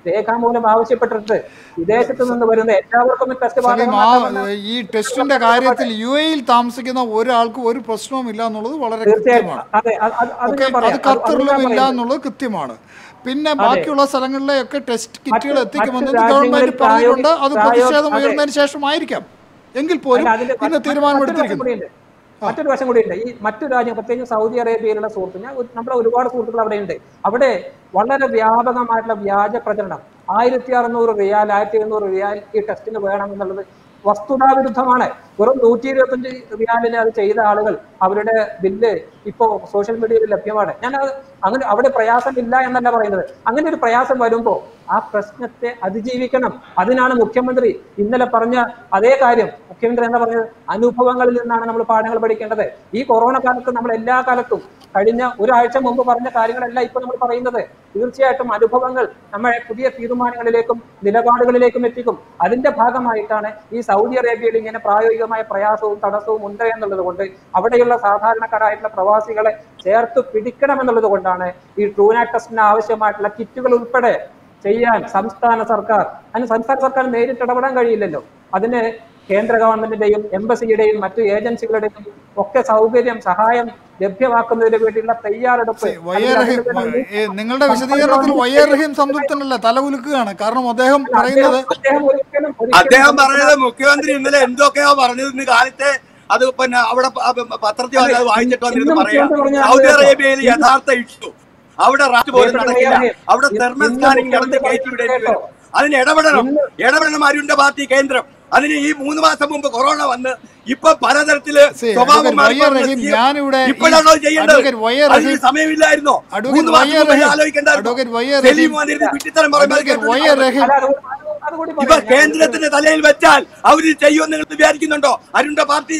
S8: രേഖാമൂലം ആവശ്യപ്പെട്ടിട്ടുണ്ട്. വിദേശത്ത് നിന്ന് വരുന്ന എല്ലാവർക്കും ടെസ്റ്റ്
S1: ഈ ടെസ്റ്റിന്റെ കാര്യത്തിൽ യു എയിൽ താമസിക്കുന്ന ഒരാൾക്കും ഒരു പ്രശ്നവും ഇല്ല എന്നുള്ളത് വളരെ കൃത്യമാണ്.
S8: അതെ
S1: ഖത്തറിലും ഇല്ല എന്നുള്ളത് കൃത്യമാണ്. പിന്നെ ബാക്കിയുള്ള സ്ഥലങ്ങളിലെയൊക്കെ ടെസ്റ്റ് കിറ്റുകൾ എത്തിക്കുമെന്ന് ഗവൺമെന്റ് പറഞ്ഞിട്ടുണ്ട് അത് പ്രതിഷേധം. ഉയർന്നതിന് ശേഷമായിരിക്കാം. എങ്കിൽ പോലും ഇന്ന് തീരുമാനമെടുത്തിരിക്കുന്നു.
S8: മറ്റൊരു വശം കൂടി ഉണ്ട് ഈ മറ്റു രാജ്യം പ്രത്യേകിച്ച് സൗദി അറേബ്യയിലുള്ള സുഹൃത്ത് ഞാൻ നമ്മുടെ ഒരുപാട് സുഹൃത്തുക്കൾ അവിടെ ഉണ്ട്. അവിടെ വളരെ വ്യാപകമായിട്ടുള്ള വ്യാജ പ്രചരണം. ആയിരത്തി അറുന്നൂറ് റിയാൽ ആയിരത്തി എഴുന്നൂറ് റിയാൽ ഈ ടെസ്റ്റിന് വേണം എന്നുള്ളത് വസ്തുതാവിരുദ്ധമാണ്. വെറും നൂറ്റി ഇരുപത്തഞ്ച് റിയാലിന് അത് ചെയ്ത ആളുകൾ അവരുടെ ബില്ല് ഇപ്പോ സോഷ്യൽ മീഡിയയിൽ ലഭ്യമാണ്. ഞാൻ അങ്ങനെ അവിടെ പ്രയാസം ഇല്ല എന്നല്ല പറയുന്നത്. അങ്ങനെ ഒരു പ്രയാസം വരുമ്പോൾ ആ പ്രശ്നത്തെ അതിജീവിക്കണം. അതിനാണ് മുഖ്യമന്ത്രി ഇന്നലെ പറഞ്ഞ അതേ കാര്യം. മുഖ്യമന്ത്രി എന്താ പറഞ്ഞത്? അനുഭവങ്ങളിൽ നിന്നാണ് നമ്മൾ പാഠങ്ങൾ പഠിക്കേണ്ടത്. ഈ കൊറോണ കാലത്ത് നമ്മൾ എല്ലാ കാലത്തും കഴിഞ്ഞ ഒരാഴ്ച മുമ്പ് പറഞ്ഞ കാര്യങ്ങളല്ല ഇപ്പൊ നമ്മൾ പറയുന്നത്. തീർച്ചയായിട്ടും അനുഭവങ്ങൾ നമ്മളെ പുതിയ തീരുമാനങ്ങളിലേക്കും നിലപാടുകളിലേക്കും എത്തിക്കും. അതിന്റെ ഭാഗമായിട്ടാണ് ഈ സൗദി അറേബ്യയിൽ ഇങ്ങനെ പ്രായോഗികമായ പ്രയാസവും തടസ്സവും ഉണ്ട് എന്നുള്ളത് കൊണ്ട് അവിടെയുള്ള സാധാരണക്കാരായിട്ടുള്ള പ്രവാസികളെ ചേർത്ത് പിടിക്കണമെന്നുള്ളത് കൊണ്ടാണ് ഈ ട്രൂനാറ്റ് ടെസ്റ്റിന് ആവശ്യമായിട്ടുള്ള കിറ്റുകൾ ഉൾപ്പെടെ ചെയ്യാൻ സംസ്ഥാന സർക്കാർ. അതിന് സംസ്ഥാന സർക്കാർ നേരിട്ട് ഇടപെടാൻ കഴിയില്ലല്ലോ. അതിന് കേന്ദ്ര ഗവൺമെന്റിന്റെയും എംബസിയുടെയും മറ്റു ഏജൻസികളുടെയും ഒക്കെ സൗകര്യം സഹായം ലഭ്യമാക്കുന്നതിന് വേണ്ടിയുള്ള തയ്യാറെടുപ്പ്
S1: നിങ്ങളുടെ വിശദീകരണത്തിൽ വൈ എ സംതൃപ്തനല്ല തലകുലുക്കുകയാണ് കാരണം അദ്ദേഹം പറയുന്നത്
S8: അദ്ദേഹം
S7: പറഞ്ഞത് മുഖ്യമന്ത്രി ഇന്നലെ എന്തൊക്കെയോ പറഞ്ഞത് ഇന്ന് കാലത്തെ അത് പിന്നെ അവിടെ പത്രത്തിൽ അത് വായിച്ചിട്ട് വന്നിരുന്നു പറയാം. സൗദി അറേബ്യയിൽ യഥാർത്ഥ ഇഷ്യൂ. അവിടെ റാറ്റ് പോലും നടക്കില്ല. അവിടെ തെർമൽ സ്കാനിങ്
S8: മുഖ്യമന്ത്രി
S7: കയറ്റി വിടേണ്ടി വരും. അതിന് ഇടപെടണം. ഇടപെടണം അരുണ്ട പാർട്ടി കേന്ദ്രം? അതിന് ഈ മൂന്ന് മാസം മുമ്പ് കൊറോണ വന്ന് ഇപ്പൊ
S1: പലതരത്തിൽ
S7: സ്വഭാവം ഇപ്പോഴാണോ ചെയ്യേണ്ടത്? അതിന് സമയമില്ലായിരുന്നോ. മൂന്ന് മാസം
S1: എ
S7: മുമ്പ്
S1: റഹീം-
S7: ആലോചിക്കണ്ടായിരുന്നോ.
S1: Advocate Y A
S7: Saleem
S1: Raheem-
S7: വന്നിരുന്ന് വിട്ടിത്തരം പറയുമ്പോൾ
S1: Advocate വൈ എ റഹീം
S8: അല്ല, അതുകൂടി- അത് അതുകൂടി
S7: ഇവർ
S8: പറയാം. ഞാൻ
S7: കേന്ദ്രത്തിന്റെ തലയിൽ വെച്ചാൽ അവർ ചെയ്യുമെന്ന് നിങ്ങൾ വിചാരിക്കുന്നുണ്ടോ? അരുണ്ട പാർട്ടി?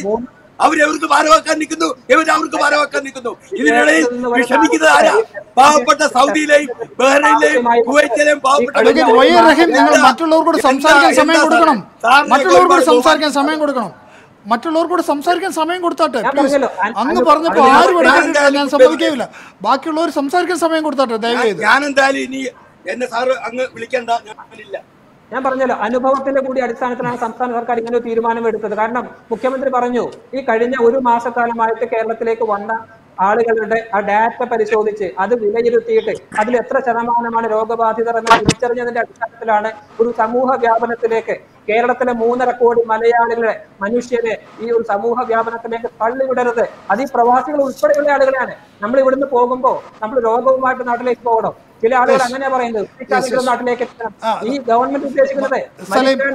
S7: അവരവർക്ക് ഭാരവാക്കാൻ നിൽക്കുന്നു ഇവർ അവർക്ക് ഭാരവാക്കാൻ നിൽക്കുന്നു. ഇതിനിടയിൽ വിഷമിക്കുന്നത് ആരാ? പാവപ്പെട്ട സൗദിയിലെയും ബഹ്റൈനിലെയും കുവൈറ്റിലെയും പാവപ്പെട്ട
S1: മറ്റുള്ളവർക്കൂടെ സംസാരിക്കാൻ സമയം കൊടുക്കണം. മറ്റുള്ളവർക്കൂടെ സംസാരിക്കാൻ സമയം കൊടുക്കണം. മറ്റുള്ളവർക്കൂടെ സംസാരിക്കാൻ സമയം കൊടുത്താട്ടെ
S8: ഞാൻ
S1: പ്ലീസ് അങ്ങ് പറഞ്ഞപ്പോ ആരും
S7: ഞാൻ
S1: ഞാൻ സമ്മതിക്കില്ല ബാക്കിയുള്ളവർ സംസാരിക്കാൻ സമയം കൊടുത്താട്ടെ ദയവായി
S7: ഞാൻ എന്തായാലും ഇനി എന്നെ സാറ് അങ്ങ് വിളിക്കണ്ട ഞാനില്ല
S8: ഞാൻ പറഞ്ഞല്ലോ അനുഭവത്തിന്റെ കൂടി അടിസ്ഥാനത്തിലാണ് സംസ്ഥാന സർക്കാർ ഇങ്ങനെ ഒരു തീരുമാനം എടുത്തത്. കാരണം മുഖ്യമന്ത്രി പറഞ്ഞു ഈ കഴിഞ്ഞ ഒരു മാസക്കാലമായിട്ട് കേരളത്തിലേക്ക് വന്ന ആളുകളുടെ ആ ഡാറ്റ പരിശോധിച്ച് അത് വിലയിരുത്തിയിട്ട് അതിൽ എത്ര ശതമാനമാണ് രോഗബാധിതർ എന്ന് തിരിച്ചറിഞ്ഞതിന്റെ അടിസ്ഥാനത്തിലാണ് ഒരു സമൂഹ വ്യാപനത്തിലേക്ക് കേരളത്തിലെ മൂന്നര കോടി മലയാളികളെ മനുഷ്യരെ ഈ ഒരു സമൂഹ വ്യാപനത്തിലേക്ക് തള്ളിവിടരുത്. അത് ഈ പ്രവാസികൾ ഉൾപ്പെടെയുള്ള ആളുകളാണ് നമ്മൾ ഇവിടുന്ന് പോകുമ്പോൾ നമ്മൾ രോഗവുമായിട്ട് നാട്ടിലേക്ക് പോകണം. ചില ആളുകൾ അങ്ങനെയാ പറയുന്നത്. നാട്ടിലേക്ക് എത്തണം. ഈ ഗവൺമെന്റ് ഉദ്ദേശിക്കുന്നത് നാട്ടിലേക്ക്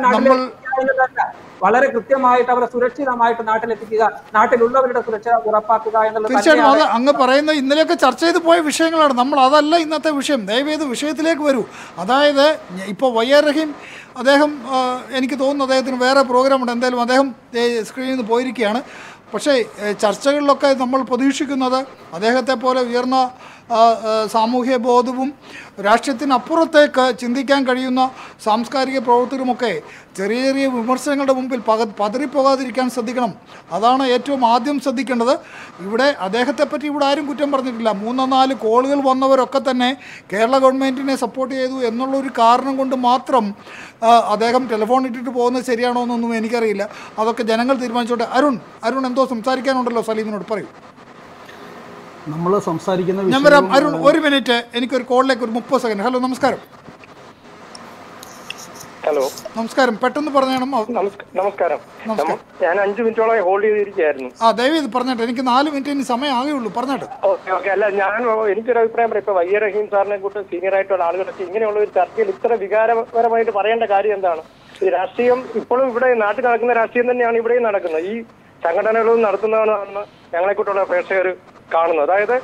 S8: എന്നതല്ല. വളരെ കൃത്യമായിട്ട് അവരെ സുരക്ഷിതമായിട്ട് നാട്ടിലെത്തിക്കുക നാട്ടിലുള്ളവരുടെ സുരക്ഷ ഉറപ്പാക്കുക എന്നുള്ളത്
S1: തീർച്ചയായിട്ടും അത് അങ്ങ് പറയുന്ന ഇന്നലെയൊക്കെ ചർച്ച ചെയ്തു പോയ വിഷയങ്ങളാണ്. നമ്മൾ അതല്ല ഇന്നത്തെ വിഷയം. ദയവേത് വിഷയത്തിലേക്ക് വരൂ. അതായത് ഇപ്പോൾ വൈ റഹീം അദ്ദേഹം എനിക്ക് തോന്നുന്നു അദ്ദേഹത്തിന് വേറെ പ്രോഗ്രാം ഉണ്ട്. എന്തായാലും അദ്ദേഹം സ്ക്രീനിൽ നിന്ന് പോയിരിക്കുകയാണ്. പക്ഷേ ചർച്ചകളിലൊക്കെ നമ്മൾ പ്രതീക്ഷിക്കുന്നത് അദ്ദേഹത്തെ പോലെ ഉയർന്ന സാമൂഹ്യ ബോധവും രാഷ്ട്രീയത്തിനപ്പുറത്തേക്ക് ചിന്തിക്കാൻ കഴിയുന്ന സാംസ്കാരിക പ്രവർത്തകരുമൊക്കെ ചെറിയ ചെറിയ വിമർശനങ്ങളുടെ മുമ്പിൽ പക പതറിപ്പോകാതിരിക്കാൻ ശ്രദ്ധിക്കണം. അതാണ് ഏറ്റവും ആദ്യം ശ്രദ്ധിക്കേണ്ടത്. ഇവിടെ അദ്ദേഹത്തെ പറ്റി ഇവിടെ ആരും കുറ്റം പറഞ്ഞിട്ടില്ല. മൂന്നോ നാല് കോളുകൾ വന്നവരൊക്കെ തന്നെ കേരള ഗവൺമെന്റിനെ സപ്പോർട്ട് ചെയ്തു എന്നുള്ളൊരു കാരണം കൊണ്ട് മാത്രം അദ്ദേഹം ടെലിഫോൺ ഇട്ടിട്ട് പോകുന്നത് ശരിയാണോ എന്നൊന്നും എനിക്കറിയില്ല. അതൊക്കെ ജനങ്ങൾ തീരുമാനിച്ചോട്ടെ. അരുൺ അരുൺ എന്തോ സംസാരിക്കാനുണ്ടല്ലോ സലീമിനോട്. പറയൂ.
S5: നമ്മൾ സംസാരിക്കുന്ന
S1: ഞാൻ വരാം.
S5: വിഷയം,
S1: അരുൺ ഒരു മിനിറ്റ്. എനിക്കൊരു കോളിലേക്ക് ഒരു മുപ്പത് സെക്കൻഡ്. ഹലോ നമസ്കാരം.
S9: ഹലോ.
S1: നമസ്കാരം. പെട്ടെന്ന് പറഞ്ഞണം
S9: നമസ്കാരം. ഞാൻ അഞ്ചു മിനിറ്റോളം ഹോൾഡ് ചെയ്തിരിക്കുകയായിരുന്നു.
S1: ആ ദയവേത് പറഞ്ഞോട്ടെ. എനിക്ക് നാല് മിനിറ്റ് ഇനി സമയം ആകെയുള്ളൂ പറഞ്ഞോട്ടെ.
S9: Okay okay. അല്ല ഞാൻ എനിക്കൊരു അഭിപ്രായം പറയാം. ഇപ്പൊ വൈ എ റഹീം സാറിനെ കൂട്ട് സീനിയർ ആയിട്ടുള്ള ആളുകളൊക്കെ ഇങ്ങനെയുള്ള ഒരു ചർച്ചയിൽ ഇത്ര വികാരപരമായിട്ട് പറയേണ്ട കാര്യം എന്താണ്? ഈ രാഷ്ട്രീയം ഇപ്പോഴും ഇവിടെ നാട്ടിൽ നടക്കുന്ന രാഷ്ട്രീയം തന്നെയാണ് ഇവിടെയും നടക്കുന്നത്. ഈ സംഘടനകളും നടത്തുന്നതാണ് ഞങ്ങളെ കൂട്ടുള്ള പ്രേക്ഷകർ കാണുന്നത്. അതായത്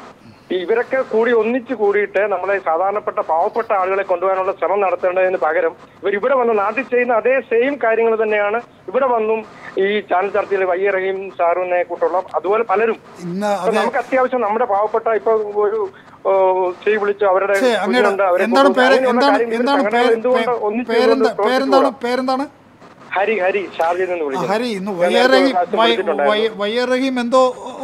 S9: ഇവരൊക്കെ കൂടി ഒന്നിച്ചു കൂടിയിട്ട് നമ്മളെ സാധാരണപ്പെട്ട പാവപ്പെട്ട ആളുകളെ കൊണ്ടുപോകാനുള്ള ശ്രമം നടത്തേണ്ടതിന് പകരം ഇവർ ഇവിടെ വന്ന് നാട്ടിൽ ചെയ്യുന്ന അതേ സെയിം കാര്യങ്ങൾ തന്നെയാണ് ഇവിടെ വന്നും ഈ ചാനൽ ചർച്ചയിൽ വൈ എ റഹീം സാറിനെ കൂട്ടുള്ള അതുപോലെ പലരും. നമുക്ക് അത്യാവശ്യം നമ്മുടെ പാവപ്പെട്ട ഇപ്പൊ ഒരു ചെയ് വിളിച്ചു അവരുടെ
S1: എന്താണ്
S9: കൊണ്ടുപോയി.
S1: എന്താണ് എന്താണ് പേര്
S9: എന്തുകൊണ്ട് ഒന്നിച്ച്
S1: പേരെന്താണ് പേരെന്താണ്?
S9: ഹരി ഹരി ഷാർജയിൽ നിന്ന്
S1: ഹരി ഇന്ന് വയ്യറഹീം എന്തോ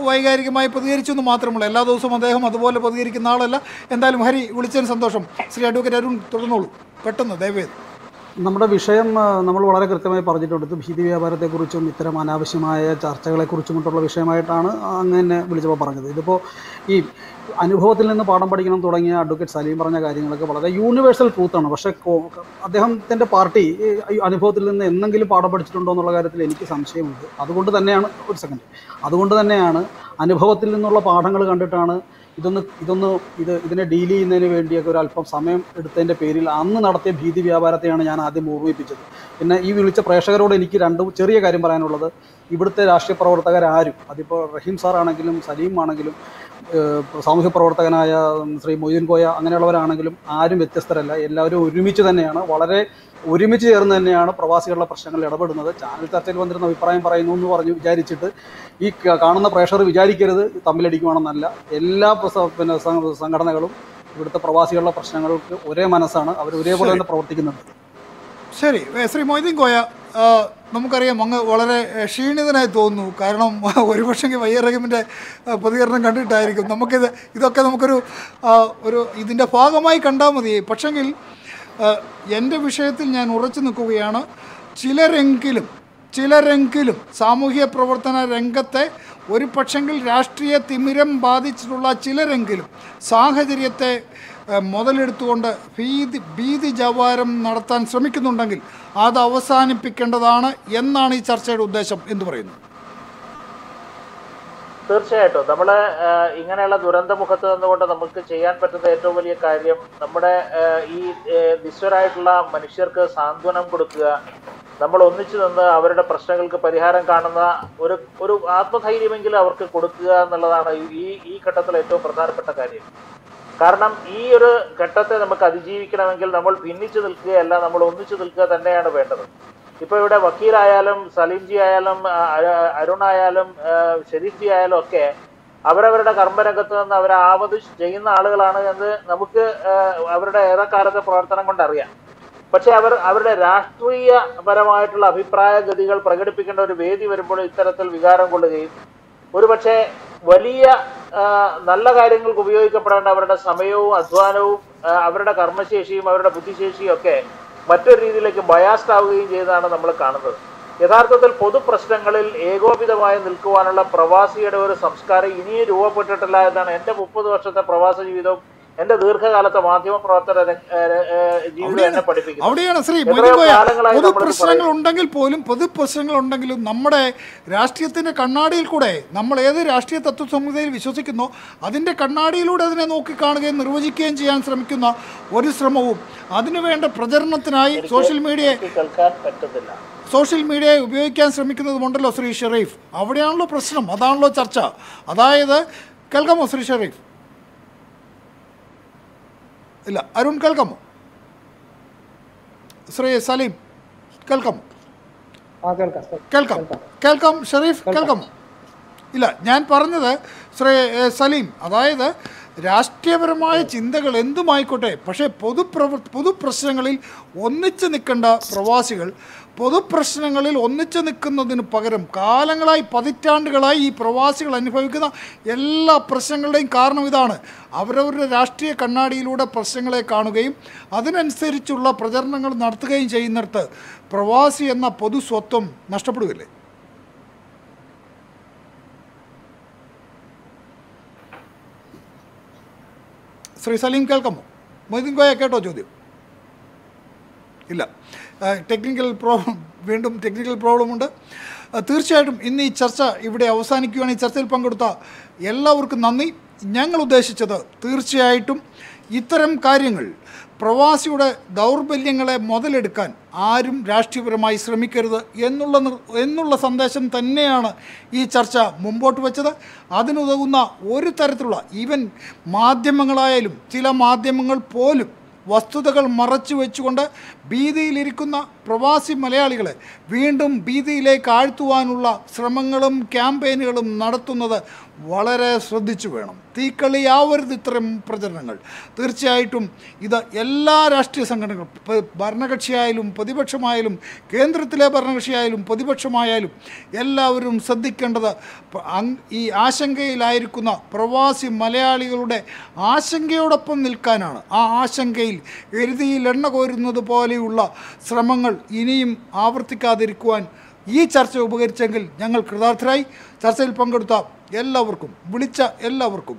S1: വൈകാരികമായി പ്രതികരിച്ചു എന്ന് മാത്രമല്ല എല്ലാ ദിവസവും അദ്ദേഹം അതുപോലെ പ്രതികരിക്കുന്ന ആളല്ല. എന്തായാലും ഹരി വിളിച്ചതിന് സന്തോഷം. ശ്രീ അഡ്വക്കേറ്റ് അരുൺ തുടർന്നോളൂ. പെട്ടെന്ന് ദയവേത്.
S5: നമ്മുടെ വിഷയം നമ്മൾ വളരെ കൃത്യമായി പറഞ്ഞിട്ടുണ്ട്. ഭീതി വ്യാപാരത്തെക്കുറിച്ചും ഇത്തരം അനാവശ്യമായ ചർച്ചകളെക്കുറിച്ചും കൊണ്ടുള്ള വിഷയമായിട്ടാണ് അങ്ങനെ വിളിച്ചപ്പോൾ പറഞ്ഞത്. ഇതിപ്പോൾ ഈ അനുഭവത്തിൽ നിന്ന് പാഠം പഠിക്കണം തുടങ്ങിയ അഡ്വക്കേറ്റ് സലീം പറഞ്ഞ കാര്യങ്ങളൊക്കെ വളരെ യൂണിവേഴ്സൽ ട്രൂത്താണ് പക്ഷേ അദ്ദേഹത്തിന്റെ പാർട്ടി അനുഭവത്തിൽ നിന്ന് എന്തെങ്കിലും പാഠം പഠിച്ചിട്ടുണ്ടോ എന്നുള്ള കാര്യത്തിൽ എനിക്ക് സംശയമുണ്ട്. അതുകൊണ്ട് തന്നെയാണ് ഒരു സെക്കൻഡ് അതുകൊണ്ട് തന്നെയാണ് അനുഭവത്തിൽ നിന്നുള്ള പാഠങ്ങൾ കണ്ടിട്ടാണ് ഇതൊന്ന് ഇതൊന്ന് ഇത് ഇതിനെ ഡീൽ ചെയ്യുന്നതിന് വേണ്ടിയൊക്കെ ഒരു അല്പം സമയം എടുത്തതിന്റെ പേരിൽ അന്ന് നടത്തിയ ഭീതി വ്യാപാരത്തെയാണ് ഞാൻ ആദ്യം ഓർമ്മിപ്പിച്ചത്. പിന്നെ ഈ വിളിച്ച പ്രേക്ഷകരോട് എനിക്ക് രണ്ട് ചെറിയ കാര്യം പറയാനുള്ളത്. ഇവിടുത്തെ രാഷ്ട്രീയ പ്രവർത്തകരാരും അതിപ്പോൾ റഹീം സാറാണെങ്കിലും സലീം ആണെങ്കിലും സാമൂഹ്യ പ്രവർത്തകനായ ശ്രീ മൊയ്തീൻ കോയ അങ്ങനെയുള്ളവരാണെങ്കിലും ആരും വ്യത്യസ്തരല്ല. എല്ലാവരും ഒരുമിച്ച് തന്നെയാണ്. വളരെ ഒരുമിച്ച് ചേർന്ന് തന്നെയാണ് പ്രവാസികളുടെ പ്രശ്നങ്ങളിൽ ഇടപെടുന്നത്. ചാനൽ ചർച്ചയിൽ വന്നിരുന്ന അഭിപ്രായം പറയുന്നു എന്ന് പറഞ്ഞ് വിചാരിച്ചിട്ട് ഈ കാണുന്ന പ്രേക്ഷകർ വിചാരിക്കരുത് തമ്മിലടിക്കുവാണെന്നല്ല. എല്ലാ പിന്നെ സംഘടനകളും ഇവിടുത്തെ പ്രവാസികളുടെ പ്രശ്നങ്ങൾക്ക് ഒരേ മനസ്സാണ്. അവർ ഒരേപോലെ തന്നെ പ്രവർത്തിക്കുന്നുണ്ട്.
S1: ശരി. ശ്രീ മൊയ്തീൻ കോയ നമുക്കറിയാം അങ്ങ് വളരെ ക്ഷീണിതനായി തോന്നുന്നു. കാരണം ഒരുപക്ഷെങ്കിൽ വയ്യ റഹീമിന്റെ പ്രതികരണം കണ്ടിട്ടായിരിക്കും. നമുക്കിത് ഇതൊക്കെ നമുക്കൊരു ഒരു ഇതിന്റെ ഭാഗമായി കണ്ടാൽ മതി. പക്ഷെങ്കിൽ എന്റെ വിഷയത്തിൽ ഞാൻ ഉറച്ചു നിൽക്കുകയാണ്. ചിലരെങ്കിലും ചിലരെങ്കിലും സാമൂഹ്യ പ്രവർത്തന രംഗത്തെ ഒരു പക്ഷെങ്കിൽ രാഷ്ട്രീയ തിമിരം ബാധിച്ചിട്ടുള്ള ചിലരെങ്കിലും സാഹചര്യത്തെ മുതലെടുത്തുകൊണ്ട് ഭീതി ഭീതി ജവാരം നടത്താൻ ശ്രമിക്കുന്നുണ്ടെങ്കിൽ അത് അവസാനിപ്പിക്കേണ്ടതാണ് എന്നാണ് ഈ ചർച്ചയുടെ ഉദ്ദേശം എന്ന് പറയുന്നു.
S2: തീർച്ചയായിട്ടും. നമ്മൾ ഇങ്ങനെയുള്ള ദുരന്ത മുഖത്ത് നിന്നുകൊണ്ട് നമുക്ക് ചെയ്യാൻ പറ്റുന്ന ഏറ്റവും വലിയ കാര്യം നമ്മുടെ ഈ നിശ്വരായിട്ടുള്ള മനുഷ്യർക്ക് സാന്ത്വനം കൊടുക്കുക നമ്മൾ ഒന്നിച്ചു നിന്ന് അവരുടെ പ്രശ്നങ്ങൾക്ക് പരിഹാരം കാണുന്ന ഒരു ഒരു ആത്മധൈര്യമെങ്കിലും അവർക്ക് കൊടുക്കുക എന്നുള്ളതാണ് ഈ ഈ ഘട്ടത്തിൽ ഏറ്റവും പ്രധാനപ്പെട്ട കാര്യം. കാരണം ഈ ഒരു ഘട്ടത്തെ നമുക്ക് അതിജീവിക്കണമെങ്കിൽ നമ്മൾ ഭിന്നിച്ചു നിൽക്കുകയല്ല നമ്മൾ ഒന്നിച്ചു നിൽക്കുക തന്നെയാണ് വേണ്ടത്. ഇപ്പൊ ഇവിടെ വക്കീലായാലും സലീംജി ആയാലും അരുൺ ആയാലും ഷെരീഫ്ജി ആയാലും ഒക്കെ അവരവരുടെ കർമ്മരംഗത്ത് നിന്ന് അവർ ആവത് ചെയ്യുന്ന ആളുകളാണ് എന്ന് നമുക്ക് അവരുടെ ഏറെക്കാലത്തെ പ്രവർത്തനം കൊണ്ട് അറിയാം. പക്ഷെ അവർ അവരുടെ രാഷ്ട്രീയപരമായിട്ടുള്ള അഭിപ്രായ ഗതികൾ പ്രകടിപ്പിക്കേണ്ട ഒരു വേദി വരുമ്പോൾ ഇത്തരത്തിൽ വികാരം കൊള്ളുകയും ഒരുപക്ഷെ വലിയ നല്ല കാര്യങ്ങൾക്ക് ഉപയോഗിക്കപ്പെടേണ്ട അവരുടെ സമയവും അധ്വാനവും അവരുടെ കർമ്മശേഷിയും അവരുടെ ബുദ്ധിശേഷിയും ഒക്കെ മറ്റൊരു രീതിയിലേക്ക് ബയാസ്ഡ് ആവുകയും ചെയ്തതാണ് നമ്മൾ കാണുന്നത്. യഥാർത്ഥത്തിൽ പൊതുപ്രശ്നങ്ങളിൽ ഏകോപിതമായി നിൽക്കുവാനുള്ള പ്രവാസിയുടെ ഒരു സംസ്കാരം ഇനിയും രൂപപ്പെട്ടിട്ടില്ല എന്നാണ് എന്റെ മുപ്പത് വർഷത്തെ പ്രവാസ ജീവിതവും എന്റെ ദീർഘകാലത്തെ മാധ്യമ പ്രവർത്തന ജീവിതം എന്നെ
S1: അവിടെയാണ് ശ്രീ പൊതു പ്രശ്നങ്ങൾ ഉണ്ടെങ്കിൽ പോലും പൊതു പ്രശ്നങ്ങൾ ഉണ്ടെങ്കിലും നമ്മുടെ രാഷ്ട്രീയത്തിന്റെ കണ്ണാടിയിൽ കൂടെ നമ്മൾ ഏത് രാഷ്ട്രീയ തത്വസംഹിതയിൽ വിശ്വസിക്കുന്നു അതിന്റെ കണ്ണാടിയിലൂടെ അതിനെ നോക്കി കാണുകയും നിർവചിക്കുകയും ചെയ്യാൻ ശ്രമിക്കുന്ന ഒരു ശ്രമവും അതിനുവേണ്ട പ്രചരണത്തിനായി സോഷ്യൽ
S2: മീഡിയയെ കേൾക്കാൻ
S1: സോഷ്യൽ മീഡിയയെ ഉപയോഗിക്കാൻ ശ്രമിക്കുന്നതുമുണ്ടല്ലോ ശ്രീ ഷെറീഫ്. അവിടെയാണല്ലോ പ്രശ്നം അതാണല്ലോ ചർച്ച. അതായത് കേൾക്കാമോ ശ്രീ ഷെറീഫ്? ഇല്ല അരുൺ കേൾക്കാമോ? ശ്രീ സലീം കേൾക്കാമോ?
S8: കേൾക്കാം
S1: കേൾക്കാം. ഷെറീഫ് കേൾക്കാമോ? ഇല്ല ഞാൻ പറഞ്ഞത് ശ്രീ സലീം അതായത് രാഷ്ട്രീയപരമായ ചിന്തകൾ എന്തുമായിക്കോട്ടെ പക്ഷേ പൊതുപ്രവ പൊതുപ്രശ്നങ്ങളിൽ ഒന്നിച്ച് നിൽക്കേണ്ട പ്രവാസികൾ പൊതുപ്രശ്നങ്ങളിൽ ഒന്നിച്ച് നിൽക്കുന്നതിന് പകരം കാലങ്ങളായി പതിറ്റാണ്ടുകളായി ഈ പ്രവാസികൾ അനുഭവിക്കുന്ന എല്ലാ പ്രശ്നങ്ങളുടെയും കാരണം ഇതാണ്. അവരവരുടെ രാഷ്ട്രീയ കണ്ണാടിയിലൂടെ പ്രശ്നങ്ങളെ കാണുകയും അതിനനുസരിച്ചുള്ള പ്രചരണങ്ങൾ നടത്തുകയും ചെയ്യുന്നിടത്ത് പ്രവാസി എന്ന പൊതു സ്വത്വം നഷ്ടപ്പെടുകയില്ലേ? ശ്രീ സലീം കേൾക്കാമോ? മൊയ്തീൻ കോയ കേട്ടോ ചോദ്യം? ഇല്ല. ടെക്നിക്കൽ പ്രോബ്ലം വീണ്ടും ടെക്നിക്കൽ പ്രോബ്ലം ഉണ്ട്. തീർച്ചയായിട്ടും ഇന്ന് ഈ ചർച്ച ഇവിടെ അവസാനിക്കുകയാണ്. ഈ ചർച്ചയിൽ പങ്കെടുത്ത എല്ലാവർക്കും നന്ദി. ഞങ്ങൾ ഉദ്ദേശിച്ചത് തീർച്ചയായിട്ടും ഇത്തരം കാര്യങ്ങൾ പ്രവാസിയുടെ ദൗർബല്യങ്ങളെ മുതലെടുക്കാൻ ആരും രാഷ്ട്രീയപരമായി ശ്രമിക്കരുത് എന്നുള്ള എന്നുള്ള സന്ദേശം തന്നെയാണ് ഈ ചർച്ച മുമ്പോട്ട് വെച്ചത്. അതിനുതകുന്ന ഒരു തരത്തിലുള്ള ഈവൻ മാധ്യമങ്ങളായാലും ചില മാധ്യമങ്ങൾ പോലും വസ്തുതകൾ മറച്ചു വെച്ചുകൊണ്ട് ഭീതിയിലിരിക്കുന്ന പ്രവാസി മലയാളികളെ വീണ്ടും ഭീതിയിലേക്ക് ആഴ്ത്തുവാനുള്ള ശ്രമങ്ങളും ക്യാമ്പയിനുകളും നടത്തുന്നത് വളരെ ശ്രദ്ധിച്ചു വേണം. തീക്കളിയാവരുത് ഇത്തരം പ്രചരണങ്ങൾ. തീർച്ചയായിട്ടും ഇത് എല്ലാ രാഷ്ട്രീയ സംഘടനകളും ഭരണകക്ഷിയായാലും പ്രതിപക്ഷമായാലും കേന്ദ്രത്തിലെ ഭരണകക്ഷിയായാലും പ്രതിപക്ഷമായാലും എല്ലാവരും ശ്രദ്ധിക്കേണ്ടത് ഈ ആശങ്കയിലായിരിക്കുന്ന പ്രവാസി മലയാളികളുടെ ആശങ്കയോടൊപ്പം നിൽക്കാനാണ്. ആ ആശങ്കയിൽ എഴുതിയിൽ എണ്ണ കോരുന്നത് പോലെയുള്ള ശ്രമങ്ങൾ ഇനിയും ആവർത്തിക്കാതിരിക്കുവാൻ ഈ ചർച്ച ഉപകരിച്ചെങ്കിൽ ഞങ്ങൾ കൃതാർത്ഥരായി ചർച്ചയിൽ പങ്കെടുത്ത എല്ലാവർക്കും വിളിച്ച എല്ലാവർക്കും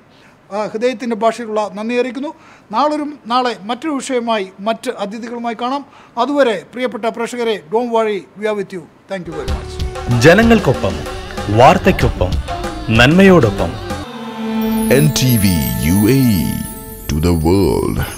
S1: ഹൃദയത്തിന്റെ ഭാഷയിലുള്ള നന്ദി അറിയിക്കുന്നു. നാളൊരു നാളെ മറ്റൊരു വിഷയമായി മറ്റ് അതിഥികളുമായി കാണാം. അതുവരെ പ്രിയപ്പെട്ട പ്രേക്ഷകരെ ഡോം വഴി V R with you. Thank you very much
S13: ജനങ്ങൾക്കൊപ്പം വാർത്തയ്ക്കൊപ്പം നന്മയോടൊപ്പം.
S14: N T V U A to the world.